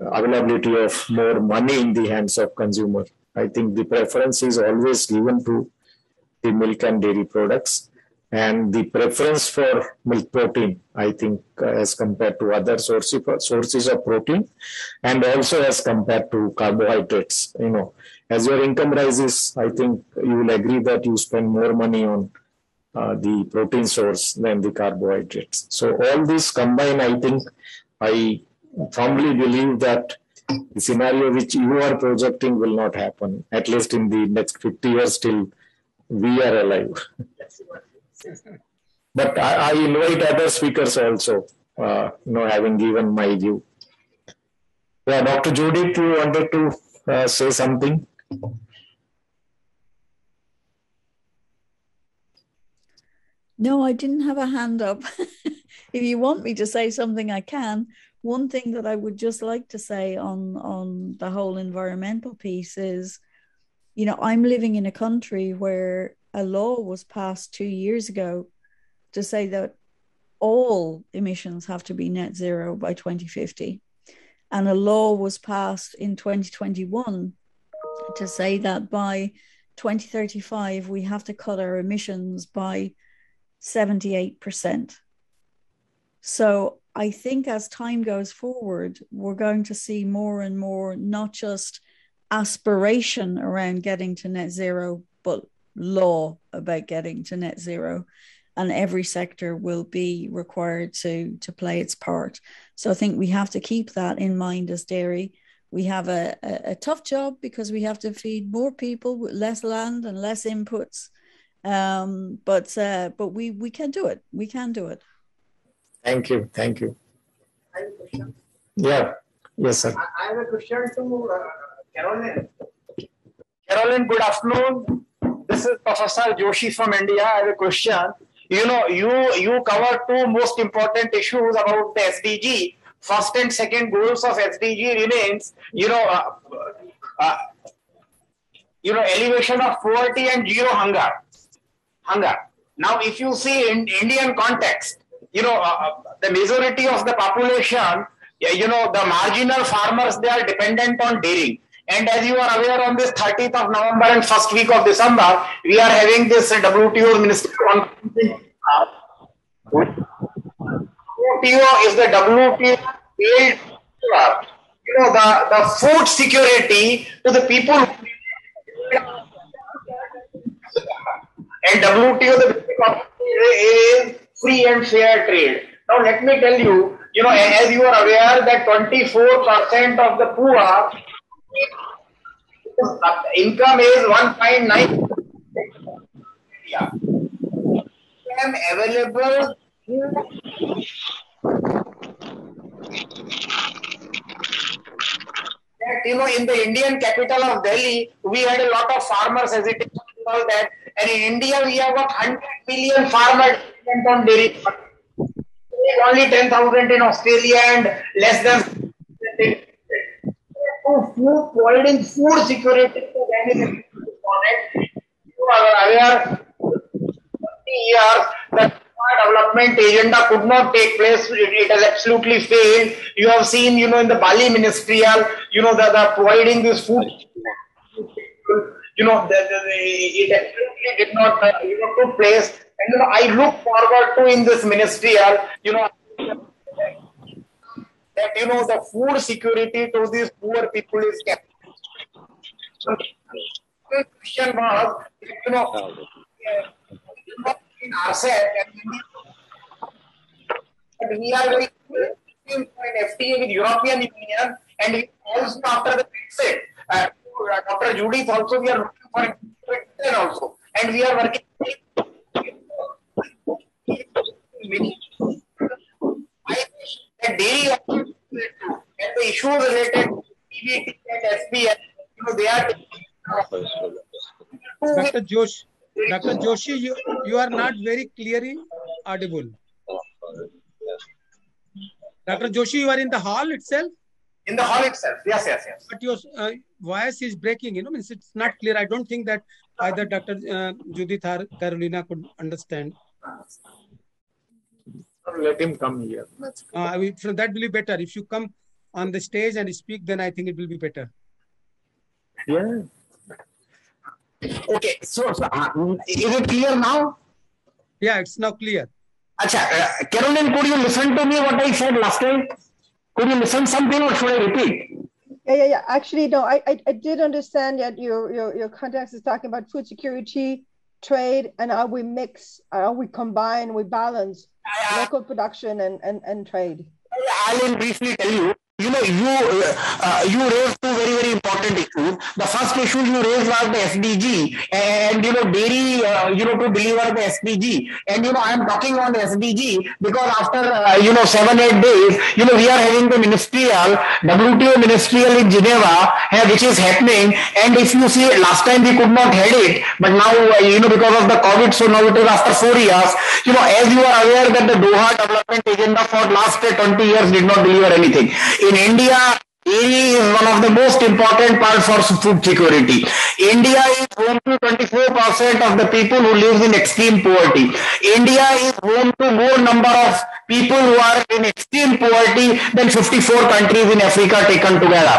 availability of more money in the hands of consumer. I think the preference is always given to the milk and dairy products and the preference for milk protein, I think, uh, as compared to other sources sources of protein, and also as compared to carbohydrates. You know, as your income rises, I think you will agree that you spend more money on uh, the protein source than the carbohydrates. So all these combined, I think, I firmly believe that the scenario which you are projecting will not happen, at least in the next 50 years till we are alive. but I, I, invite other speakers also, uh, you know, having given my view. Yeah, Dr. Judith, you wanted to uh, say something? No, I didn't have a hand up. if you want me to say something, I can. One thing that I would just like to say on on the whole environmental piece is, you know, I'm living in a country where a law was passed two years ago to say that all emissions have to be net zero by 2050. And a law was passed in 2021 to say that by 2035, we have to cut our emissions by 78%. So I think as time goes forward, we're going to see more and more, not just aspiration around getting to net zero, but law about getting to net zero. And every sector will be required to to play its part. So i think we have to keep that in mind as dairy. We have a, a, a tough job because we have to feed more people with less land and less inputs. Um, but uh, but we we can do it. We can do it thank you thank you yeah yes sir i have a question to uh, caroline caroline good afternoon this is Professor Joshi from India. I have a question. You know, you you cover two most important issues about the SDG. First and second goals of SDG remains, you know, uh, uh, you know, elevation of poverty and zero hunger. Hunger. Now, if you see in Indian context, you know, uh, uh the majority of the population, you know, the marginal farmers, they are dependent on dairy And as you are aware, on this 30th of November and first week of December, we are having this WTO Minister Conference. WTO is the WTO you know, the, the food security to the people. And WTO, the is free and fair trade. Now, let me tell you, you know, as you are aware that 24% of the poor income is 1.9 yeah. available that you know in the Indian capital of Delhi we had a lot of farmers hesitation all that and in India we have got 100 million farmers on dairy only 10,000 in Australia and less than food providing food security to many you are aware years the development agenda could not take place. It, has absolutely failed. You have seen, you know, in the Bali ministerial, you know, the, are providing this food, you know, the, the, it absolutely did not, uh, you know, took place. And you know, I look forward to in this ministerial, you know, that you know the food security to these poor people is kept. So, the question was, you know, uh, in RCEP but we are very in FTA with European Union and also after the Brexit, uh, Dr. Judith also we are looking for Britain also and we are working that dairy and the issues related to TBT and SPS, you know, they are Dr. Josh, Dr. Joshi, you, you are not very clearly audible. Dr. Joshi, you are in the hall itself? In the hall itself, yes, yes, yes. But your uh, voice is breaking, you know, means it's not clear. I don't think that either Dr. Uh, Judith or Carolina could understand. Let him come here. Uh, that will be better. If you come on the stage and speak, then I think it will be better. Yeah. Okay, so, so uh, is it clear now? Yeah, it's now clear. Acha, uh, Caroline, could you listen to me what I said last time? Could you listen something or should I repeat? Yeah, yeah, yeah. Actually, no, I, I, I did understand that your, your, your context is talking about food security, trade, and how we mix, how we combine, we balance local production and, and, and trade. I will briefly tell you you know, you uh, you raised two very very important issues. The first issue you raised was the SDG, and you know, dairy, uh, you know, to deliver the SDG. And you know, I am talking on the SDG because after uh, you know seven eight days, you know, we are having the ministerial WTO ministerial in Geneva, uh, which is happening. And if you see, last time we could not had it, but now uh, you know because of the COVID, so now it is after four years. You know, as you are aware that the Doha Development Agenda for last 20 years did not deliver anything in India, dairy is one of the most important parts for food security. India is home to 24% of the people who live in extreme poverty. India is home to more number of people who are in extreme poverty than 54 countries in Africa taken together.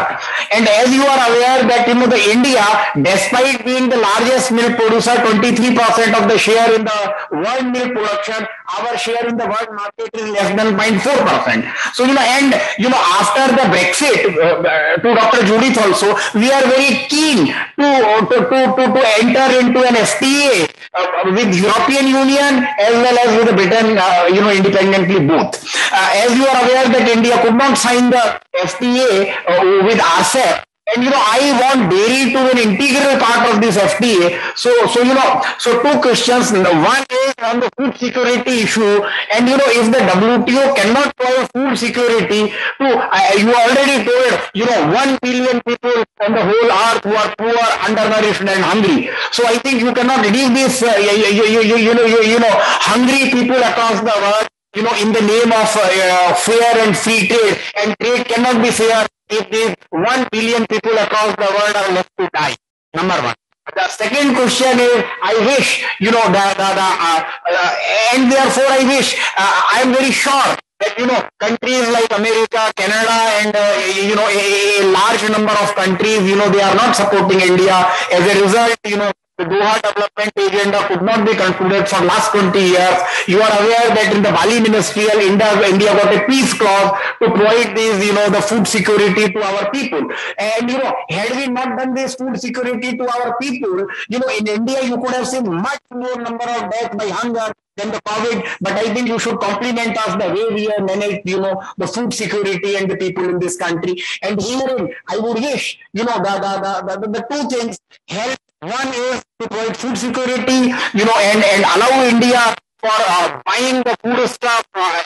And as you are aware that you know the India, despite being the largest milk producer, 23% of the share in the world milk production, our share in the world market is less than 0.4%. So you know, and you know, after the Brexit, uh, to Dr. Judith also, we are very keen to, to, to, to, to enter into an FTA uh, with European Union as well as with Britain, uh, you know, independently both. Uh, as you are aware that India could not sign the FTA uh, with RCEP and you know, I want dairy to be an integral part of this FTA. So, so you know, so two questions. One is on the food security issue, and you know, if the WTO cannot provide food security to, uh, you already told, you know, one billion people on the whole earth who are poor, undernourished, and hungry. So I think you cannot leave this, uh, you, you, you, you, know, you, you know, hungry people across the world you know, in the name of uh, fair and free trade, and trade cannot be fair if these 1 billion people across the world are left to die. Number one. The second question is, I wish, you know, the, the, the uh, uh, and therefore I wish, uh, I am very sure that you know countries like America, Canada, and uh, you know a, a large number of countries, you know, they are not supporting India. As a result, you know, the Doha Development Agenda could not be concluded for last 20 years. You are aware that in the Bali Ministerial, India, got a peace clause to provide these, you know, the food security to our people. And, you know, had we not done this food security to our people, you know, in India, you could have seen much more number of deaths by hunger than the COVID, but I think you should compliment us the way we have managed, you know, the food security and the people in this country. And herein, I would wish, you know, the, the, the, the, the two things, help one is to provide food security, you know, and, and allow India for uh, buying the food stuff, uh,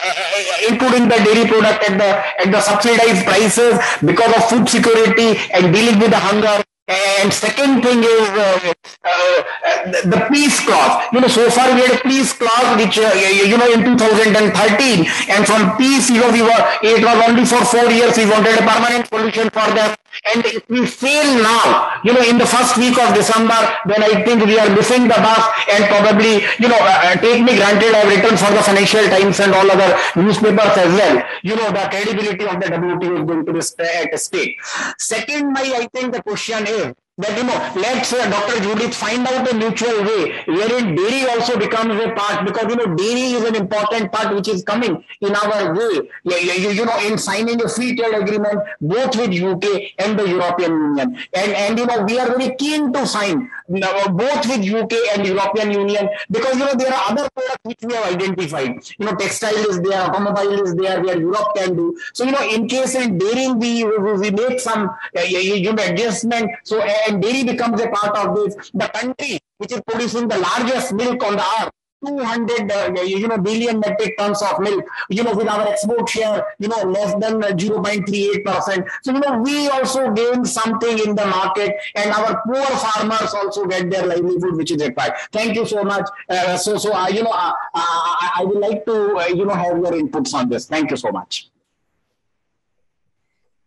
including the dairy product at the at the subsidized prices because of food security and dealing with the hunger. And second thing is uh, uh, the peace clause. You know, so far we had a peace clause which, uh, you know, in 2013. And from peace, you know, we were, it was only for four years. We wanted a permanent solution for that. And we fail now, you know, in the first week of December, then I think we are missing the bus and probably, you know, uh, take me granted I've written for the Financial Times and all other newspapers as well. You know, the credibility of the WTO is going to be at stake. Second, my, I think the question is, that you know let's uh, dr judith find out a mutual way wherein dairy also becomes a part because you know dairy is an important part which is coming in our way. You, you, you know in signing a free trade agreement both with uk and the european union. And and you know we are very keen to sign both with uk and european union because you know there are other products which we have identified you know textile is there automobile is there where europe can do so you know in case in dairy we we, make some uh, you know adjustment so and dairy becomes a part of this. The country which is producing the largest milk on the earth, 200 uh, you know billion metric tons of milk you know with our export share you know less than 0.38 percent so you know we also gain something in the market and our poor farmers also get their livelihood which is required thank you so much uh, so so uh, you know uh, uh, i would like to uh, you know have your inputs on this thank you so much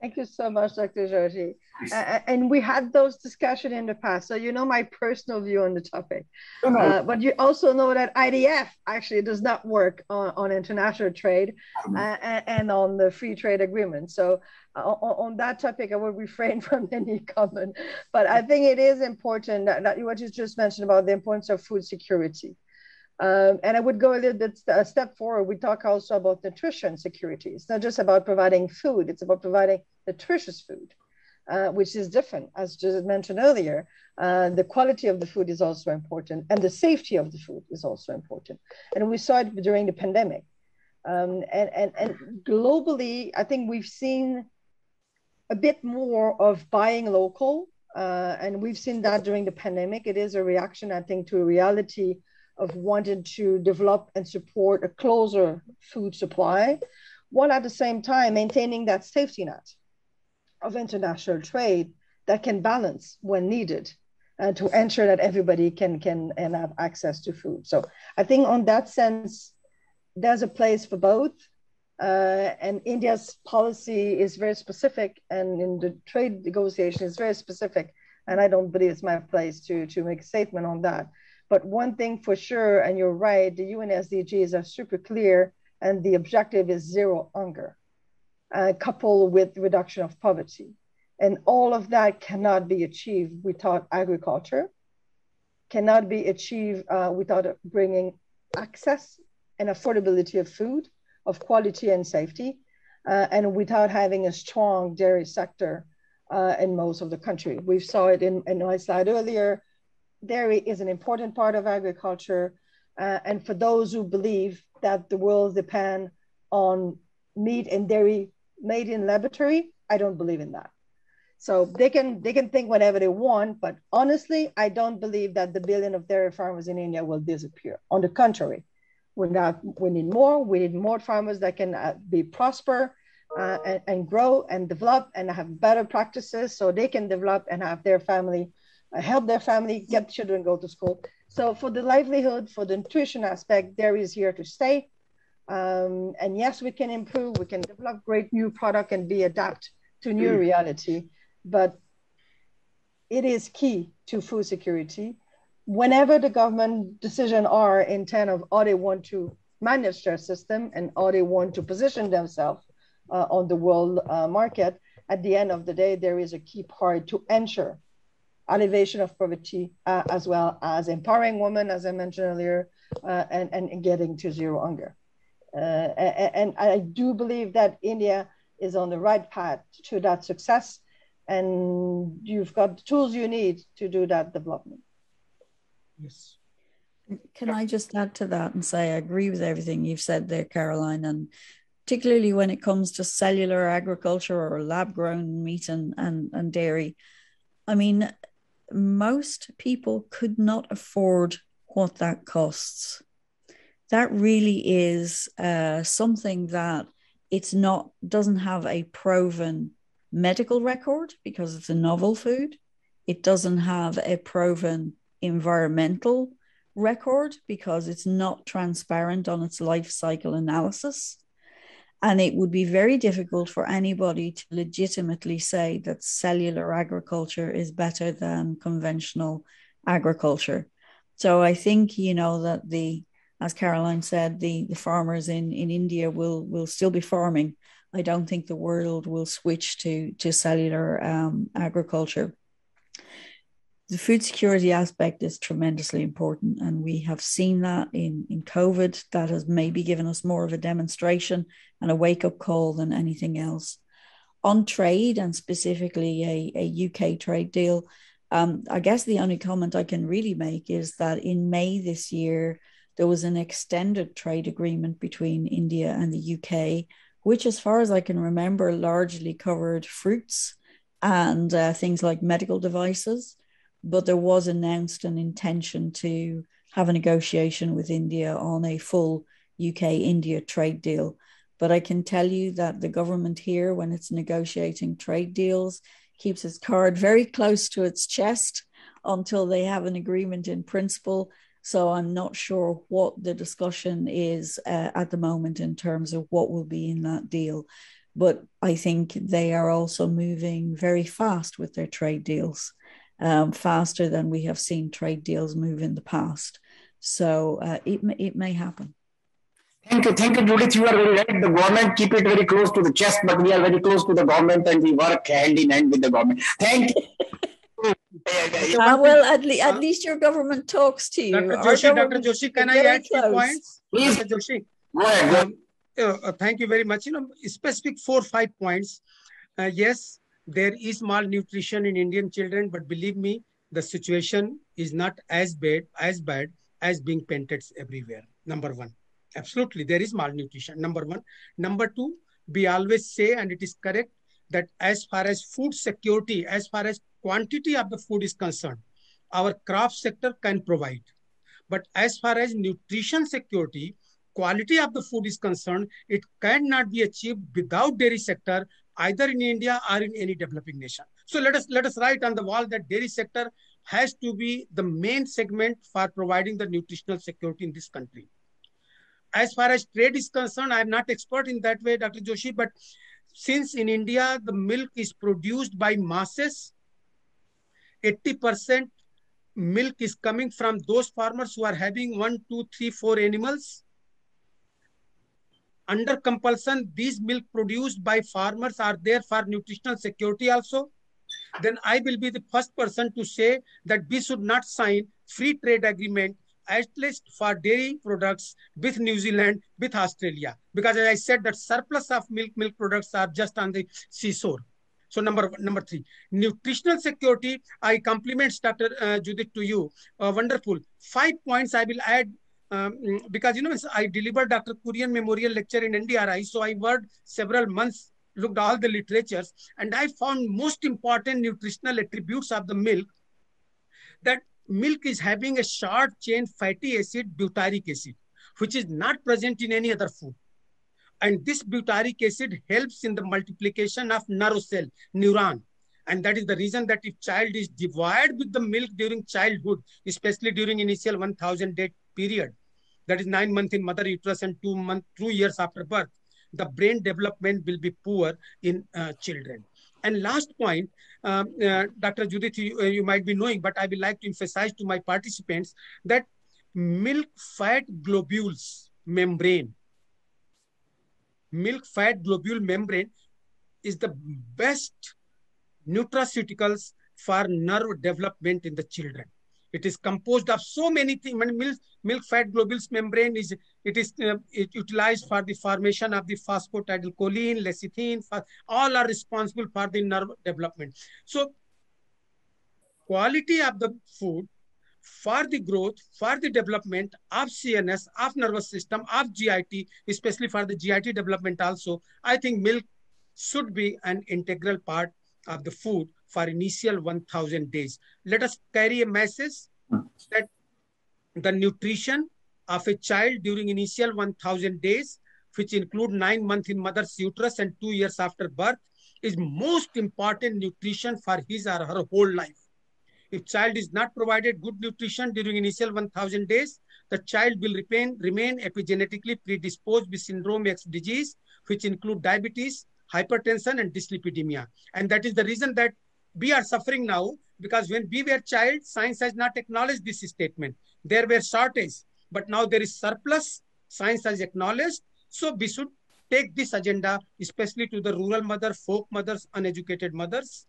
Thank you so much, Dr. Georgie. Uh, and we had those discussions in the past. So you know my personal view on the topic. Uh, but you also know that IDF actually does not work on, on international trade uh, and on the free trade agreement. So uh, on, on, that topic, I will refrain from any comment. But I think it is important that, that what you just mentioned about the importance of food security. Um, and I would go a little bit a step forward. We talk also about nutrition security. It's not just about providing food; it's about providing nutritious food, uh, which is different, as just mentioned earlier. Uh, the quality of the food is also important, and the safety of the food is also important. And we saw it during the pandemic. Um, and, and, and globally, I think we've seen a bit more of buying local, uh, and we've seen that during the pandemic. It is a reaction, I think, to a reality of wanting to develop and support a closer food supply, while at the same time maintaining that safety net of international trade that can balance when needed and to ensure that everybody can can and have access to food. So I think on that sense, there's a place for both. Uh, and India's policy is very specific, and in the trade negotiation is very specific. And I don't believe it's my place to to make a statement on that. But one thing for sure, and you're right, the UN SDGs are super clear, and the objective is zero hunger, uh, coupled with reduction of poverty. And all of that cannot be achieved without agriculture, cannot be achieved uh, without bringing access and affordability of food, of quality and safety, uh, and without having a strong dairy sector uh, in most of the country. We saw it in, in my slide earlier dairy is an important part of agriculture. Uh, and for those who believe that the world depend on meat and dairy made in laboratory, I don't believe in that. So they can they can think whatever they want, but honestly, I don't believe that the billion of dairy farmers in India will disappear. On the contrary, we not we need more. We need more farmers that can uh, be prosper uh, and, and grow and develop and have better practices, so they can develop and have their family help their family, get children go to school. So for the livelihood, for the nutrition aspect, dairy is here to stay. Um, and yes, we can improve, we can develop great new product and be adapt to new mm. reality, but it is key to food security. Whenever the government decision are in terms of how they want to manage their system and how they want to position themselves uh, on the world uh, market, at the end of the day, there is a key part to ensure elevation of poverty uh, as well as empowering women, as I mentioned earlier, uh, and, and getting to zero hunger. Uh, and, and I do believe that India is on the right path to that success, and you've got the tools you need to do that development. Yes. Can I just add to that and say I agree with everything you've said there, Caroline, and particularly when it comes to cellular agriculture or lab grown meat and, and, and dairy. I mean, most people could not afford what that costs. That really is uh, something that it's not doesn't have a proven medical record because it's a novel food. It doesn't have a proven environmental record because it's not transparent on its life cycle analysis. And it would be very difficult for anybody to legitimately say that cellular agriculture is better than conventional agriculture. So I think, you know, that the, as Caroline said, the, the farmers in, in India will, will still be farming. I don't think the world will switch to, to cellular um, agriculture the food security aspect is tremendously important. And we have seen that in, in COVID. That has maybe given us more of a demonstration and a wake up call than anything else. On trade and specifically a, a UK trade deal, um, I guess the only comment I can really make is that in May this year, there was an extended trade agreement between India and the UK, which, as far as I can remember, largely covered fruits and uh, things like medical devices but there was announced an intention to have a negotiation with India on a full UK India trade deal. But I can tell you that the government here, when it's negotiating trade deals, keeps its card very close to its chest until they have an agreement in principle. So I'm not sure what the discussion is uh, at the moment in terms of what will be in that deal. But I think they are also moving very fast with their trade deals um, faster than we have seen trade deals move in the past. So uh, it, it may happen. Thank you, thank you, Judith. You are very right. The government keep it very close to the chest, but we are very close to the government and we work hand in hand with the government. Thank you. Uh, well, at, le- at least your government talks to you. Dr. Joshi, Dr. Joshi, can I add two points? Please. Dr. Joshi. Go. Um, uh, thank you very much. You know, specific four, or five points. Uh, yes, there is malnutrition in Indian children, but believe me, the situation is not as bad as bad as being painted everywhere. Number one, absolutely, there is malnutrition. Number one. Number two, we always say, and it is correct, that as far as food security, as far as quantity of the food is concerned, our crop sector can provide. But as far as nutrition security, quality of the food is concerned, it cannot be achieved without dairy sector either in India or in any developing nation. So let us let us write on the wall that dairy sector has to be the main segment for providing the nutritional security in this country. As far as trade is concerned, I'm not expert in that way, Dr. Joshi, but since in India the milk is produced by masses, 80% milk is coming from those farmers who are having one, two, three, four animals under compulsion, these milk produced by farmers are there for nutritional security also, then I will be the first person to say that we should not sign free trade agreement at least for dairy products with New Zealand, with Australia. Because as I said, that surplus of milk, milk products are just on the seashore. So number number three, nutritional security. I compliment Dr. Uh, Judith to you. Uh, wonderful. Five points I will add um, because you know I delivered Dr. Kurien Memorial Lecture in NDRI, so I worked several months, looked all the literatures, and I found most important nutritional attributes of the milk. That milk is having a short chain fatty acid, butyric acid, which is not present in any other food. And this butyric acid helps in the multiplication of nerve cell, neuron. And that is the reason that if child is devoid with the milk during childhood, especially during initial 1000 day period, that is nine months in mother uterus and two months, two years after birth, the brain development will be poor in uh, children. And last point, um, uh, Dr. Judith, you, uh, you, might be knowing, but I would like to emphasize to my participants that milk fat globules, membrane. Milk fat globule membrane is the best nutraceuticals for nerve development in the children. It is composed of so many things. Milk, milk fat globules membrane is it is uh, it utilized for the formation of the phosphatidylcholine, lecithin. all are responsible for the nerve development. So, quality of the food for the growth, for the development of CNS, of nervous system, of GIT, especially for the GIT development also, I think milk should be an integral part of the food for initial 1000 days. Let us carry a message that the nutrition of a child during initial 1000 days, which include nine months in mother's uterus and two years after birth, is most important nutrition for his or her whole life. If child is not provided good nutrition during initial 1000 days, the child will remain, remain epigenetically predisposed with syndrome X disease, which include diabetes, hypertension, and dyslipidemia. And that is the reason that we are suffering now because when we were child, science has not acknowledged this statement. There were shortage, but now there is surplus. Science has acknowledged. So we should take this agenda, especially to the rural mother, folk mothers, uneducated mothers,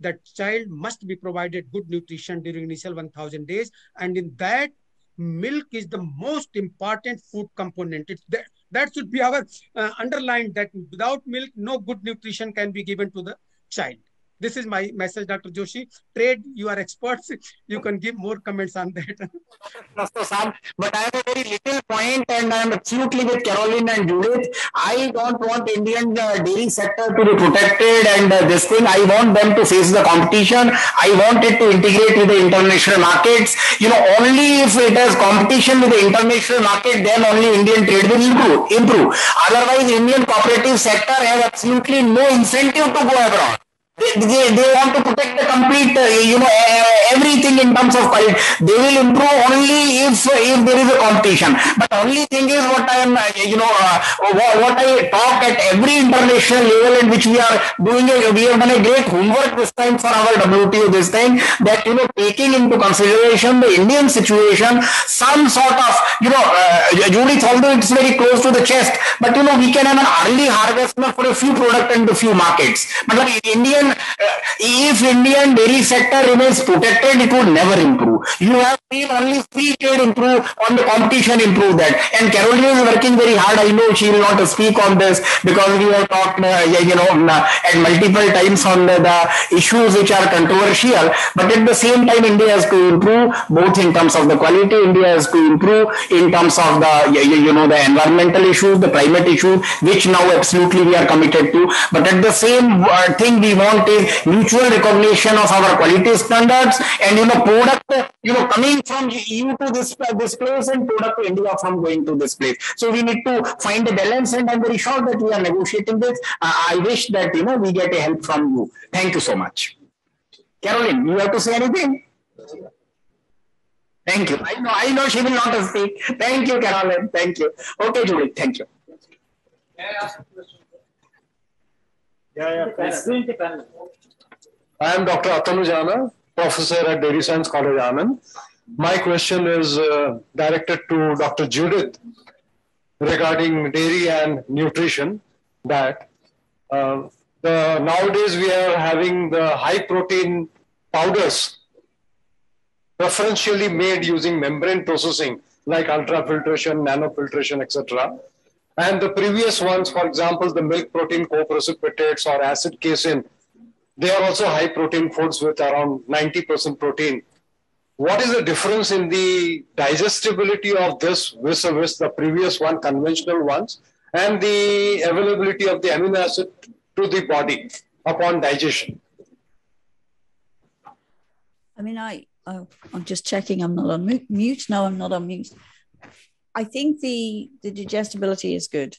that child must be provided good nutrition during initial 1000 days. And in that, milk is the most important food component. It's that, that should be our uh, underlined that without milk, no good nutrition can be given to the child. This is my message, Dr. Joshi. Trade, you are experts. You can give more comments on that. but I have a very little point and I am absolutely with Caroline and Judith. I don't want Indian uh, dairy sector to be protected and uh, this thing. I want them to face the competition. I want it to integrate with the international markets. You know, only if it has competition with the international market, then only Indian trade will improve. improve. Otherwise, Indian cooperative sector has absolutely no incentive to go abroad. They, they, want to protect the complete, uh, you know, everything in terms of quality. They will improve only if, if there is a competition. But only thing is what I am, uh, you know, uh, what, what, I talk at every international level in which we are doing, a, we have done a great homework this time for our WTO this time that, you know, taking into consideration the Indian situation, some sort of, you know, uh, Judith, although it's very close to the chest, but, you know, we can have an early harvest for a few products and a few markets. But like Indian if Indian dairy sector remains protected, it would never improve. You have seen only free trade improve, on the competition improve that. And Caroline is working very hard. I know she will not speak on this because we have talked, uh, you know, at multiple times on the, the, issues which are controversial. But at the same time, India has to improve both in terms of the quality. India has to improve in terms of the, you know, the environmental issues, the climate issues, which now absolutely we are committed to. But at the same uh, thing, we want is mutual recognition of our quality standards and you know product you know coming from EU to this this place and product to India from going to this place. So we need to find a balance and I'm very sure that we are negotiating this. Uh, I wish that you know we get a help from you. Thank you so much. Caroline, you have to say anything? Thank you. I know, I know she will not speak. Thank you, Caroline. Thank you. Okay, Julie. Thank you. Yeah, yeah. I am Dr. Atanu Jana, professor at Dairy Science College, Anand. My question is uh, directed to Dr. Judith regarding dairy and nutrition. That uh, the nowadays we are having the high protein powders preferentially made using membrane processing like ultrafiltration, nanofiltration, etc. And the previous ones, for example, the milk protein co-precipitates or acid casein, they are also high protein foods with around 90% protein. What is the difference in the digestibility of this vis-a-vis the previous one, conventional ones, and the availability of the amino acid to the body upon digestion? I mean, I, oh, I'm just checking I'm not on mute. No, I'm not on mute. I think the the digestibility is good.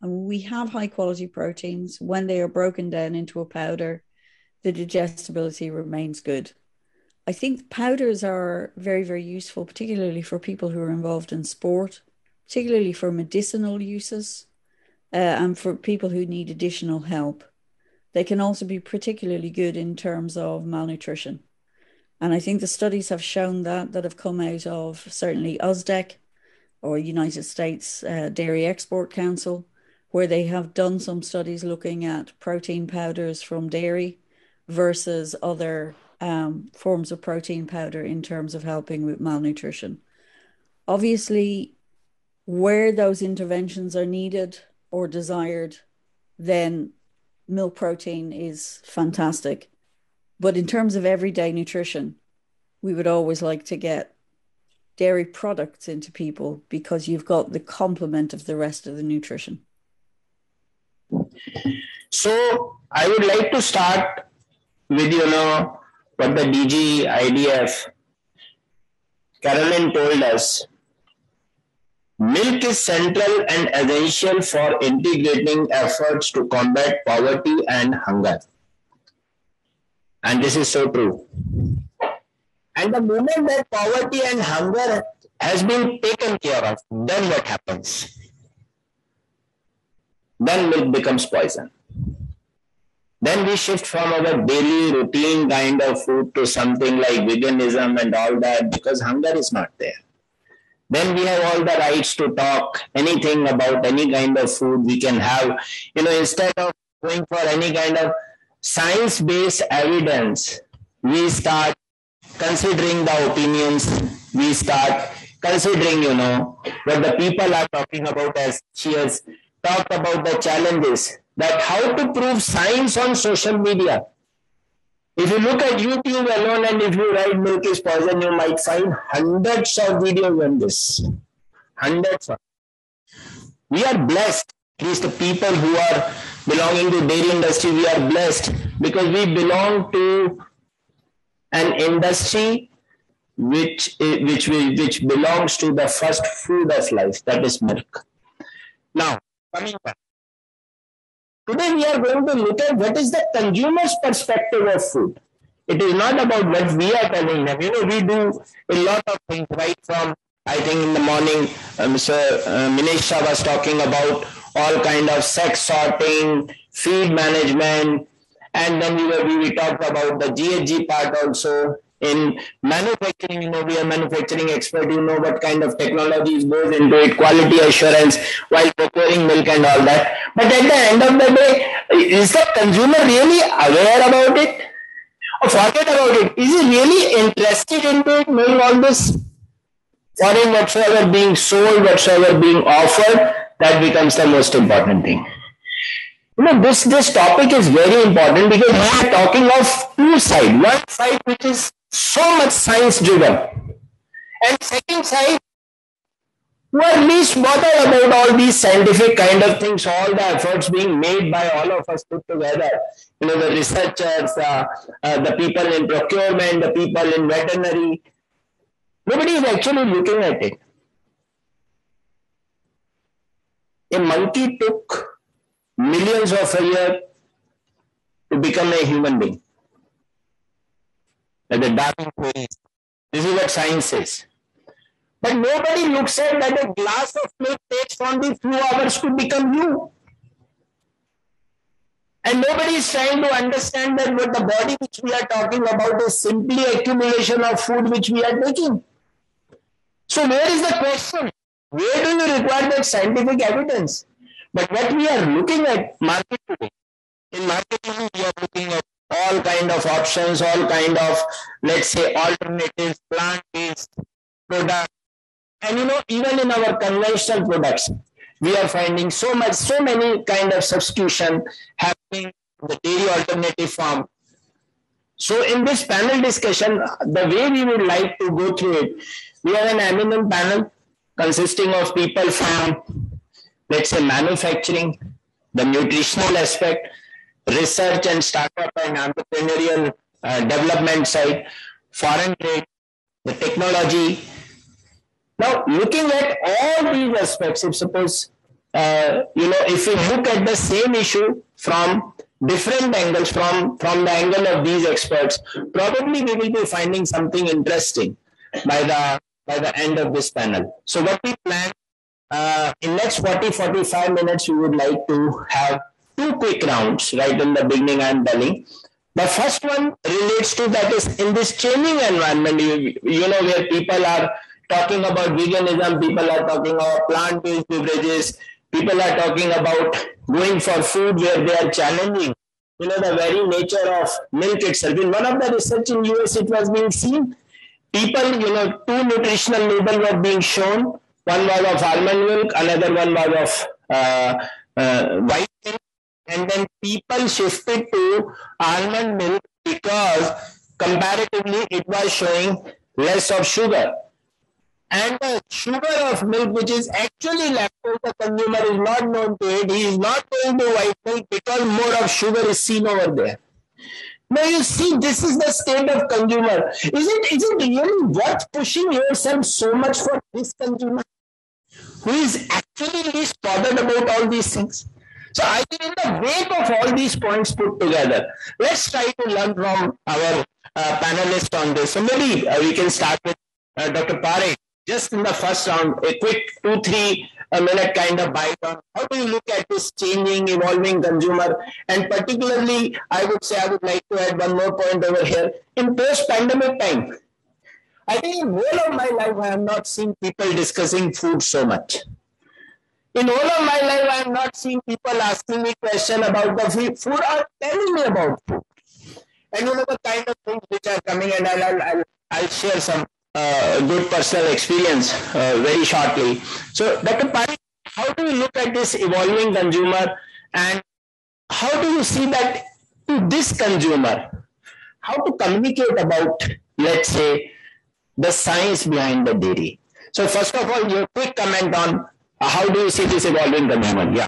Mean, we have high quality proteins. When they are broken down into a powder, the digestibility remains good. I think powders are very, very useful, particularly for people who are involved in sport, particularly for medicinal uses, uh, and for people who need additional help. They can also be particularly good in terms of malnutrition. And I think the studies have shown that, that have come out of certainly USDEC or United States uh, Dairy Export Council, where they have done some studies looking at protein powders from dairy versus other um, forms of protein powder in terms of helping with malnutrition. Obviously, where those interventions are needed or desired, then milk protein is fantastic. But in terms of everyday nutrition, we would always like to get dairy products into people because you've got the complement of the rest of the nutrition. So I would like to start with you know what the DG IDF Caroline told us. Milk is central and essential for integrating efforts to combat poverty and hunger. And this is so true. And the moment that poverty and hunger has been taken care of, then what happens? Then milk becomes poison. Then we shift from our daily routine kind of food to something like veganism and all that because hunger is not there. Then we have all the rights to talk anything about any kind of food we can have. You know, instead of going for any kind of science based evidence, we start considering the opinions, we start considering, you know, what the people are talking about as she has talked about the challenges that how to prove science on social media. If you look at YouTube alone and if you write milk is poison, you might find hundreds of videos on this. Hundreds of. We are blessed, at least the people who are belonging to dairy industry, we are blessed because we belong to an industry which which which belongs to the first food of life, that is milk. Now, coming back. Today we are going to look at what is the consumer's perspective of food. It is not about what we are telling them. You know, we do a lot of things right from, I think in the morning, uh, Mr. Uh, Minesha was talking about all kind of sex sorting, feed management, and then we were, we, talked about the GHG part also in manufacturing, you know, we are manufacturing expert, you know what kind of technologies goes into it, quality assurance while procuring milk and all that. But at the end of the day, is the consumer really aware about it? Or forget about it. Is he really interested into it, knowing all this? Foreign whatsoever being sold, whatsoever being offered, that becomes the most important thing. You know, this, this topic is very important because we are talking of two sides. One side which is so much science driven. And second side, who are least bothered about all these scientific kind of things, all the efforts being made by all of us put together. You know, the researchers, uh, uh, the people in procurement, the people in veterinary. Nobody is actually looking at it. A monkey took millions of a year to become a human being that the. This is what science says. But nobody looks at that a glass of milk takes only few hours to become you. And nobody is trying to understand that what the body which we are talking about is simply accumulation of food which we are taking. So where is the question? Where do you require that scientific evidence? But what we are looking at market today, in marketing we are looking at all kind of options, all kind of, let's say, alternatives, plant-based products. And you know, even in our conventional products, we are finding so much, so many kind of substitution happening in the dairy alternative form. So in this panel discussion, the way we would like to go through it, we have an eminent panel consisting of people from, let's say, manufacturing, the nutritional aspect, research and startup and entrepreneurial uh, development side, foreign trade, the technology. Now, looking at all these aspects, if suppose, uh, you know, if we look at the same issue from different angles, from, from the angle of these experts, probably we will be finding something interesting by the, by the end of this panel. So what we plan, uh, in next 40, 45 minutes, we would like to have two quick rounds right in the beginning I'm telling. The first one relates to that is in this changing environment, you, you know, where people are talking about veganism, people are talking about plant-based beverages, people are talking about going for food where they are challenging, you know, the very nature of milk itself. In one of the research in US, it was being seen, people, you know, two nutritional labels were being shown. One was of almond milk, another one was of uh, uh, white milk. And then people shifted to almond milk because comparatively it was showing less of sugar. And the sugar of milk, which is actually lactose, the consumer is not known to it. He is not going to white milk because more of sugar is seen over there. Now you see, this is the state of consumer. Is it, is it really worth pushing yourself so much for this consumer who is actually least bothered about all these things? So I think in the wake of all these points put together, let's try to learn from our uh, panelists on this. So maybe uh, we can start with uh, Dr. Parekh. Just in the first round, a quick two, three uh, minute kind of bite on how do you look at this changing, evolving consumer? And particularly, I would say I would like to add one more point over here. In post-pandemic time, I think in all of my life, I have not seen people discussing food so much. In all of my life, I have not seen people asking me question about the food or telling me about food. And you know the kind of things which are coming, and I'll, I'll, I'll, share some uh, good personal experience uh, very shortly. So, Dr. Parekh, how do you look at this evolving consumer and how do you see that to this consumer, how to communicate about, let's say, the science behind the dairy? So, first of all, your quick comment on uh, how do you see this evolving consumer? Yeah.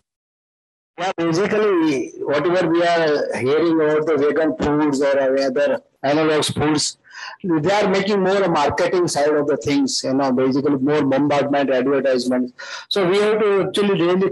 Yeah, basically, whatever we are hearing about the vegan foods or other analogs foods, they are making more a marketing side of the things, you know, basically more bombardment, advertisements. So we have to actually really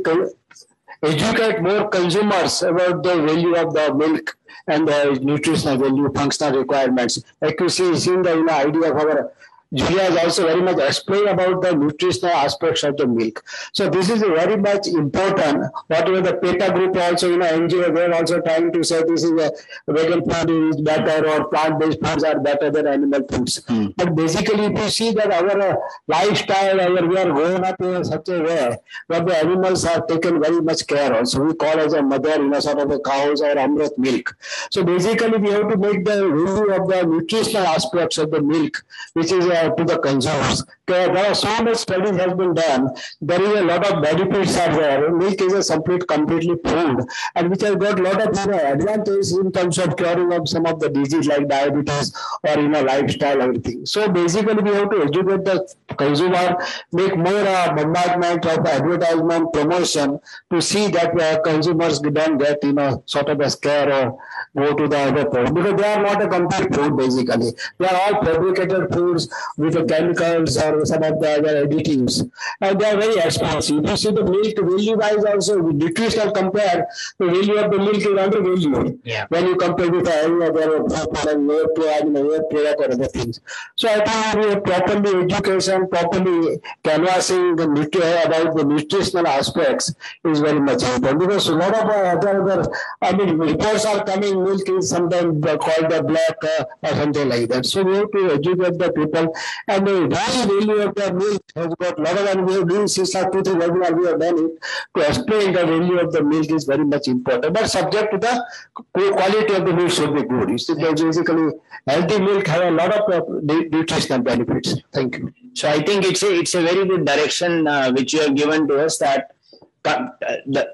educate more consumers about the value of the milk and the nutritional value, functional requirements. Like you see, the you know, idea of our Julia has also very much explained about the nutritional aspects of the milk. So this is very much important. Whatever the PETA group also, you know, NGO, they're also trying to say this is a vegan food is better or plant-based foods are better than animal foods. Mm. But basically, if you see that our uh, lifestyle, our, we are grown up in such a way where the animals are taken very much care of. So we call as a mother, you know, sort of the cows or amrit milk. So basically, we have to make the review of the nutritional aspects of the milk, which is uh, to the consumers. There are so much studies has been done. There is a lot of benefits are there. Milk is a complete, completely food, and which has got a lot of you know, advantages in terms of curing of some of the disease like diabetes or you know lifestyle everything. So basically, we have to educate the consumer, make more uh, bombardment of advertisement promotion to see that uh, consumers don't get you know sort of a scare or go to the other food because they are not a complete food basically. They are all fabricated foods with the chemicals or some of the other additives. And they are very expensive. If you see the milk value wise also, nutritional compare, the value of the milk is under value. Yeah. When you compare with any other product, air product, product or other things. So I think properly education, properly canvassing the nutri- about the nutritional aspects is very much important because a lot of other, other I mean, reports are coming, milk is sometimes called the black uh, or something like that. So we have to educate the people and the value of the milk has got a lot of, and we have since our two, three webinar, we have done it to explain the value of the milk is very much important. But subject to the quality of the milk should be good. You see, basically, healthy milk have a lot of uh, nutritional benefits. Thank you. So I think it's a, it's a very good direction uh, which you have given to us that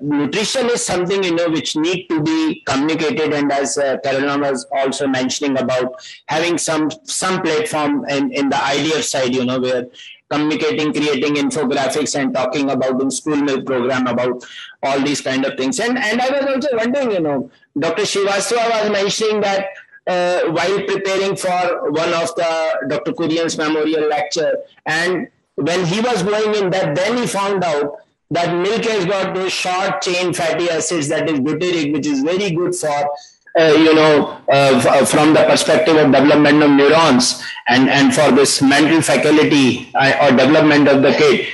nutrition is something you know which need to be communicated and as uh, was also mentioning about having some some platform in, in the IDF side you know where communicating creating infographics and talking about in school milk program about all these kind of things and and I was also wondering you know Dr. Srivastava was mentioning that uh, while preparing for one of the Dr. Kurien's memorial lecture and when he was going in that then he found out that milk has got those short chain fatty acids that is butyric, which is very good for uh, you know, uh, uh, from the perspective of development of neurons and, and for this mental faculty uh, or development of the kid.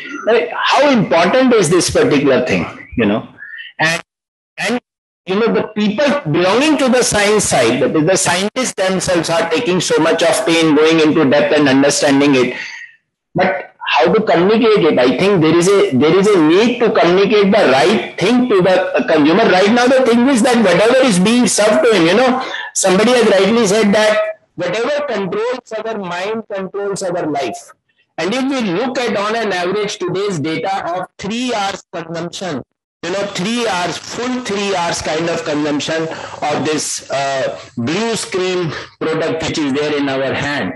How important is this particular thing, you know? And, and, you know, the people belonging to the science side, that is the scientists themselves are taking so much of pain going into depth and understanding it But how to communicate it? I think there is a there is a need to communicate the right thing to the consumer. Right now, the thing is that whatever is being served to him, you know, somebody has rightly said that whatever controls our mind controls our life. And if we look at on an average today's data of three hours consumption, you know, three hours, full three hours kind of consumption of this uh, blue screen product which is there in our hand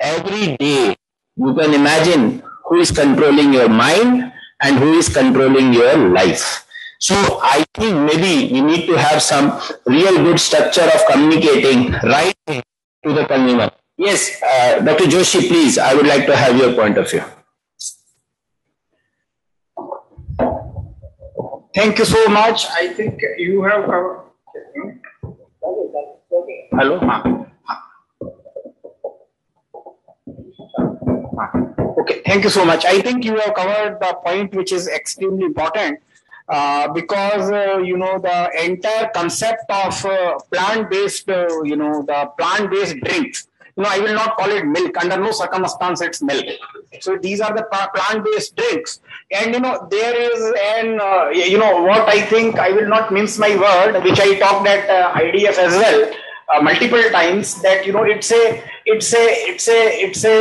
every day you can imagine who is controlling your mind and who is controlling your life. So I think maybe we need to have some real good structure of communicating right to the consumer. Yes, uh, Dr. Joshi, please, I would like to have your point of view. Thank you so much. I think you have covered. Hello? Okay, thank you so much. I think you have covered the point which is extremely important uh, because uh, you know the entire concept of uh, plant-based, uh, you know, the plant-based drinks. You know, I will not call it milk. Under no circumstance, it's milk. So these are the plant-based drinks, and you know there is an uh, you know what I think. I will not mince my word, which I talked at uh, IDF as well. multiple times that you know it's a it's a it's a it's a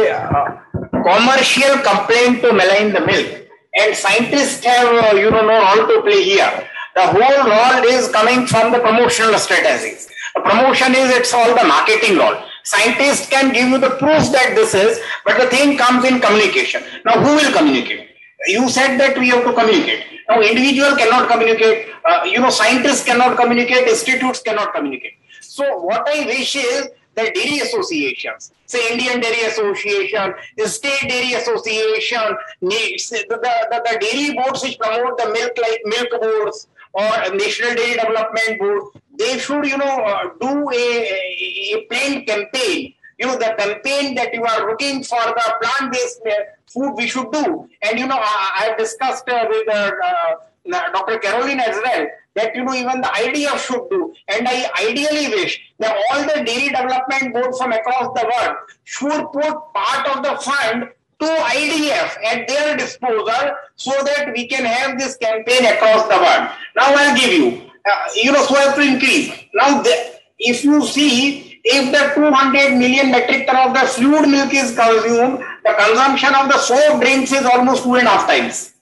commercial complaint to malign the milk. And scientists have, uh, you know, no role to play here. The whole role is coming from the promotional strategies. Promotion is, it's all the marketing role. Scientists can give you the proof that this is, but the thing comes in communication. Now, who will communicate? You said that we have to communicate. Now, individual cannot communicate. Uh, you know, scientists cannot communicate. Institutes cannot communicate. So, what I wish is the dairy associations, say Indian Dairy Association, the State Dairy Association, the, the, the, dairy boards which promote the milk like milk boards or National Dairy Development Board, they should, you know, uh, do a, a plain campaign. You know, the campaign that you are looking for the plant-based uh, food we should do. And, you know, I, I have discussed uh, with uh, uh Dr. Caroline as well that you know even the IDF should do. And I ideally wish that all the dairy development boards from across the world should put part of the fund to IDF at their disposal so that we can have this campaign across the world. Now I'll give you, uh, you know, so as to increase. Now, the, if you see, if the 200 million metric ton of the fluid milk is consumed, the consumption of the soft drinks is almost two and a half times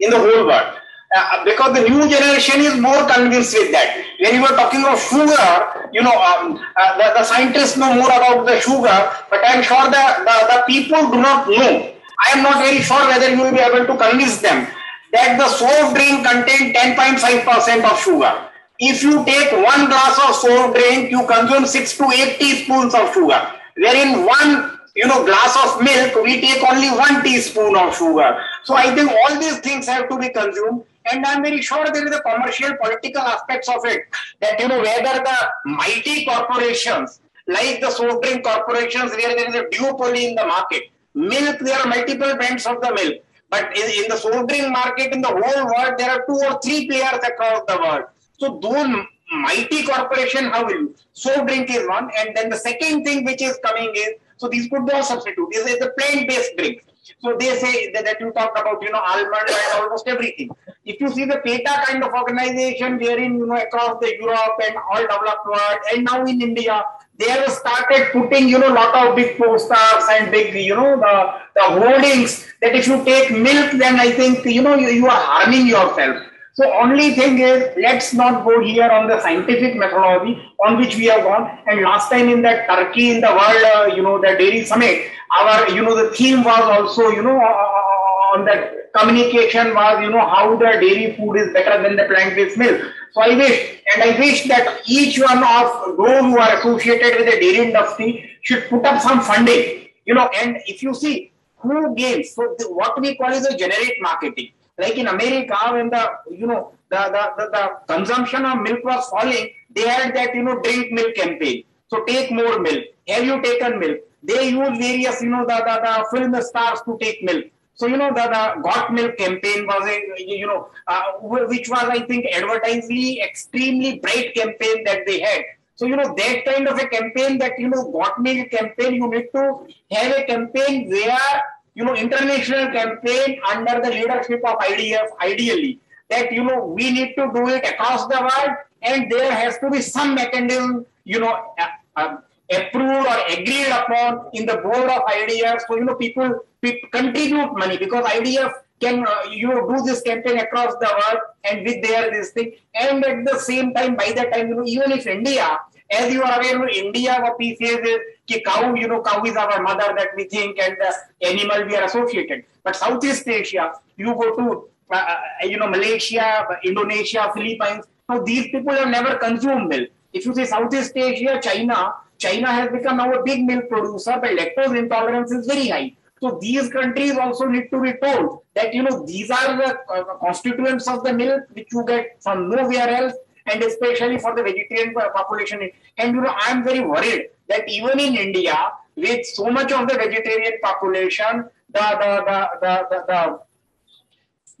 in the whole world uh, because the new generation is more convinced with that. When you were talking of sugar, you know, um, uh, the, the, scientists know more about the sugar, but I'm sure that the, the people do not know. I am not very sure whether you will be able to convince them that the soft drink contains 10.5% of sugar. If you take one glass of soft drink, you consume 6 to 8 teaspoons of sugar. Wherein one you know, glass of milk, we take only one teaspoon of sugar. So I think all these things have to be consumed. And I'm very sure there is a commercial, political aspects of it. That, you know, whether the mighty corporations, like the soft drink corporations, where there is a duopoly in the market, milk, there are multiple brands of the milk. But in, in the soft drink market in the whole world, there are two or three players across the world. So those mighty corporation, how will you? Soft drink is one. And then the second thing which is coming is, so these could be a substitute. This is the plant-based drink. So they say that, that you talked about, you know, almond almost everything. If you see the PETA kind of organization wherein, you know, across the Europe and all developed world and now in India, they have started putting, you know, lot of big posters and big, you know, the, the holdings that if you take milk, then I think, you know, you, you are harming yourself. So only thing is, let's not go here on the scientific methodology on which we have gone. And last time in that Turkey in the world, uh, you know, the dairy summit, our, you know, the theme was also, you know, uh, on that communication was, you know, how the dairy food is better than the plant-based milk. So I wish, and I wish that each one of those who are associated with the dairy industry should put up some funding, you know, and if you see who gains, so what we call is a generate marketing like in America, when the you know the, the, the, the consumption of milk was falling, they had that you know drink milk campaign. So take more milk. Have you taken milk? They use various you know the, the, the film stars to take milk. So you know the, the got milk campaign was a you know uh, which was I think advertisingly extremely bright campaign that they had. So you know that kind of a campaign that you know got milk campaign you need to have a campaign where you know, international campaign under the leadership of IDF, ideally, that, you know, we need to do it across the world and there has to be some mechanism, you know, uh, uh, approved or agreed upon in the board of IDF. So, you know, people, people contribute money because IDF can, uh, you know, do this campaign across the world and with their this thing. And at the same time, by that time, you know, even if India, as you are aware, India, what we is, cow, you know, cow is our mother that we think and animal we are associated. But Southeast Asia, you go to, uh, uh you know, Malaysia, Indonesia, Philippines, now these people have never consumed milk. If you say Southeast Asia, China, China has become now a big milk producer, but lactose intolerance is very high. So these countries also need to be told that you know these are uh, constituents of the milk which you get from nowhere else, and especially for the vegetarian population. And you know I'm very worried that even in India, with so much of the vegetarian population, the the the the, the, the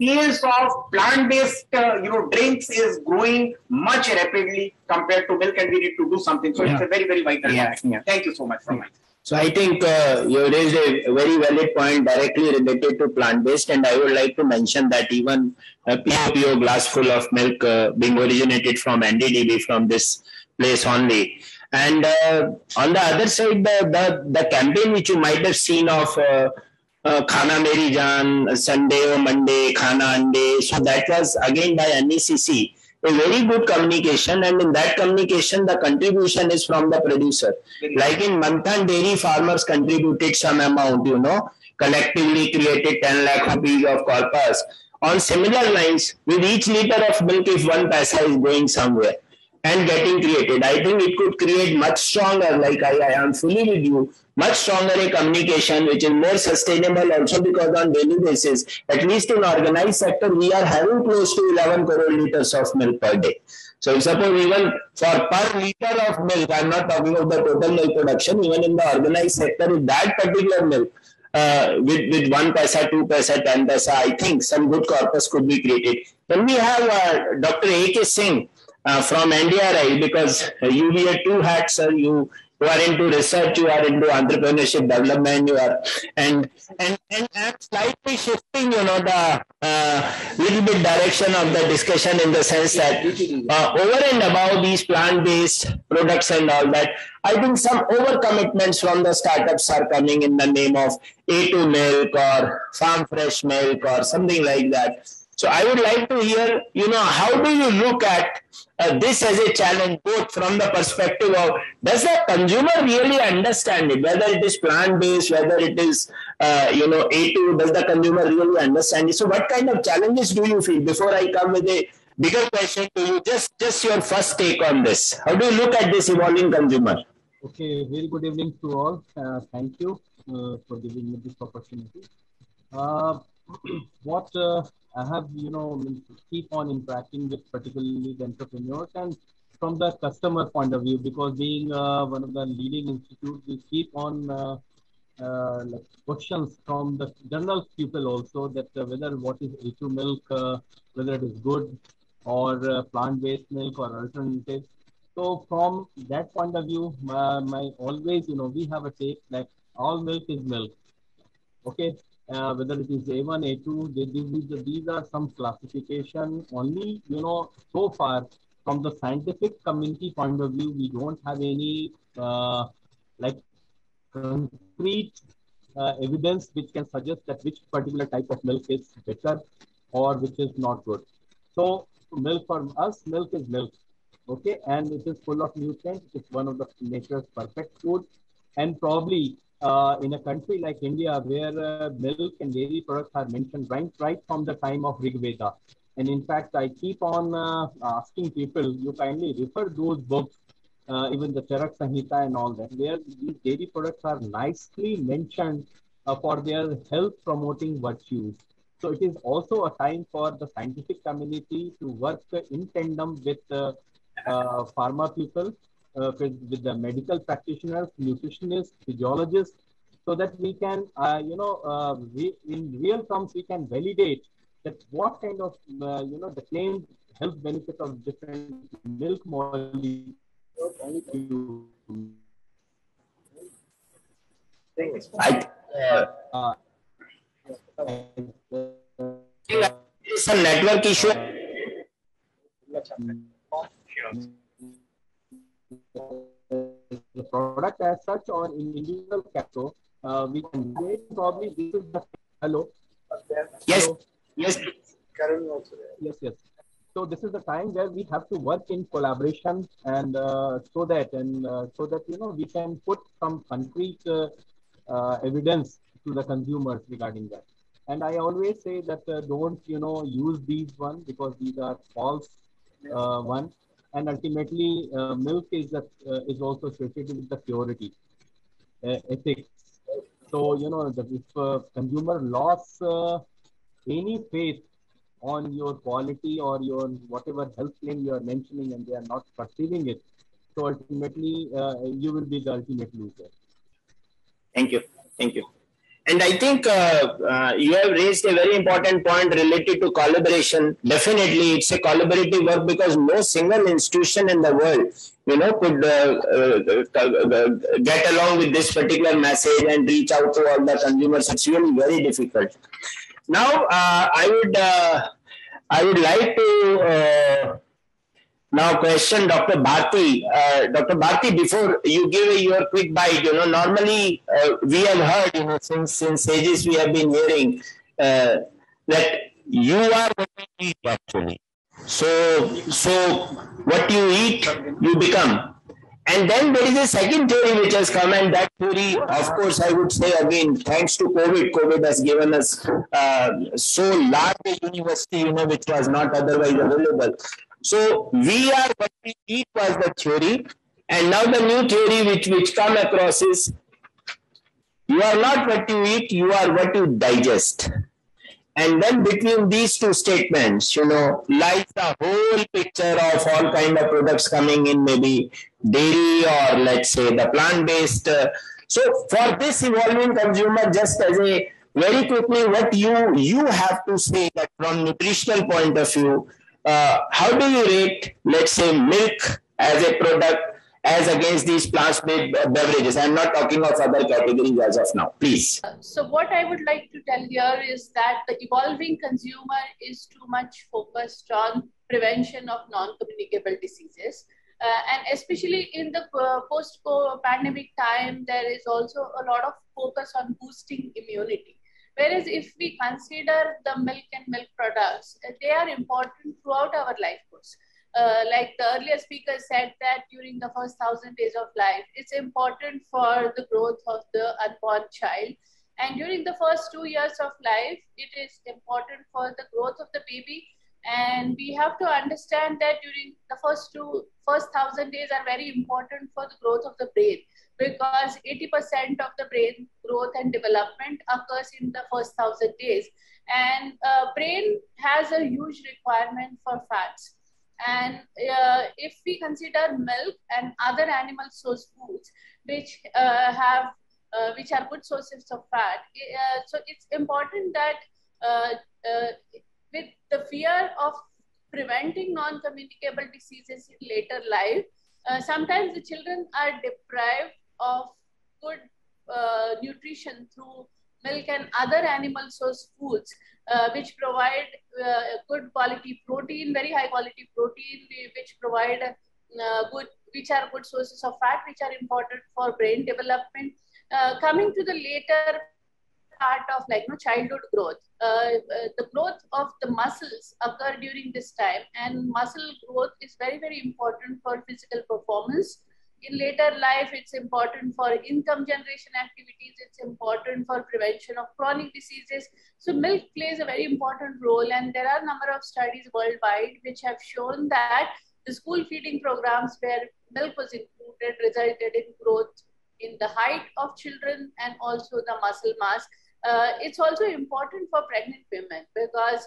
sales of plant-based uh, you know drinks is growing much rapidly compared to milk, and we need to do something. So yeah. it's a very very vital. Yeah. yeah. Thank you so much. So much. So I think uh, you raised a very valid point directly related to plant-based, and I would like to mention that even a POPO glass full of milk uh, being originated from NDDB from this place only. And uh, on the other side, the, the, the campaign which you might have seen of uh, Khana Meri Jaan, Sunday or Monday, Khana Ande. So that was again by NECC. A very good communication, and in that communication, the contribution is from the producer. Like in Manthan Dairy, farmers contributed some amount, you know, collectively created 10 lakh rupees of corpus. On similar lines, with each liter of milk, if one paisa is going somewhere, and getting created. I think it could create much stronger, like I, I am fully with you, much stronger a communication which is more sustainable also because on daily basis, at least in organized sector, we are having close to 11 crore liters of milk per day. So suppose even for per liter of milk, I'm not talking of the total milk production, even in the organized sector, if that particular milk uh, with, with one paisa, two paisa, ten paisa, I think some good corpus could be created. Then we have uh, Dr. A.K. Singh, uh, from NDRI because you wear two hats, sir. You you are into research, you are into entrepreneurship development, you are and and and I'm slightly shifting, you know, the uh, little bit direction of the discussion in the sense that uh, over and above these plant-based products and all that, I think some overcommitments from the startups are coming in the name of A2 milk or farm fresh milk or something like that. So I would like to hear, you know, how do you look at uh, this as a challenge, both from the perspective of does the consumer really understand it, whether it is plant based, whether it is, uh, you know, A2, does the consumer really understand it? So, what kind of challenges do you feel? Before I come with a bigger question to you, just, just your first take on this. How do you look at this evolving consumer? Okay, very good evening to all. Uh, thank you uh, for giving me this opportunity. Uh, what uh, I have, you know, keep on interacting with particularly the entrepreneurs and from the customer point of view, because being uh, one of the leading institutes, we keep on uh, uh, like questions from the general people also that uh, whether what is A2 milk, uh, whether it is good or uh, plant-based milk or alternative. So from that point of view, my, my always, you know, we have a take that all milk is milk. Okay, uh, whether it is A1, A2, they, these, are some classification only, you know, so far from the scientific community point of view, we don't have any uh, like concrete uh, evidence which can suggest that which particular type of milk is better or which is not good. So milk for us, milk is milk. Okay, and it is full of nutrients. It's one of the nature's perfect food. And probably uh, in a country like India, where uh, milk and dairy products are mentioned right, right from the time of Rig Veda. And in fact, I keep on uh, asking people, you kindly refer those books, uh, even the Charak Samhita and all that, where these dairy products are nicely mentioned uh, for their health promoting virtues. So it is also a time for the scientific community to work in tandem with uh, pharma people uh, with, with, the medical practitioners, nutritionists, physiologists, so that we can, uh, you know, uh, we, in real terms, we can validate that what kind of, uh, you know, the claimed health benefit of different milk molecules. I, uh, It's a network issue. The product as such or in individual capsule, uh, we can wait probably this is the hello. Yes. Hello? Yes. Yes, yes. So this is the time where we have to work in collaboration and uh, so that and uh, so that you know we can put some concrete uh, uh, evidence to the consumers regarding that. And I always say that uh, don't you know use these one because these are false uh, one. And ultimately, uh, milk is uh, is also associated with the purity, uh, ethics. So you know the, if uh, consumer lost uh, any faith on your quality or your whatever health claim you are mentioning and they are not perceiving it, so ultimately uh, you will be the ultimate loser. Thank you. Thank you. And I think uh, uh, you have raised a very important point related to collaboration. Definitely, it's a collaborative work because no single institution in the world, you know, could uh, uh, get along with this particular message and reach out to all the consumers. It's really very difficult. Now, uh, I would uh, I would like to now question Dr. Bharti. Uh, Dr. Bharti, before you give your quick bite, you know, normally uh, we have heard, you know, since, since ages we have been hearing uh, that you are what you eat actually. So, so what you eat, you become. And then there is a second theory which has come, and that theory, of course, I would say again, thanks to COVID, COVID has given us uh, so large a university, you know, which was not otherwise available. So we are what we eat was the theory, and now the new theory which which come across is you are not what you eat, you are what you digest. And then between these two statements, you know, lies the whole picture of all kind of products coming in, maybe dairy or let's say the plant-based. So for this evolving consumer, just as a very quickly, what you you have to say that from nutritional point of view, uh, how do you rate, let's say, milk as a product as against these plant-based beverages? I'm not talking of other categories as of now. Please. So what I would like to tell here is that the evolving consumer is too much focused on prevention of non-communicable diseases. Uh, and especially in the uh, post-pandemic time, there is also a lot of focus on boosting immunity. Whereas if we consider the milk and milk products, uh, they are important throughout our life course. Uh, like the earlier speaker said that during the first thousand days of life, it's important for the growth of the unborn child. And during the first two years of life, it is important for the growth of the baby. And we have to understand that during the first two, first thousand days are very important for the growth of the brain because 80% of the brain growth and development occurs in the first thousand days. And uh, brain has a huge requirement for fats. And uh, if we consider milk and other animal source foods, which uh, have uh, which are good sources of fat, uh, so it's important that uh, with the fear of preventing non-communicable diseases in later life, sometimes the children are deprived of good uh, nutrition through milk and other animal source foods, uh, which provide uh, good quality protein, very high quality protein, which provide uh, good, which are good sources of fat, which are important for brain development. Uh, coming to the later part of like you know, childhood growth, uh, the growth of the muscles occur during this time, and muscle growth is very very important for physical performance in later life, it's important for income generation activities. It's important for prevention of chronic diseases. So milk plays a very important role. And there are a number of studies worldwide which have shown that the school feeding programs where milk was included resulted in growth in the height of children and also the muscle mass. Uh, it's also important for pregnant women because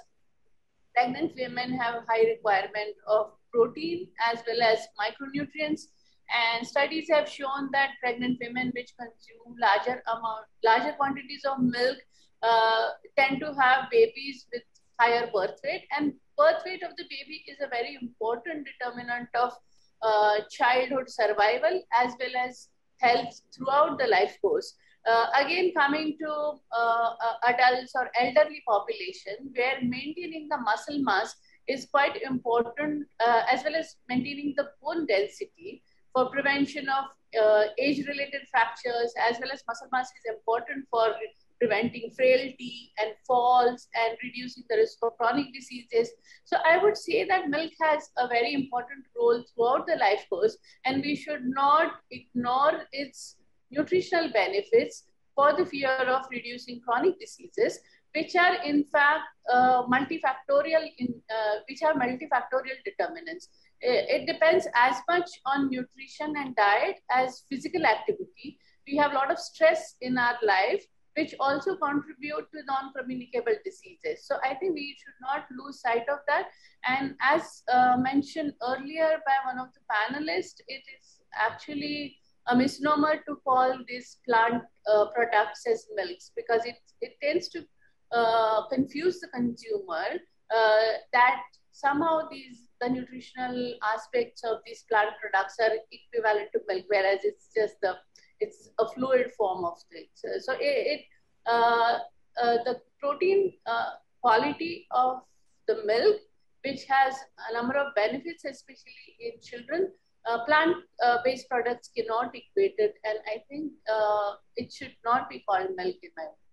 pregnant women have high requirement of protein as well as micronutrients and studies have shown that pregnant women which consume larger amount, larger quantities of milk uh, tend to have babies with higher birth weight. And birth weight of the baby is a very important determinant of uh, childhood survival as well as health throughout the life course. Uh, again, coming to uh, uh, adults or elderly population, where maintaining the muscle mass is quite important, uh, as well as maintaining the bone density for prevention of uh, age-related fractures, as well as muscle mass is important for preventing frailty and falls and reducing the risk of chronic diseases. So I would say that milk has a very important role throughout the life course, and we should not ignore its nutritional benefits for the fear of reducing chronic diseases, which are in fact uh, multifactorial in uh, which are multifactorial determinants. It depends as much on nutrition and diet as physical activity. We have a lot of stress in our life which also contribute to non-communicable diseases. So I think we should not lose sight of that. And as uh, mentioned earlier by one of the panelists, it is actually a misnomer to call these plant uh, products as milks because it, it tends to uh, confuse the consumer uh, that somehow these the nutritional aspects of these plant products are equivalent to milk, whereas it's just the it's a fluid form of things. So, it, it uh, uh, the protein uh, quality of the milk, which has a number of benefits, especially in children, uh, plant-based products cannot equate it, and I think uh, it should not be called milk in my opinion.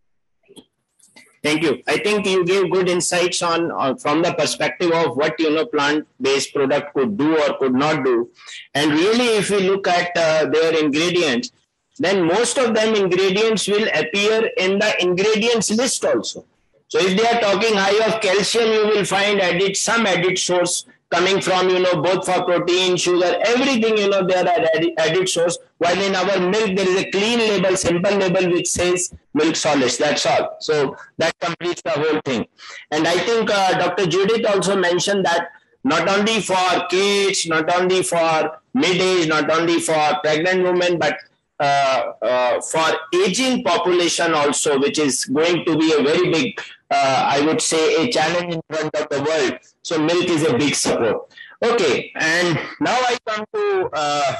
Thank you. I think you gave good insights on uh, from the perspective of what you know plant-based product could do or could not do, and really, if we look at their ingredients, then most of them ingredients will appear in the ingredients list also. So if they are talking high of calcium, you will find added some added source coming from, you know, both for protein, sugar, everything, you know, there are added, added source. While in our milk, there is a clean label, simple label, which says milk solids. That's all. So that completes the whole thing. And I think uh, Dr. Judith also mentioned that not only for kids, not only for mid-age, not only for pregnant women, but uh, uh, for aging population also, which is going to be a very big, uh, I would say, a challenge in front of the world. So milk is a big support. Okay, and now I come to uh,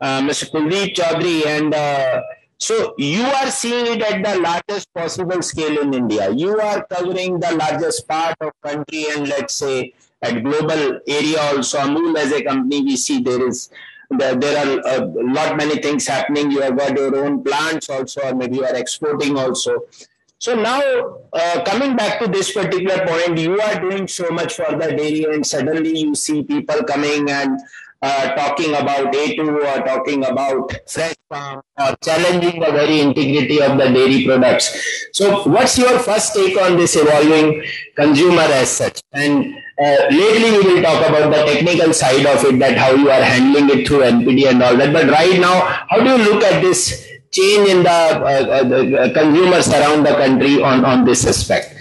uh, Mr. Kuldeep Chaudhary and uh, so you are seeing it at the largest possible scale in India. You are covering the largest part of country and let's say at global area also. Amul as a company, we see there is there, there are a lot many things happening. You have got your own plants also, or maybe you are exporting also. So now, uh, coming back to this particular point, you are doing so much for the dairy, and suddenly you see people coming and uh, talking about A2 or talking about fresh farm or challenging the very integrity of the dairy products. So, what's your first take on this evolving consumer as such? And uh, lately, we will talk about the technical side of it, that how you are handling it through NPD and all that. But right now, how do you look at this change in the, uh, uh the uh, consumers around the country on, on this aspect?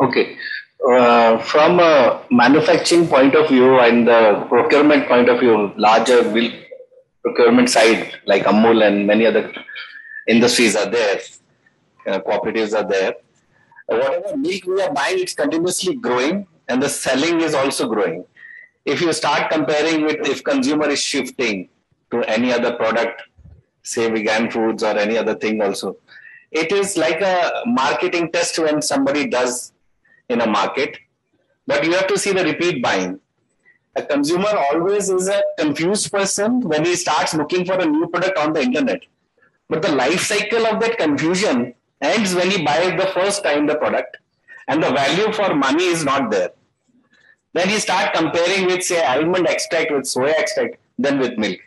Okay. Uh, from a manufacturing point of view and the procurement point of view, larger milk procurement side like Amul and many other industries are there, uh, cooperatives are there. Uh, whatever milk we are buying, it's continuously growing and the selling is also growing. If you start comparing with if consumer is shifting to any other product, say vegan foods or any other thing also, it is like a marketing test when somebody does in a market, but you have to see the repeat buying. A consumer always is a confused person when he starts looking for a new product on the internet. But the life cycle of that confusion ends when he buys the first time the product and the value for money is not there. Then he start comparing with say almond extract with soya extract, then with milk.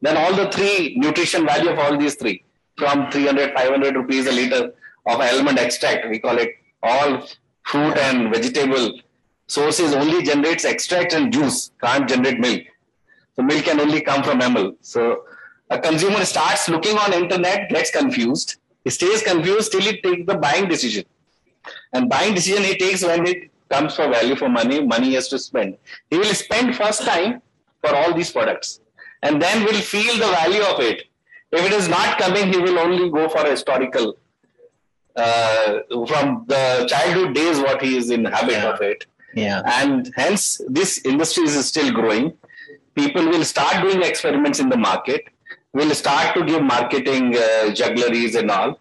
Then all the three nutrition value of all these three from 300, 500 rupees a liter of almond extract, we call it all fruit and vegetable sources only generates extract and juice, can't generate milk. So milk can only come from animal. So a consumer starts looking on internet, gets confused. He stays confused till he takes the buying decision. And buying decision he takes when it comes for value for money, money he has to spend. He will spend first time for all these products and then will feel the value of it. If it is not coming, he will only go for historical uh, from the childhood days what he is in habit yeah. of it. Yeah. And hence this industry is still growing. People will start doing experiments in the market will start to give marketing uh, juggleries and all.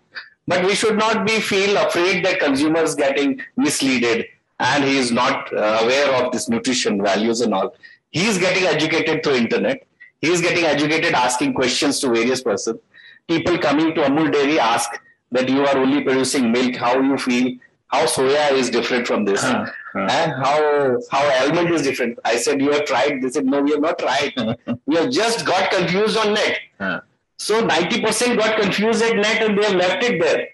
But we should not be feel afraid that consumers getting misleaded and he is not uh, aware of this nutrition values and all. He is getting educated through internet. He is getting educated asking questions to various persons. People coming to Amul Dairy ask that you are only producing milk, how you feel, how soya is different from this, and how how almond is different. I said you have tried. They said no, we have not tried. we have just got confused on net. So 90% got confused at net and they have left it there.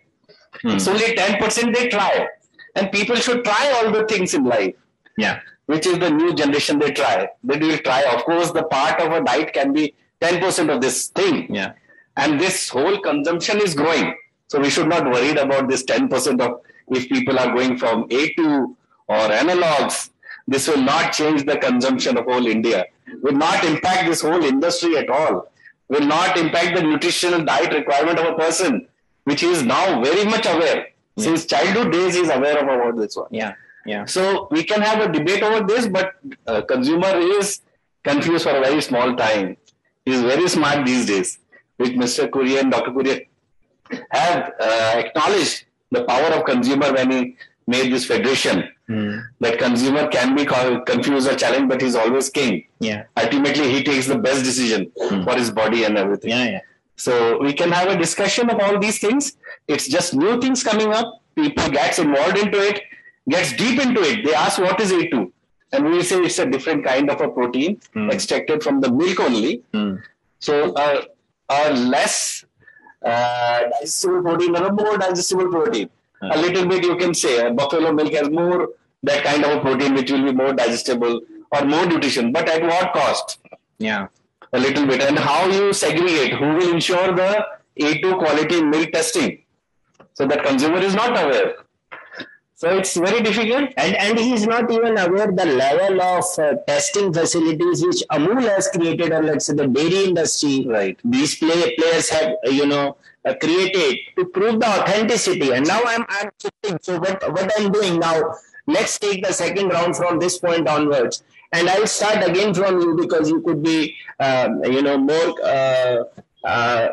Hmm. It's only 10% they try. And people should try all the things in life. Yeah. Which is the new generation they try. They will try. Of course, the part of a diet can be 10% of this thing. Yeah. And this whole consumption is growing. So we should not worried about this 10% of if people are going from A2 or analogs. This will not change the consumption of whole India. Will not impact this whole industry at all. Will not impact the nutritional diet requirement of a person, which is now very much aware. Since childhood days, he is aware of about this one. Yeah. Yeah. So we can have a debate over this, but uh, consumer is confused for a very small time. He is very smart these days, which Mr. Kurien and Dr. Kurien have uh, acknowledged the power of consumer when he made this federation. That consumer can be confused or challenged, but he's always king. Yeah. Ultimately, he takes the best decision for his body and everything. Yeah, yeah. So we can have a discussion of all these things. It's just new things coming up. People gets involved into it, gets deep into it. They ask what is A2, and we say it's a different kind of a protein extracted from the milk only. So uh, a less uh, digestible protein or a more digestible protein. A little bit you can say uh, buffalo milk has more that kind of a protein which will be more digestible or more nutrition. But at what cost? Yeah. A little bit. And how you segregate? Who will ensure the A2 quality milk testing? So that consumer is not aware. So it's very difficult. And and he is not even aware the level of uh, testing facilities which Amul has created, or let's say the dairy industry. Right. These play, players have you know uh, created to prove the authenticity. And now I'm I'm shifting. So what what I'm doing now? Let's take the second round from this point onwards. And I'll start again from you because you could be, um, you know, more. Uh, uh,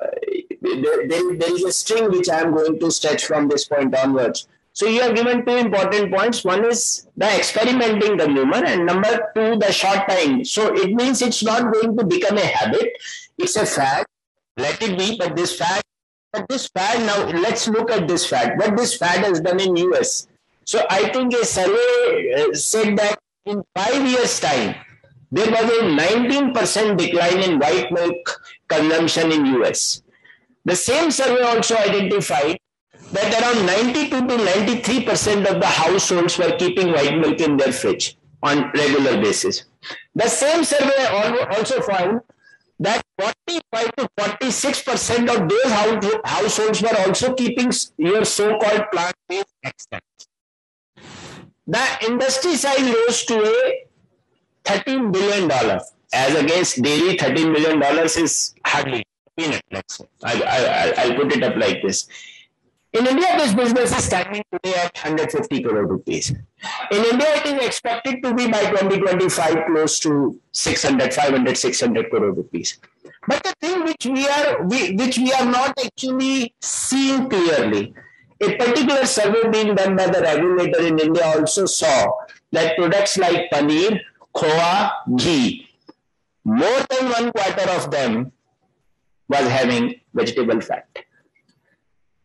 there, there there is a string which I am going to stretch from this point onwards. So you have given two important points. One is the experimenting consumer, and number two, the short time. So it means it's not going to become a habit. It's a fad. Let it be, but this fad, but this fad now. Let's look at this fad. What this fad has done in US. So I think a survey uh, said that in five years' time, there was a 19% decline in white milk consumption in US. The same survey also identified that around 92 to 93 percent of the households were keeping white milk in their fridge on regular basis. The same survey also found that 45 to 46 percent of those households were also keeping your so-called plant-based extracts. The industry size rose to a 13 billion dollar as against daily 13 billion dollars is hardly peanut I, I- I'll put it up like this in India, this business is standing today at 150 crore rupees. In India, it is expected to be by 2025 close to 600, 500, 600 crore rupees. But the thing which we are, we, which we are not actually seeing clearly, a particular survey being done by the regulator in India also saw that products like paneer, khoa, ghee, more than one quarter of them was having vegetable fat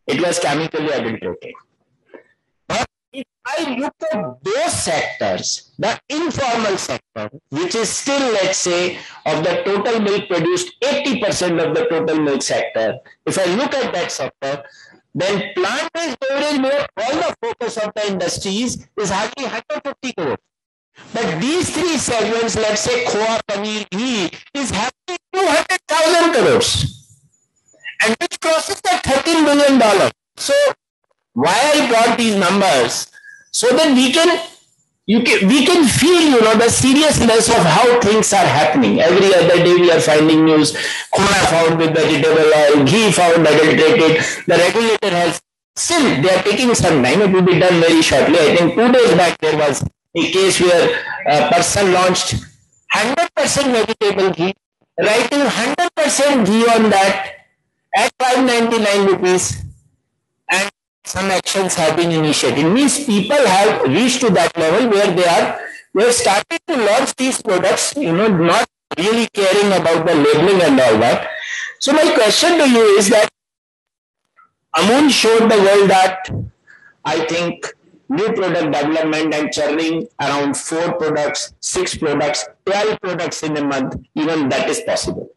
it was chemically adulterated. But if I look at those sectors, the informal sector, which is still, let's say, of the total milk produced, 80% of the total milk sector, if I look at that sector, then plant-based beverage, where all the focus of the industries is hardly 150 crore. But these three segments, let's say, khoa, paneer, ghee, is having 200,000 crores and which crosses the 13 billion dollar. So why I brought these numbers so that we can you can we can feel you know the seriousness of how things are happening. Every other day we are finding news. Khoa found with vegetable oil, ghee found adulterated. The regulator has still they are taking some time. It will be done very shortly. I think two days back there was a case where a person launched 100% vegetable ghee writing 100% ghee on that at 599 rupees and some actions have been initiated. Means people have reached to that level where they are, they have started to launch these products, you know, not really caring about the labeling and all that. So my question to you is that Amul showed the world that I think new product development and churning around four products, six products, 12 products in a month, even that is possible.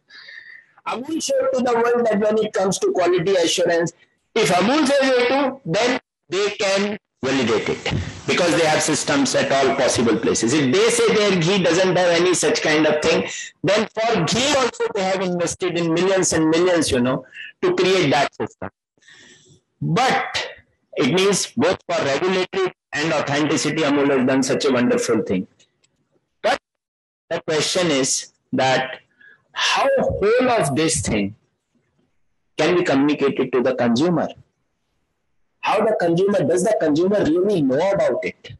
Amul showed to the world that when it comes to quality assurance, if Amul says A2, then they can validate it because they have systems at all possible places. If they say their ghee doesn't have any such kind of thing, then for ghee also they have invested in millions and millions, you know, to create that system. But it means both for regulatory and authenticity, Amul has done such a wonderful thing. But the question is that how whole of this thing can be communicated to the consumer? How the consumer, does the consumer really know about it?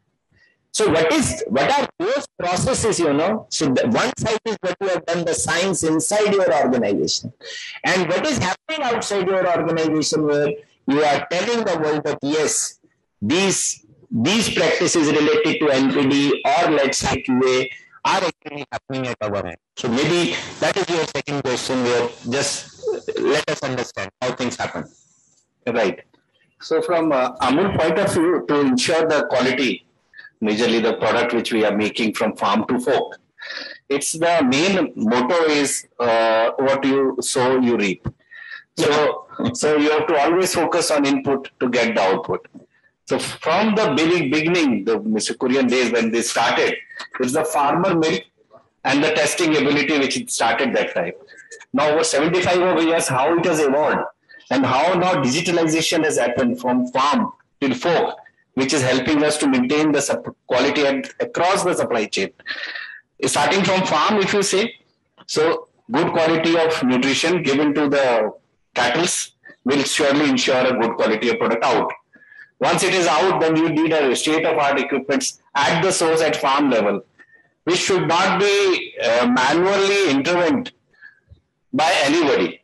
So what is, what are those processes, you know? So the, one side is what you have done, the science inside your organization. And what is happening outside your organization where you are telling the world that yes, these these practices related to NPD or let's say QA are actually happening at our end. So maybe that is your second question where just let us understand how things happen. Right. So from uh, Amul point of view, to ensure the quality, majorly the product which we are making from farm to fork, it's the main motto is uh, what you sow, you reap. So, so you have to always focus on input to get the output. So from the very beginning, the Mr. Kurien days when they started, it's the farmer milk and the testing ability which it started that time. Now over 75 over years, how it has evolved and how now digitalization has happened from farm till fork, which is helping us to maintain the quality and across the supply chain. Starting from farm, if you say, so good quality of nutrition given to the cattle will surely ensure a good quality of product out. Once it is out, then you need a state-of-art equipment at the source at farm level, which should not be uh, manually intervened by anybody.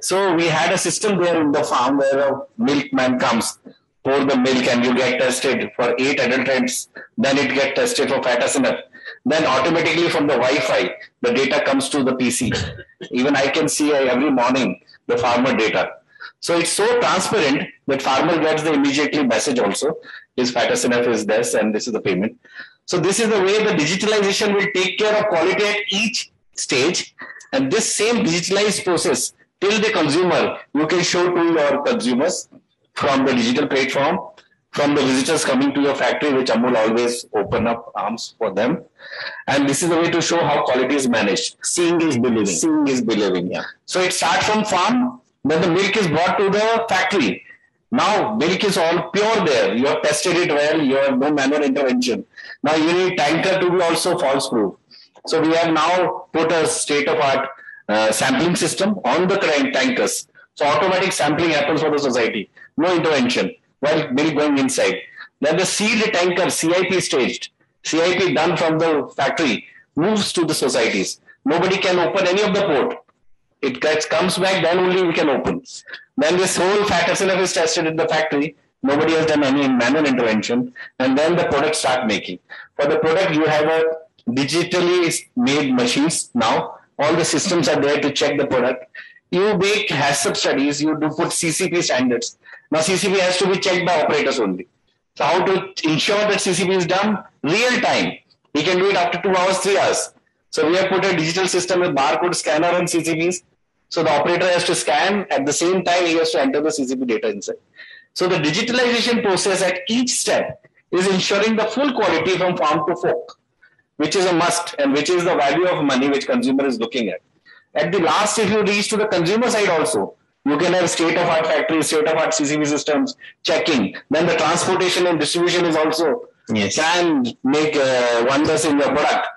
So we had a system there in the farm where a milkman comes, pour the milk and you get tested for eight adulterants, then it get tested for fat SNF. Then automatically from the Wi-Fi, the data comes to the PC. Even I can see every morning the farmer data. So it's so transparent that farmer gets the immediately message also. His fat SNF is this and this is the payment. So this is the way the digitalization will take care of quality at each stage. And this same digitalized process till the consumer, you can show to your consumers from the digital platform, from the visitors coming to your factory, which Amul always open up arms for them. And this is the way to show how quality is managed. Seeing is believing. Seeing is believing, yeah. So it starts from farm, then the milk is brought to the factory. Now milk is all pure there. You have tested it well. You have no manual intervention. Now you need tanker to be also false proof. So we have now put a state of art uh, sampling system on the current tankers. So automatic sampling happens for the society. No intervention while milk going inside. Then the sealed tanker CIP staged, CIP done from the factory moves to the societies. Nobody can open any of the port it gets, comes back, then only we can open. Then this whole fat SNF is tested in the factory. Nobody has done any manual intervention. And then the product start making. For the product, you have a digitally made machines now. All the systems are there to check the product. You make HACCP studies, you do put CCP standards. Now CCP has to be checked by operators only. So how to ensure that CCP is done real time? We can do it after two hours, three hours. So we have put a digital system with barcode scanner and CCPs so the operator has to scan at the same time he has to enter the CCP data inside. So the digitalization process at each step is ensuring the full quality from farm to fork, which is a must and which is the value of money which consumer is looking at. At the last, if you reach to the consumer side also, you can have state-of-art factories, state-of-art CCP systems checking. Then the transportation and distribution is also yes. can make uh, wonders in your product.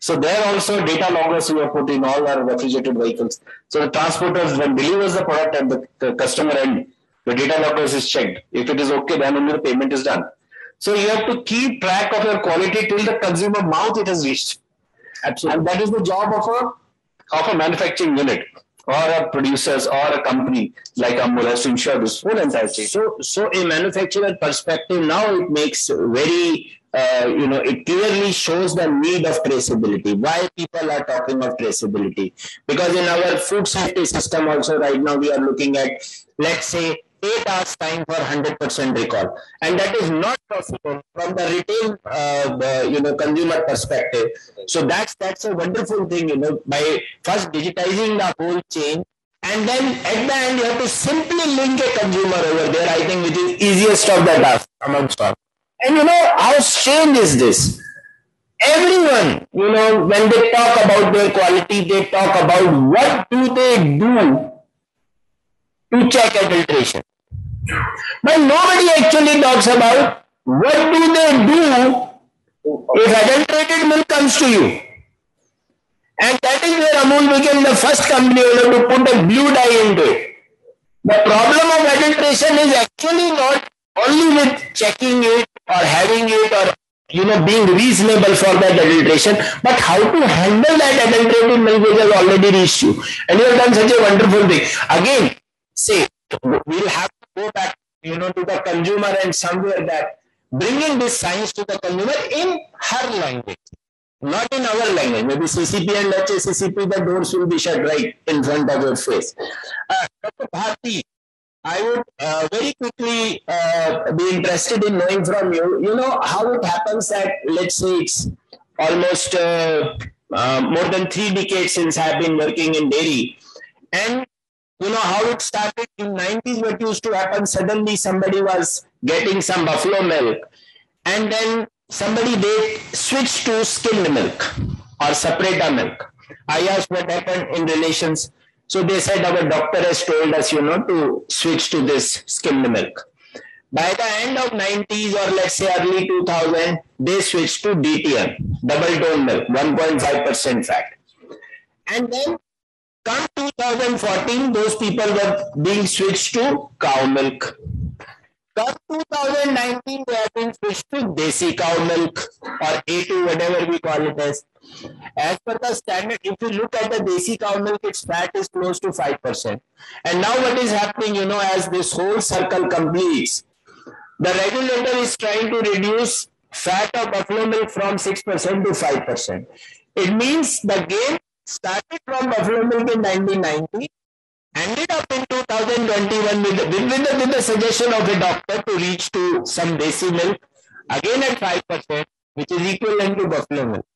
So there also data loggers we have put in all our refrigerated vehicles. So the transporters when delivers the product at the, the customer end, the data loggers is checked. If it is okay, then only the payment is done. So you have to keep track of your quality till the consumer mouth it has reached. Absolutely. And that is the job of a of a manufacturing unit or a producers or a company like Amul has to ensure this whole entire chain. So, so a manufacturer perspective now it makes very uh, you know, it clearly shows the need of traceability. Why people are talking of traceability? Because in our food safety system also right now we are looking at, let's say, eight hours time for 100% recall. And that is not possible from the retail, uh, you know, consumer perspective. So that's, that's a wonderful thing, you know, by first digitizing the whole chain, and then at the end, you have to simply link a consumer over there, I think, which is easiest of the task amongst all. And you know, how strange is this? Everyone, you know, when they talk about their quality, they talk about what do they do to check adulteration. But nobody actually talks about what do they do if adulterated milk comes to you. And that is where Amul became the first company owner to put a blue dye into it. The problem of adulteration is actually not only with checking it or having it or you know being reasonable for that adulteration but how to handle that adulterated milk which has already reached you and you have done such a wonderful thing again say we'll have go back you know to the consumer and somewhere that bringing this science to the consumer in her language not in our language. Maybe ccp and hccp the doors will be shut right in front of your face. Uh, dr bharti I would uh, very quickly uh, be interested in knowing from you, you know, how it happens that, let's say, it's almost uh, uh more than three decades since I've been working in dairy. And, you know, how it started in 90s, what used to happen, suddenly somebody was getting some buffalo milk. And then somebody, they switched to skimmed milk or separator milk. I asked what happened in relations so they said our doctor has told us, you know, to switch to this skimmed milk. By the end of 90s or let's say early 2000, they switched to DTM, double tone milk, 1.5% fat. And then come 2014, those people were being switched to cow milk. Come 2019, they have been switched to desi cow milk or A2, whatever we call it as. As per the standard, if you look at the desi cow milk, its fat is close to 5%. And now what is happening, you know, as this whole circle completes, the regulator is trying to reduce fat of buffalo milk from 6% to 5%. It means the game started from buffalo milk in 1990, ended up in 2021 with, with, with, the, suggestion of a doctor to reach to some desi milk, again at 5%, which is equivalent to buffalo milk.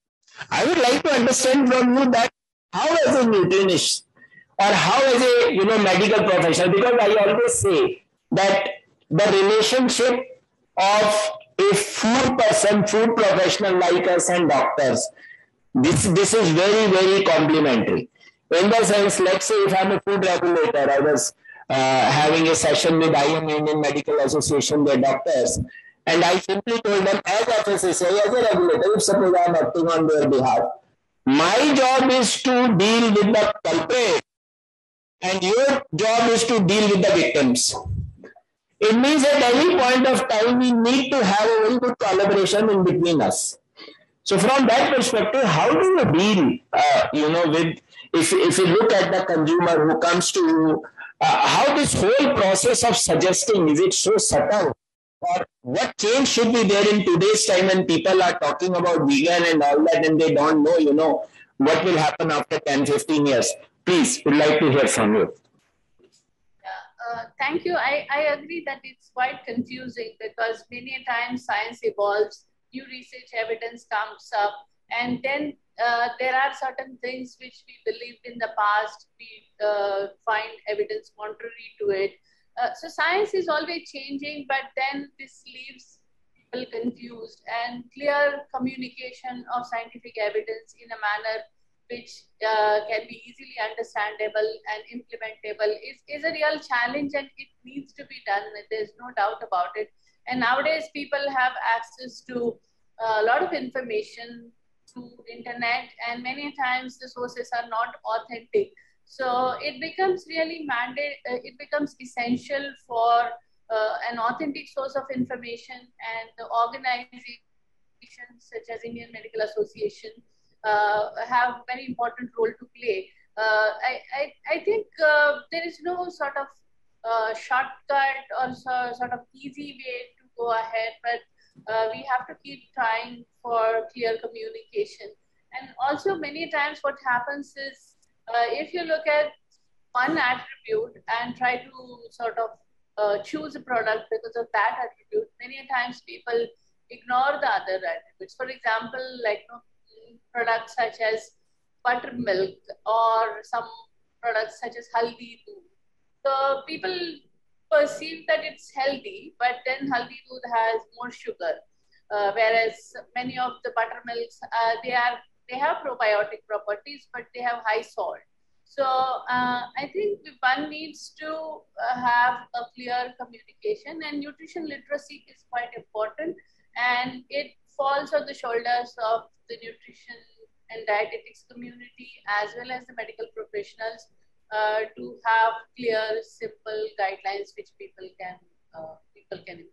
I would like to understand from you that how as a nutritionist or how as a you know medical professional, because I always say that the relationship of a food person, food professional like us and doctors, this this is very, very complementary. In the sense, let's say if I'm a food regulator, I was uh, having a session with IM Indian Medical Association, their doctors, and I simply told them, as FSSAI, as a regulator, if suppose I am acting on their behalf, my job is to deal with the culprit, and your job is to deal with the victims. It means at any point of time, we need to have a very good collaboration in between us. So from that perspective, how do you deal, uh, you know, with, if, if you look at the consumer who comes to, uh, how this whole process of suggesting, is it so subtle? or what change should be there in today's time when people are talking about vegan and all that and they don't know, you know, what will happen after 10, 15 years? Please, would like to hear from you. Uh, thank you. I, I agree that it's quite confusing because many times science evolves, new research evidence comes up, and then uh, there are certain things which we believed in the past, we uh, find evidence contrary to it. Uh, so science is always changing, but then this leaves people confused and clear communication of scientific evidence in a manner which uh, can be easily understandable and implementable is, is a real challenge and it needs to be done. There's no doubt about it. And nowadays people have access to a lot of information through internet and many times the sources are not authentic. So it becomes really mandate, uh, it becomes essential for uh, an authentic source of information and the organizations such as Indian Medical Association uh, have very important role to play. uh, I, I, I think uh, there is no sort of uh, shortcut or so, sort of easy way to go ahead, but uh, we have to keep trying for clear communication. And also, many times, what happens is uh, if you look at one attribute and try to sort of uh, choose a product because of that attribute, many times people ignore the other attributes. For example, like you know, products such as buttermilk or some products such as haldi. So people perceive that it's healthy, but then haldi doodh has more sugar, uh, whereas many of the buttermilks uh, they are they have probiotic properties, but they have high salt. So uh, I think one needs to uh, have a clear communication, and nutrition literacy is quite important, and it falls on the shoulders of the nutrition and dietetics community as well as the medical professionals uh, to have clear, simple guidelines which people can uh, people can.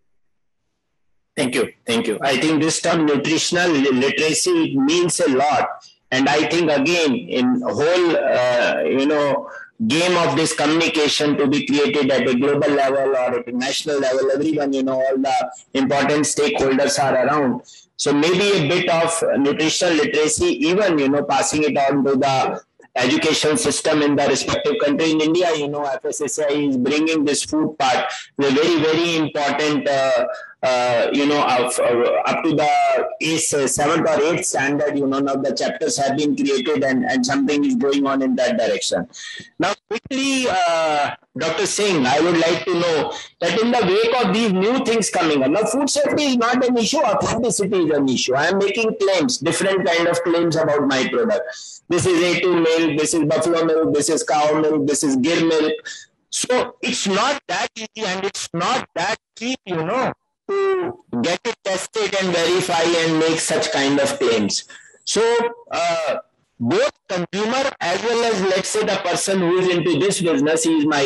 Thank you, thank you. I think this term nutritional literacy means a lot, and I think again in whole uh, you know game of this communication to be created at a global level or at a national level, everyone you know all the important stakeholders are around so maybe a bit of nutritional literacy, even, you know, passing it on to the education system in the respective country. In India, you know, FSSAI is bringing this food part a very, very important uh, uh, you know, of, uh, up to the eighth, uh, seventh or eighth standard, you know, now the chapters have been created and, and something is going on in that direction. Now, quickly, uh, Dr. Singh, I would like to know that in the wake of these new things coming up, now food safety is not an issue, authenticity is an issue. I am making claims, different kind of claims about my product. This is A2 milk, this is buffalo milk, this is cow milk, this is gir milk. So it's not that easy and it's not that cheap, you know to get it tested and verify and make such kind of claims. So uh, both consumer as well as let's say the person who is into this business, is my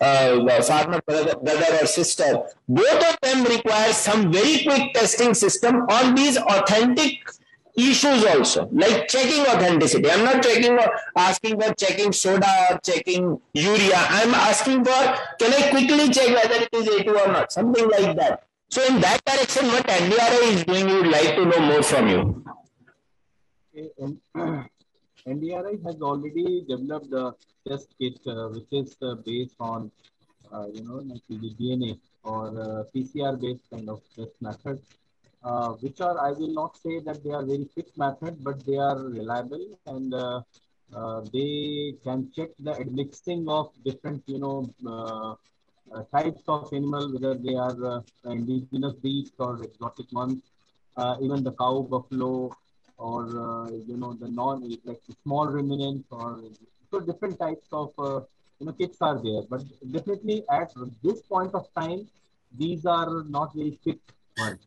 uh, farmer brother, brother or sister, both of them require some very quick testing system on these authentic issues also, like checking authenticity. I'm not checking or asking for checking soda or checking urea. I'm asking for can I quickly check whether it is A2 or not, something like that. So in that direction, what NDRI is doing, we would like to know more from you. NDRI has already developed a test kit uh, which is uh, based on, uh, you know, like the DNA or uh, PCR based kind of test method, uh, which are, I will not say that they are very fixed method, but they are reliable and uh, they can check the admixing of different, you know, uh, types of animal, whether they are uh, indigenous breeds or exotic ones, uh, even the cow, buffalo, or you know the non like small ruminants, or so different types of you know kits are there. But definitely at this point of time, these are not very fixed ones.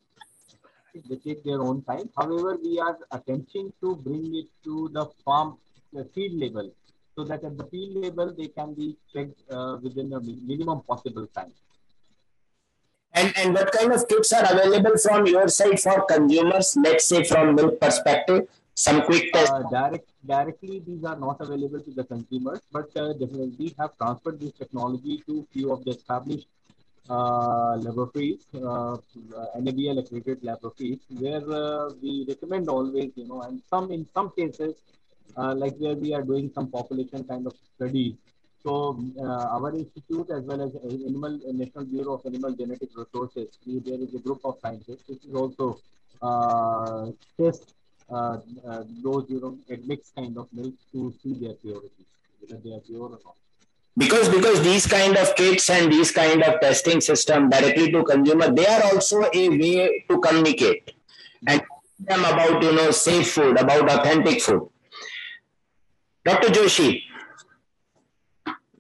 They take their own time. However, we are attempting to bring it to the farm the field level so that at the field level they can be checked uh, within a minimum possible time. And, and what kind of kits are available from your side for consumers, let's say from milk perspective? Some quick tests? Uh, direct, directly, these are not available to the consumers, but uh, definitely we have transferred this technology to few of the established uh, laboratories, uh, NABL accredited laboratories, where uh, we recommend always, you know, and some in some cases uh, like where we are doing some population kind of study. So uh, our institute as well as Animal National Bureau of Animal Genetic Resources, we, there is a group of scientists which is also uh, test uh, those you know mixed kind of milk to see their purity, whether they are pure or not because because these kind of kits and these kind of testing system directly to consumer they are also a way to communicate and them about you know safe food about authentic food Dr. Joshi,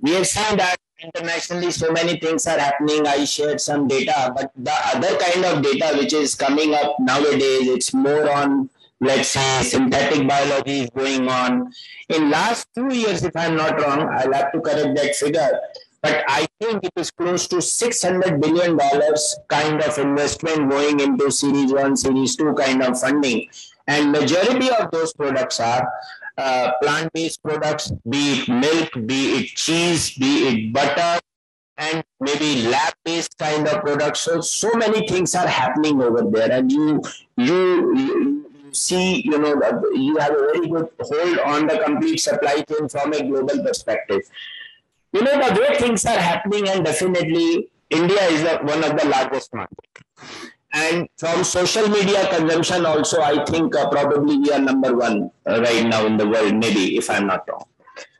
we have seen that internationally so many things are happening. I shared some data, but the other kind of data which is coming up nowadays, it's more on let's say synthetic biology is going on. In last two years, if I'm not wrong, I'll have to correct that figure, but I think it is close to $600 billion kind of investment going into series one, series two kind of funding. And majority of those products are uh, plant-based products, be it milk, be it cheese, be it butter, and maybe lab-based kind of products. So, so many things are happening over there, and you you, you see, you know, you have a very good hold on the complete supply chain from a global perspective. You know, the way things are happening, and definitely India is one of the largest markets. And from social media consumption also, I think uh, probably we are number one uh, right now in the world, maybe, if I'm not wrong.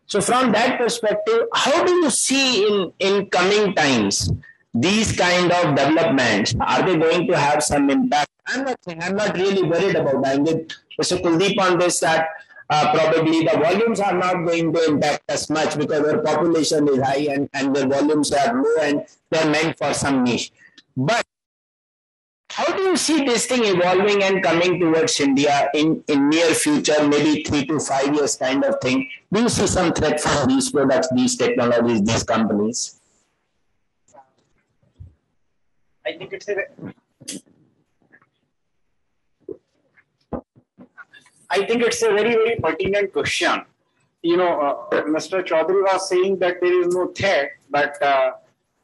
So from that perspective, how do you see in, in coming times these kind of developments? Are they going to have some impact? I'm not saying, I'm not really worried about with Mr. Kuldeep on this that uh, probably the volumes are not going to impact as much because our population is high and, and the volumes are low and they're meant for some niche. But how do you see this thing evolving and coming towards India in, in near future, maybe three to five years kind of thing? Do you see some threat from these products, these technologies, these companies? I think it's a I think it's a very, very pertinent question. You know, uh, Mr. Chaudhary was saying that there is no threat, but uh,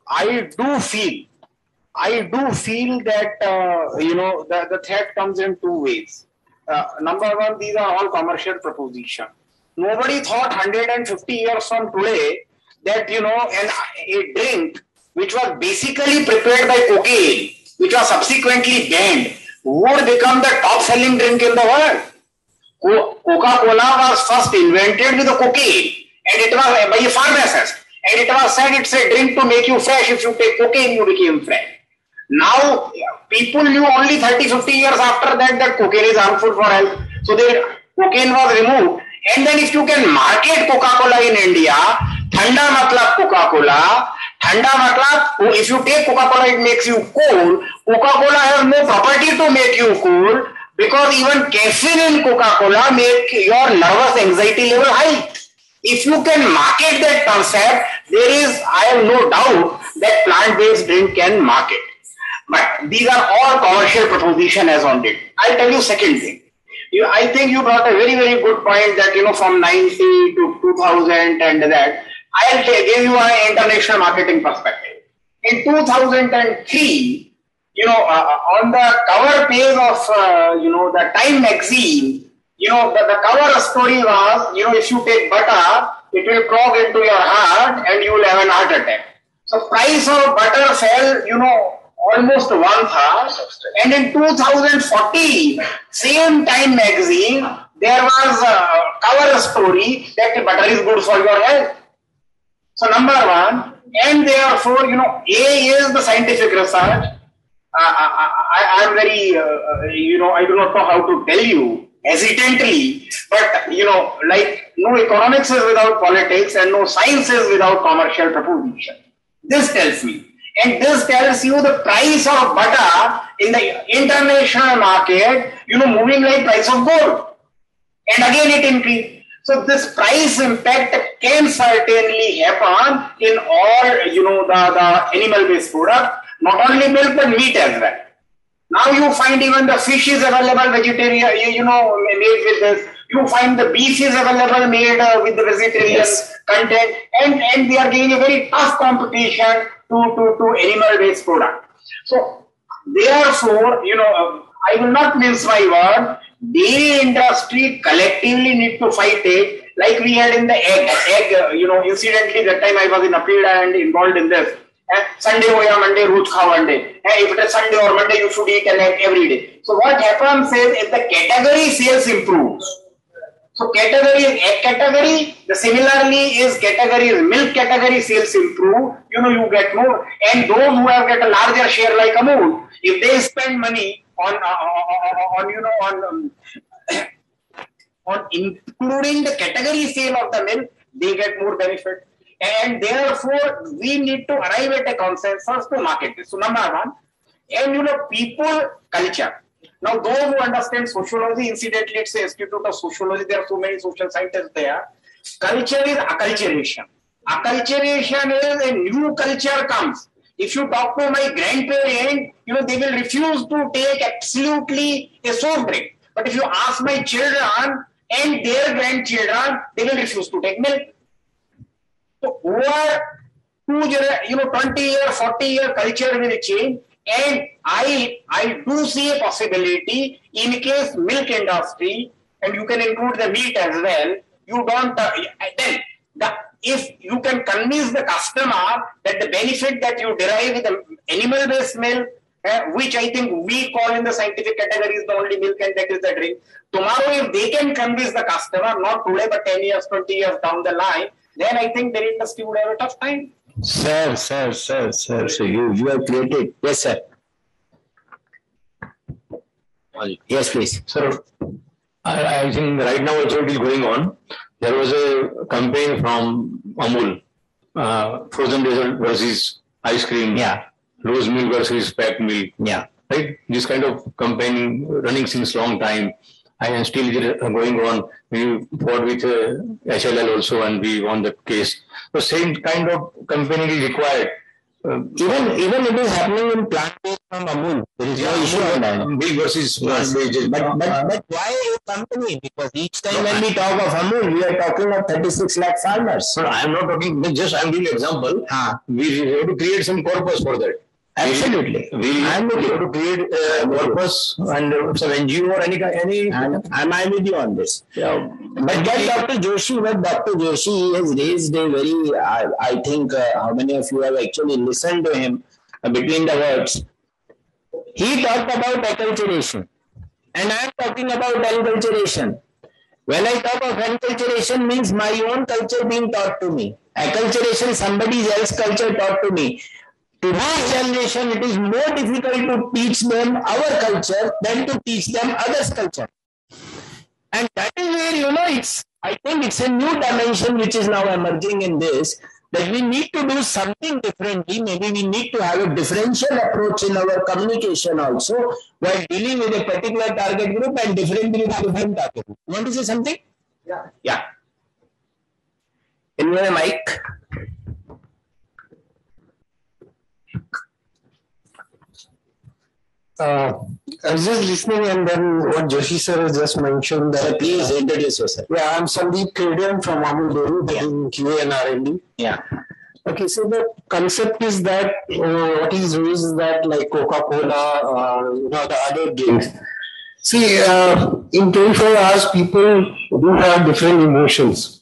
I do feel I do feel that uh, you know the, the threat comes in two ways. Uh, number one, these are all commercial proposition. Nobody thought 150 years from today that you know an, a drink which was basically prepared by cocaine, which was subsequently banned, would become the top selling drink in the world. Coca Cola was first invented with cocaine and it was by a pharmacist and it was said it's a drink to make you fresh if you take cocaine you become fresh now people knew only 30 50 years after that that cocaine is harmful for health so they cocaine was removed and then if you can market Coca Cola in India ठंडा मतलब Coca Cola ठंडा मतलब if you take Coca Cola it makes you cool Coca Cola have no property to make you cool because even caffeine in Coca-Cola make your nervous anxiety level high. If you can market that concept, there is, I have no doubt that plant-based drink can market. But these are all commercial proposition as on date. I'll tell you second thing. You, I think you brought a very, very good point that, you know, from 90 to 2000 and that. I'll give you an international marketing perspective. In 2003, you know, uh, on the cover page of, uh, you know, the Time magazine, you know, the, the cover story was, you know, if you take butter, it will clog into your heart and you will have an heart attack. So price of butter fell, you know, almost one third. And in 2014, same Time magazine, there was a cover story that butter is good for your health. So number one, and therefore, you know, A is the scientific research. Uh, I, am very, uh, you know, I do not know how to tell you hesitantly, but you know, like no economics is without politics and no science is without commercial proposition. This tells me and this tells you the price of butter in the international market, you know, moving like price of gold. And again it increased. So this price impact can certainly happen in all, you know, the, the animal-based product, not only milk but meat as well. Now you find even the fish is available vegetarian, you, you know, made with this. You find the beef is available made uh, with the vegetarian yes. content, and and they are getting a very tough competition to, to, to animal-based product. So therefore, you know, uh, I will not mince my word. Dairy industry collectively need to fight it, like we had in the egg. Egg, uh, you know, incidentally, that time I was in APEDA and involved in this. Sunday or Monday, root if it is Sunday or Monday, you should eat an egg every day. So what happens is, if the category sales improves, so category is egg category. The similarly is category is milk category sales improve. You know you get more. And those who have get a larger share like Amul, if they spend money on uh, on you know on um, on including the category sale of the milk, they get more benefit. And therefore, we need to arrive at a consensus to market this. So number one, and you know people culture now, those who understand sociology, incidentally, it's a Institute of Sociology, there are so many social scientists there. Culture is acculturation. Acculturation is a new culture comes. If you talk to my grandparent, you know, they will refuse to take absolutely a soft drink. But if you ask my children, and their grandchildren, they will refuse to take milk. So over two, you know, 20 year, 40 year culture will change. And I, I do see a possibility in case milk industry, and you can include the meat as well, you don't, uh, then the, if you can convince the customer that the benefit that you derive with the animal-based milk, uh, which I think we call in the scientific category is the only milk and that is the drink. Tomorrow, if they can convince the customer, not today, but 10 years, 20 years down the line, then I think the industry would have a tough time. Sir, sir, sir, sir. So you, you have created. Yes, sir. Yes, please. Sir, I, I think right now also it is going on. There was a campaign from Amul, uh, frozen dessert versus ice cream. Yeah. Rose milk versus packed milk. Yeah. Right? This kind of campaign running since long time. And still going on. We fought with uh, HLL also and we won the case. So same kind of company is required. Uh, even even it is happening in plant based from Amul. There is no issue on that. Milk versus plant based. But, but, but why a company? Because each time when we talk of Amul, we are talking of 36 lakh farmers. No, I am not talking, just I am giving example. We have to create some purpose for that. Absolutely. We, we have to create a purpose and uh, some NGO or any any. I'm, I'm with you on this. Yeah. But but Dr. Joshi, but Dr. Joshi has raised a very, I, I think, uh, how many of you have actually listened to him uh, between the words? He talked about acculturation, and I'm talking about enculturation. When I talk of enculturation, means my own culture being taught to me. Acculturation, somebody else's culture taught to me. To this generation, it is more difficult to teach them our culture than to teach them others' culture. And that is where, you know, it's, I think it's a new dimension which is now emerging in this, that we need to do something differently. Maybe we need to have a differential approach in our communication also while dealing with a particular target group and differently with a different target group. You want to say something? Yeah. Yeah. Can you have a mic? Uh, I was just listening, and then what Joshi sir has just mentioned that. Sir, please introduce yourself. Yeah, I'm Sandeep Kadian from Amul Dairy, in QA and R&D. Yeah. Okay, so the concept is that uh, what is used is that like Coca-Cola, uh, you know, the other drinks. See, uh, in 24 hours, people do have different emotions,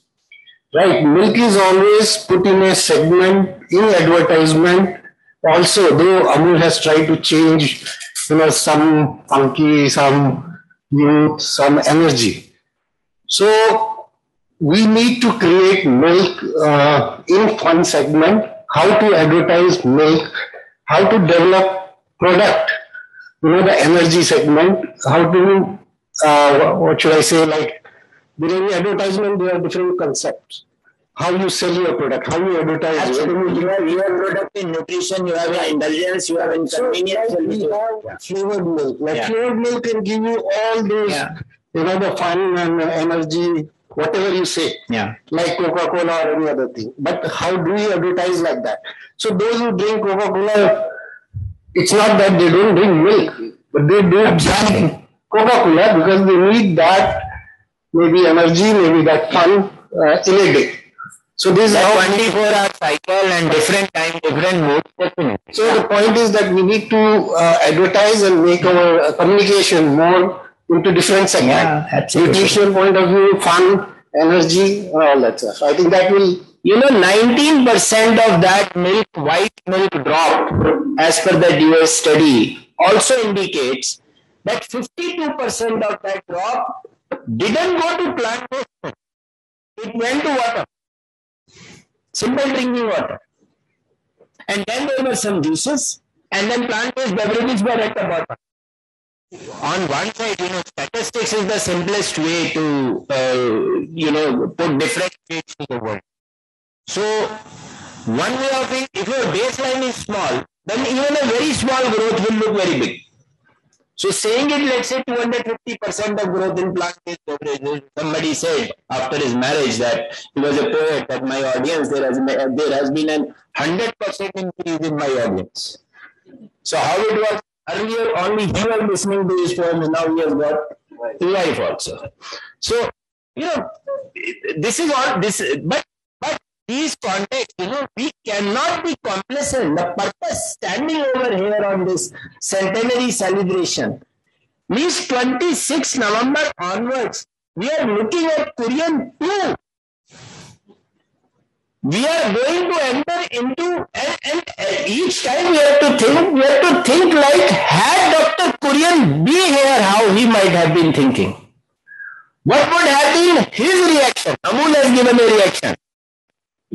right? Milk is always put in a segment in advertisement. Also, though Amul has tried to change, you know, some funky, some youth, some energy. So we need to create milk uh, in one segment, how to advertise milk, how to develop product, you know, the energy segment, how to, uh, what should I say, like, during advertisement, there are different concepts. How you sell your product, how you advertise. Absolutely. You have your product in nutrition, you have in indulgence, you have in convenience. So, like we have flavored milk. Like Yeah. flavored milk can give you all those, Yeah. you know, the fun and energy, whatever you say. Yeah. like Coca-Cola or any other thing. But how do you advertise like that? So those who drink Coca-Cola, it's not that they don't drink milk, but they do drink Coca-Cola because they need that maybe energy, maybe that fun uh, in a day. So this is how 24 hour cycle and different time, different mood. Definitely. So the point is that we need to uh, advertise and make our uh, communication more into different segments. Yeah, absolutely. Nutrition point of view, fun, energy, and all that stuff. I think that will You know, 19% of that milk, white milk drop, as per the US study, also indicates that 52% of that drop didn't go to plant based. It went to water. Simple drinking water. And then there were some juices, and then plant based beverages were at the bottom. On one side, you know, statistics is the simplest way to, uh, you know, put different shades to the world. So, one way of it, if your baseline is small, then even a very small growth will look very big. So, saying it, let's say 250% of growth in plant-based beverages, somebody said after his marriage that he was a poet that my audience, there has, there has been an 100% increase in my audience. So, how it was earlier, only he was listening to his poems, now he has got life also. So, you know, this is all this, but these contexts, you know, we cannot be complacent. The purpose standing over here on this centenary celebration means 26 November onwards, we are looking at Kurien 2 we are going to enter into and, and, each time we have to think we have to think like had dr kurien be here how he might have been thinking? What would have been his reaction? Amul has given a reaction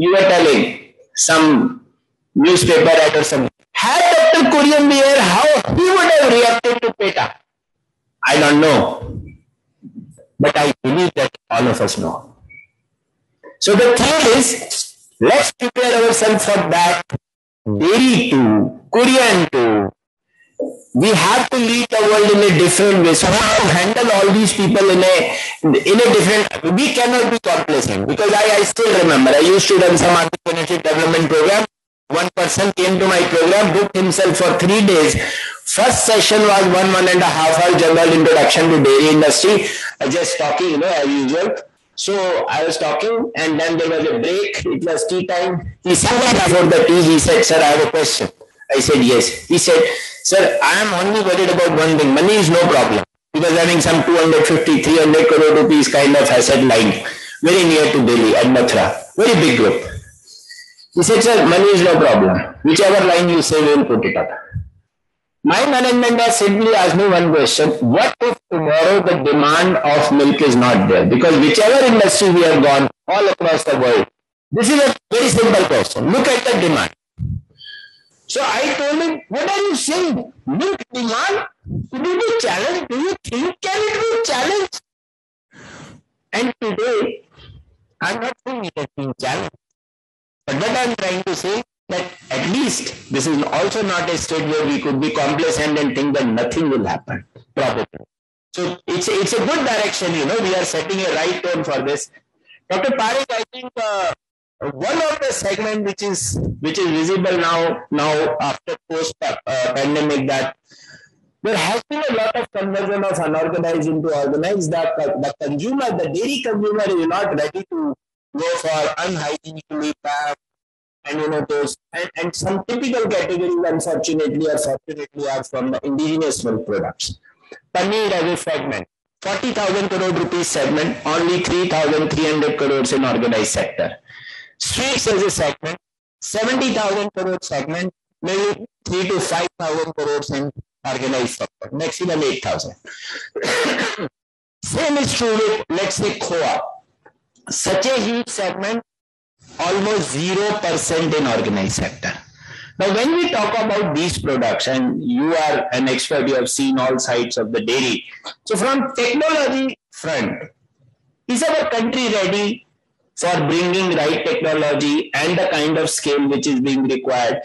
you were telling some newspaper writer some had dr kurien be here how he would have reacted to peta i don't know but i believe that all of us know so the thing is Let's prepare ourselves for that. Dairy too, Kurien too. We have to lead the world in a different way. So how to handle all these people in a in a different we cannot be complacent because I, I still remember I used to run some entrepreneurship development program. One person came to my program, booked himself for three days. First session was one, one and a half hour general introduction to dairy industry. I just talking, you know, as usual. So I was talking and then there was a break. It was tea time. He sat before the tea. He said, sir, I have a question. I said, yes. He said, sir, I am only worried about one thing. Money is no problem. Was having some 250, 300 crore rupees kind of asset lying very near to Delhi at Mathura. Very big group. He said, sir, money is no problem. Whichever line you say, we will put it up. My management has simply asked me one question. What if tomorrow the demand of milk is not there? Because whichever industry we have gone all across the world, this is a very simple question. Look at the demand. So I told him, what are you saying? Milk demand? It be challenged? Do you think can it be challenged? And today, I'm not saying it has been challenged. But what I'm trying to say that at least this is also not a state where we could be complacent and think that nothing will happen, probably. So it's a, it's a good direction, you know, we are setting a right tone for this. Dr. Parekh, I think uh, one of the segment which is which is visible now now after post uh, pandemic that there has been a lot of conversion of unorganized into organized that the consumer the dairy consumer is not ready to go for unhygienically packed and you know those and, and some typical categories unfortunately or fortunately are from the indigenous milk products. Paneer as a segment, 40,000 crore rupees segment, only 3,300 crores in organized sector. Sweets as a segment, 70,000 crore segment, maybe 3 to 5,000 crores in organized sector, maximum 8,000. Same is true with, let's say, khoa. Such a huge segment, almost 0% in organized sector. Now, when we talk about these products, and you are an expert, you have seen all sides of the dairy. So, from technology front, is our country ready for bringing right technology and the kind of scale which is being required,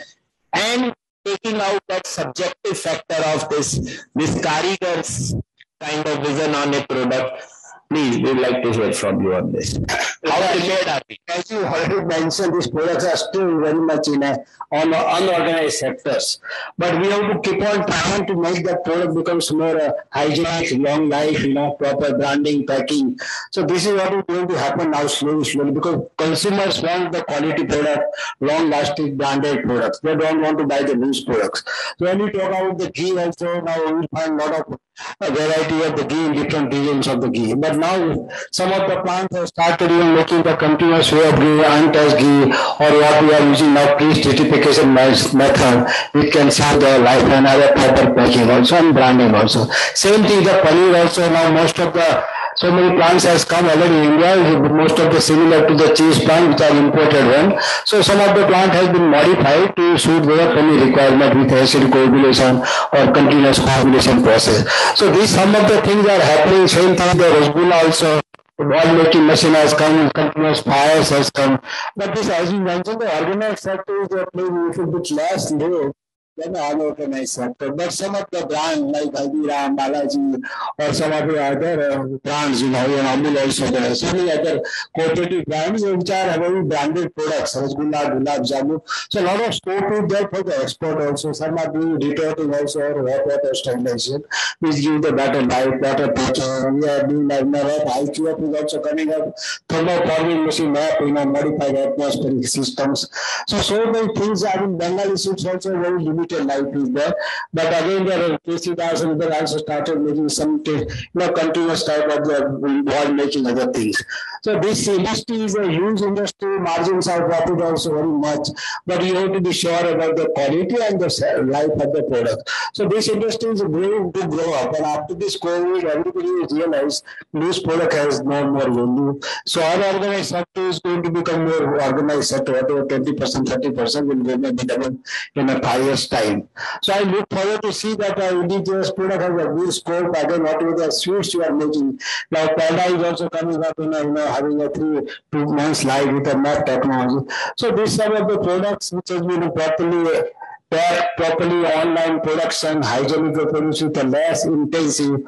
and taking out that subjective factor of this this karigars kind of vision on a product Please, we'd like to hear from you on this. How prepared are we? As you already mentioned, these products are still very much in a, on unorganized sectors. But we have to keep on trying to make that product becomes more uh, hygienic, long life, you know, proper branding, packing. So this is what is going to happen now slowly, slowly, because consumers want the quality product, long-lasting branded products. They don't want to buy the loose products. So when you talk about the ghee also, now we find a lot of a variety of the in different regions of the ghee. But now some of the plants have started even making the continuous way of ghee, untouched ghee, or what we are using now pre-stratification method, It can save the life and other proper packing also and branding also. Same thing the paneer also now most of the so many plants has come already in India, most of the similar to the cheese plant which are imported one. So some of the plant has been modified to suit their paneer requirement with acid coagulation or continuous coagulation process. So these some of the things are happening, same thing the Rasgulla also wall making machine has come, continuous fires has come. But this, as you mentioned, the organized sector is a little bit less then unorganized sector. But some of the brands like Haldiram, Balaji, or some of the other uh, brands, you know, and Amul also there. So many other cooperative brands which are heavily branded products, Rasgulla, Gulab Jamun. So a lot of scope is there for the export also. Some are doing retorting also or hot water sterilization, which give the better life, better picture. We are doing like now IQF is also coming up. Thermoforming machine map, you know, modified atmospheric systems. So so many things are in Bengali ships also very limited life is there. But again, there are K.C. Das and also started making some, you know, continuous type of uh, the while making other things. So this industry is a huge industry. Margins are profit also very much, but you have to be sure about the quality and the life of the product. So this industry is going to grow up, and after this COVID, everybody has realized this product has no more value. So unorganized sector is going to become more organized sector. Whatever twenty percent, thirty percent will maybe double in a five years time. So I look forward to see that uh, indigenous product has a good scope. Again, whatever the sweets you are making, like Panda is also coming up in a, you know having a three two months live with a map technology. So these some of the products which has been properly packed, properly online production, hygienic produced with a less intensive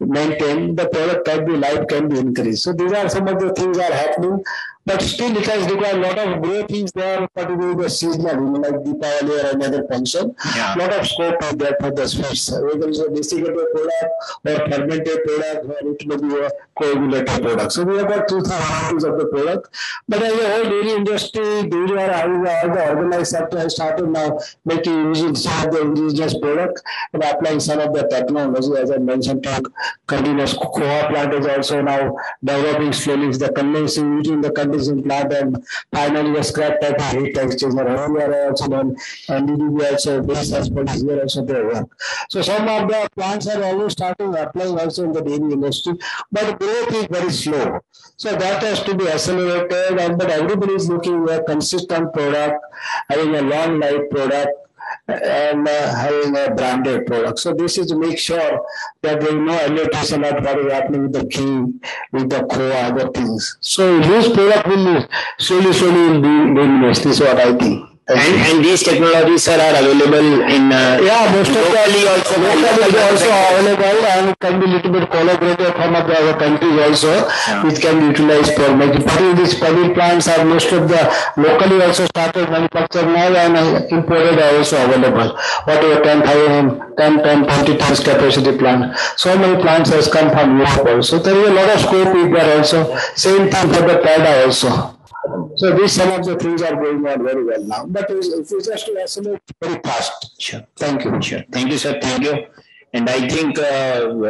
maintain the product can be life can be increased. So these are some of the things are happening. But still, it has required a lot of growth things there, particularly the seasonal, you know, like Deepavali or another function. Yeah. lot of scope is there for the sweets. Whether it's a desiccated product or fermented product or it may be a coagulated product. So we have got two varieties of the product. But as a whole dairy industry, dairy having all the organized sector has started now making using some of the indigenous product and applying some of the technology, as I mentioned, to continuous khoa plant is also now developing slowly the condensing using the condensing plant and finally the scrap type of heat exchanger. Earlier also done NDDB also base is here also their work. So some of the plants are always starting applying also in the dairy industry, but growth is very slow. So that has to be accelerated and but everybody is looking at a consistent product, having a long life product and uh, having a branded product. So this is to make sure that there is no adulteration of what is happening with the king, with the co other things. So this product will slowly, slowly will be luminous. This is what I think. And, and these technologies sir, are available in uh, yeah, most of locally also. Locally also available and can be little bit collaborated from other countries also, which can be utilized for making. But these paneer plants are most of the locally also started manufactured now and uh, imported are also available. Whatever 10,000, 10, 10, 20 tons capacity plant. So many plants has come from Europe also. There is a lot of scope there also. Same thing for the PADA also. So these some of the things are going on very well now. But if you just to estimate very fast. Sure. Thank you. Sure. Thank you, sir. Thank you. And I think uh,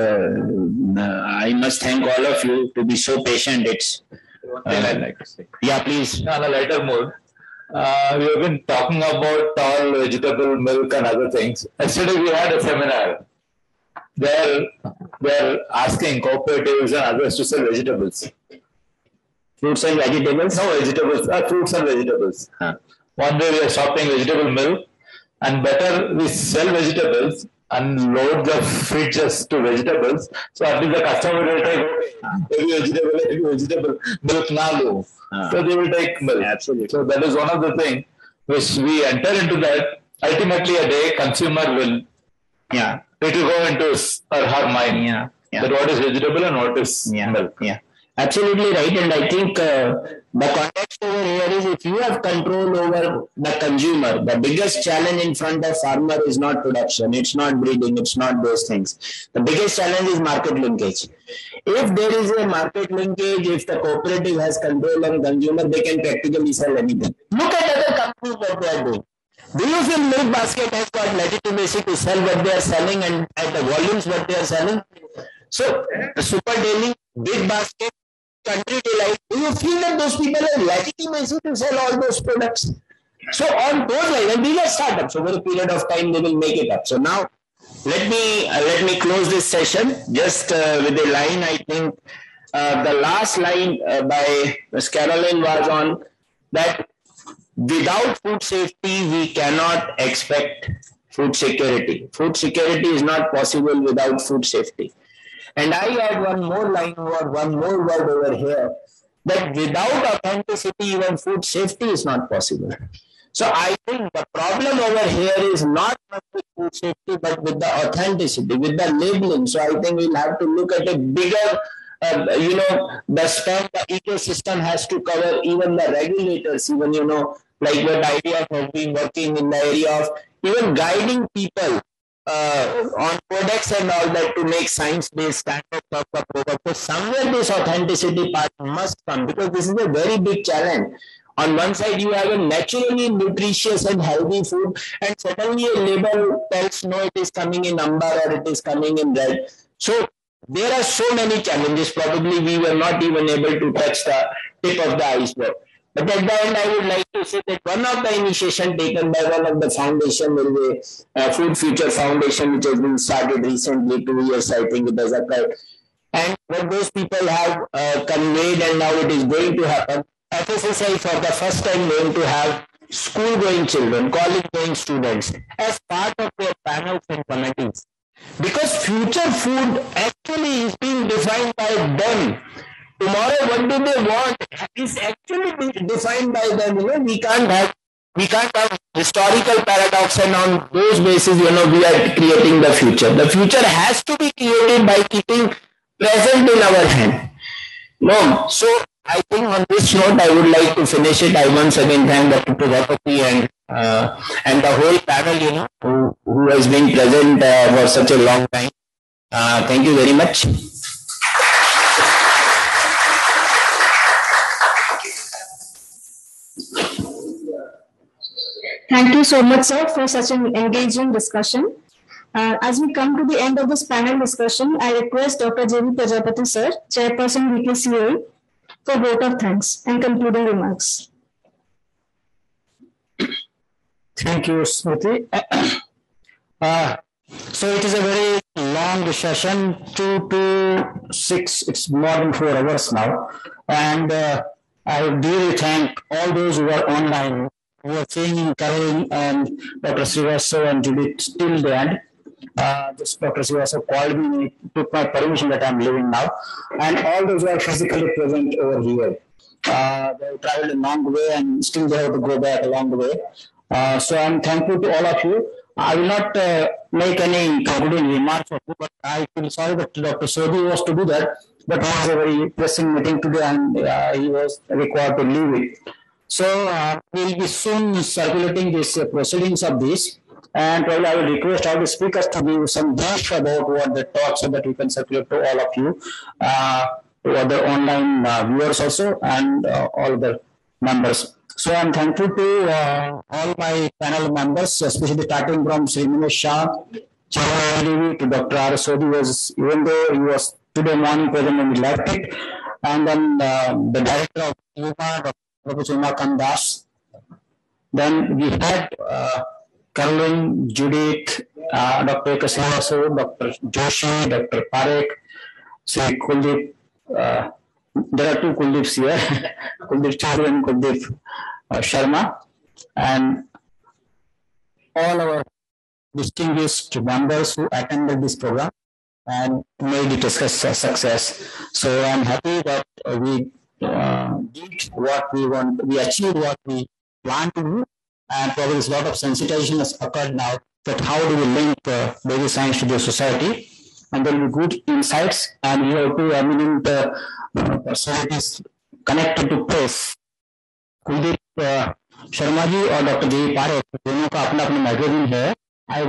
uh, I must thank all of you to be so patient. It's Then I'd like to say. yeah, please. On a lighter mood, uh, we have been talking about all vegetable milk and other things. Yesterday we had a seminar. They're, they're asking cooperatives and others to sell vegetables. Fruits and vegetables? No, vegetables, uh, fruits and vegetables. One day we are shopping vegetable milk and better we sell vegetables and load the fridges to vegetables. So at least the customer will take every vegetable, every vegetable milk nalu. So they will take milk. Absolutely. So that is one of the things which we enter into that. Ultimately, a day consumer will, yeah, it will go into his or her mind. Yeah, yeah. That what is vegetable and what is milk. Yeah. Absolutely right. And I think uh, the context over here is if you have control over the consumer, the biggest challenge in front of farmer is not production, it's not breeding, it's not those things. The biggest challenge is market linkage. If there is a market linkage, if the cooperative has control on the consumer, they can practically sell anything. Look at other companies what they are doing. Do you feel Milk Basket has got legitimacy to sell what they are selling and at the volumes what they are selling? So, Supr Daily, Big Basket, Country Delight, do you feel that those people have legitimacy to sell all those products? So, on those lines, and these are startups, over a period of time, they will make it up. So, now let me uh, let me close this session just uh, with a line. I think uh, the last line uh, by Ms. Caroline was on that without food safety, we cannot expect food security. Food security is not possible without food safety. And I add one more line or one more word over here that without authenticity, even food safety is not possible. So I think the problem over here is not with food safety, but with the authenticity, with the labeling. So I think we'll have to look at a bigger uh, you know, the span the ecosystem has to cover even the regulators, even, you know, like what IDF has been working in the area of even guiding people uh, on products and all that to make science-based standards of the. So somewhere this authenticity part must come because this is a very big challenge. On one side, you have a naturally nutritious and healthy food, and suddenly a label tells no, it is coming in amber or it is coming in red. So there are so many challenges. Probably we were not even able to touch the tip of the iceberg. But at the end, I would like to say that one of the initiation taken by one of the foundation be uh, Food Future Foundation, which has been started recently, two years, I think it has occurred. And what those people have uh, conveyed and now it is going to happen, FSSAI for the first time going to have school-going children, college-going students as part of their panels and committees. Because future food actually is being defined by them. Tomorrow, what do they want is actually defined by them. You know, we can't have we can't have historical paradox and on those basis, you know, we are creating the future. The future has to be created by keeping present in our hand. No, so I think on this note, I would like to finish it. I once again thank Dr. Prajapati and uh, and the whole panel, you know, who, who has been present uh, for such a long time. Uh, thank you very much. Thank you so much, sir, for such an engaging discussion. Uh, as we come to the end of this panel discussion, I request Dr. J.B. Prajapati, sir, Chairperson VKCoE, for vote of thanks and concluding remarks. Thank you, Smriti. Uh, so it is a very long session, two to six, it's more than four hours now. And uh, I really thank all those who are online, seeing Caroline and Dr. Srivastav and Judith till the end. Uh, this Dr. Srivastav called me, took my permission that I'm leaving now. And all those who are physically present over here. Uh, they traveled a long way and still they have to go back a long way. Uh, so I'm thankful to all of you. I will not uh, make any concluding remarks, but I feel sorry that Dr. Sodhi was to do that, but it was a very pressing meeting today and uh, he was required to leave it. So uh, we'll be soon circulating these uh, proceedings of this. And probably I will request all the speakers to give some brief about what the talk so that we can circulate to all of you, uh, to other online viewers also, and all the members. So I'm thankful to uh, all my panel members, especially starting from Sri Meenesh Shah, Chairman to Dr. R. Sodhi was, even though he was today morning present and left it, and then uh, the director of IRMA, Professor Umakant Dash. Then we had uh, Judith, uh, Dr. Kasinasu, Dr. Joshi, Dr. Parekh, Sri Kuldeep, uh, there are two Kuldeeps here, Kuldeep Chaudhary and Kuldeep uh, Sharma, and all our distinguished members who attended this program and made it a success. So I'm happy that we uh, what we want, we achieved what we plan to do, and probably there's a lot of sensitization has occurred now that how do we link uh, dairy science to the society, and there will be good insights, and we have two eminent uh, personalities connected to press. Kuldeep uh, or Dr. Devi Parekh, दोनों का अपना अपना magazine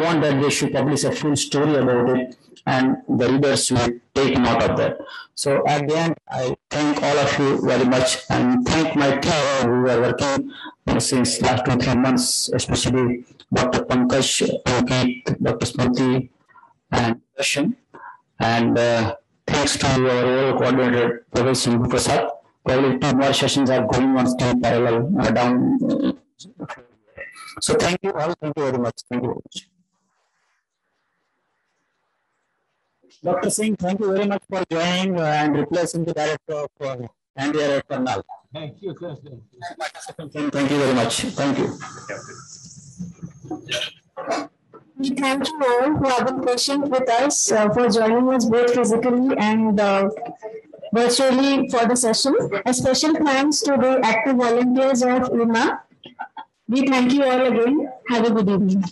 want that they should publish a full story about it and the readers will take note of that. So at the end, I thank all of you very much and thank my team who are working since last two, three months, especially Dr. Pankaj, Ankit, Dr. Smriti and Darshan. And uh, thanks to our role coordinator, Professor Singh Prasad. Probably two more sessions are going on still parallel uh, down. So thank you all. Thank you very much. Thank you very much. Dr. Singh, thank you very much for joining uh, and replacing the director of uh, NDR Karnal. Thank you, sir. Thank you very much. Thank you. We thank you all who have been patient with us uh, for joining us both physically and uh, virtually for the session. A special thanks to the active volunteers of IRMA We thank you all again. Have a good evening.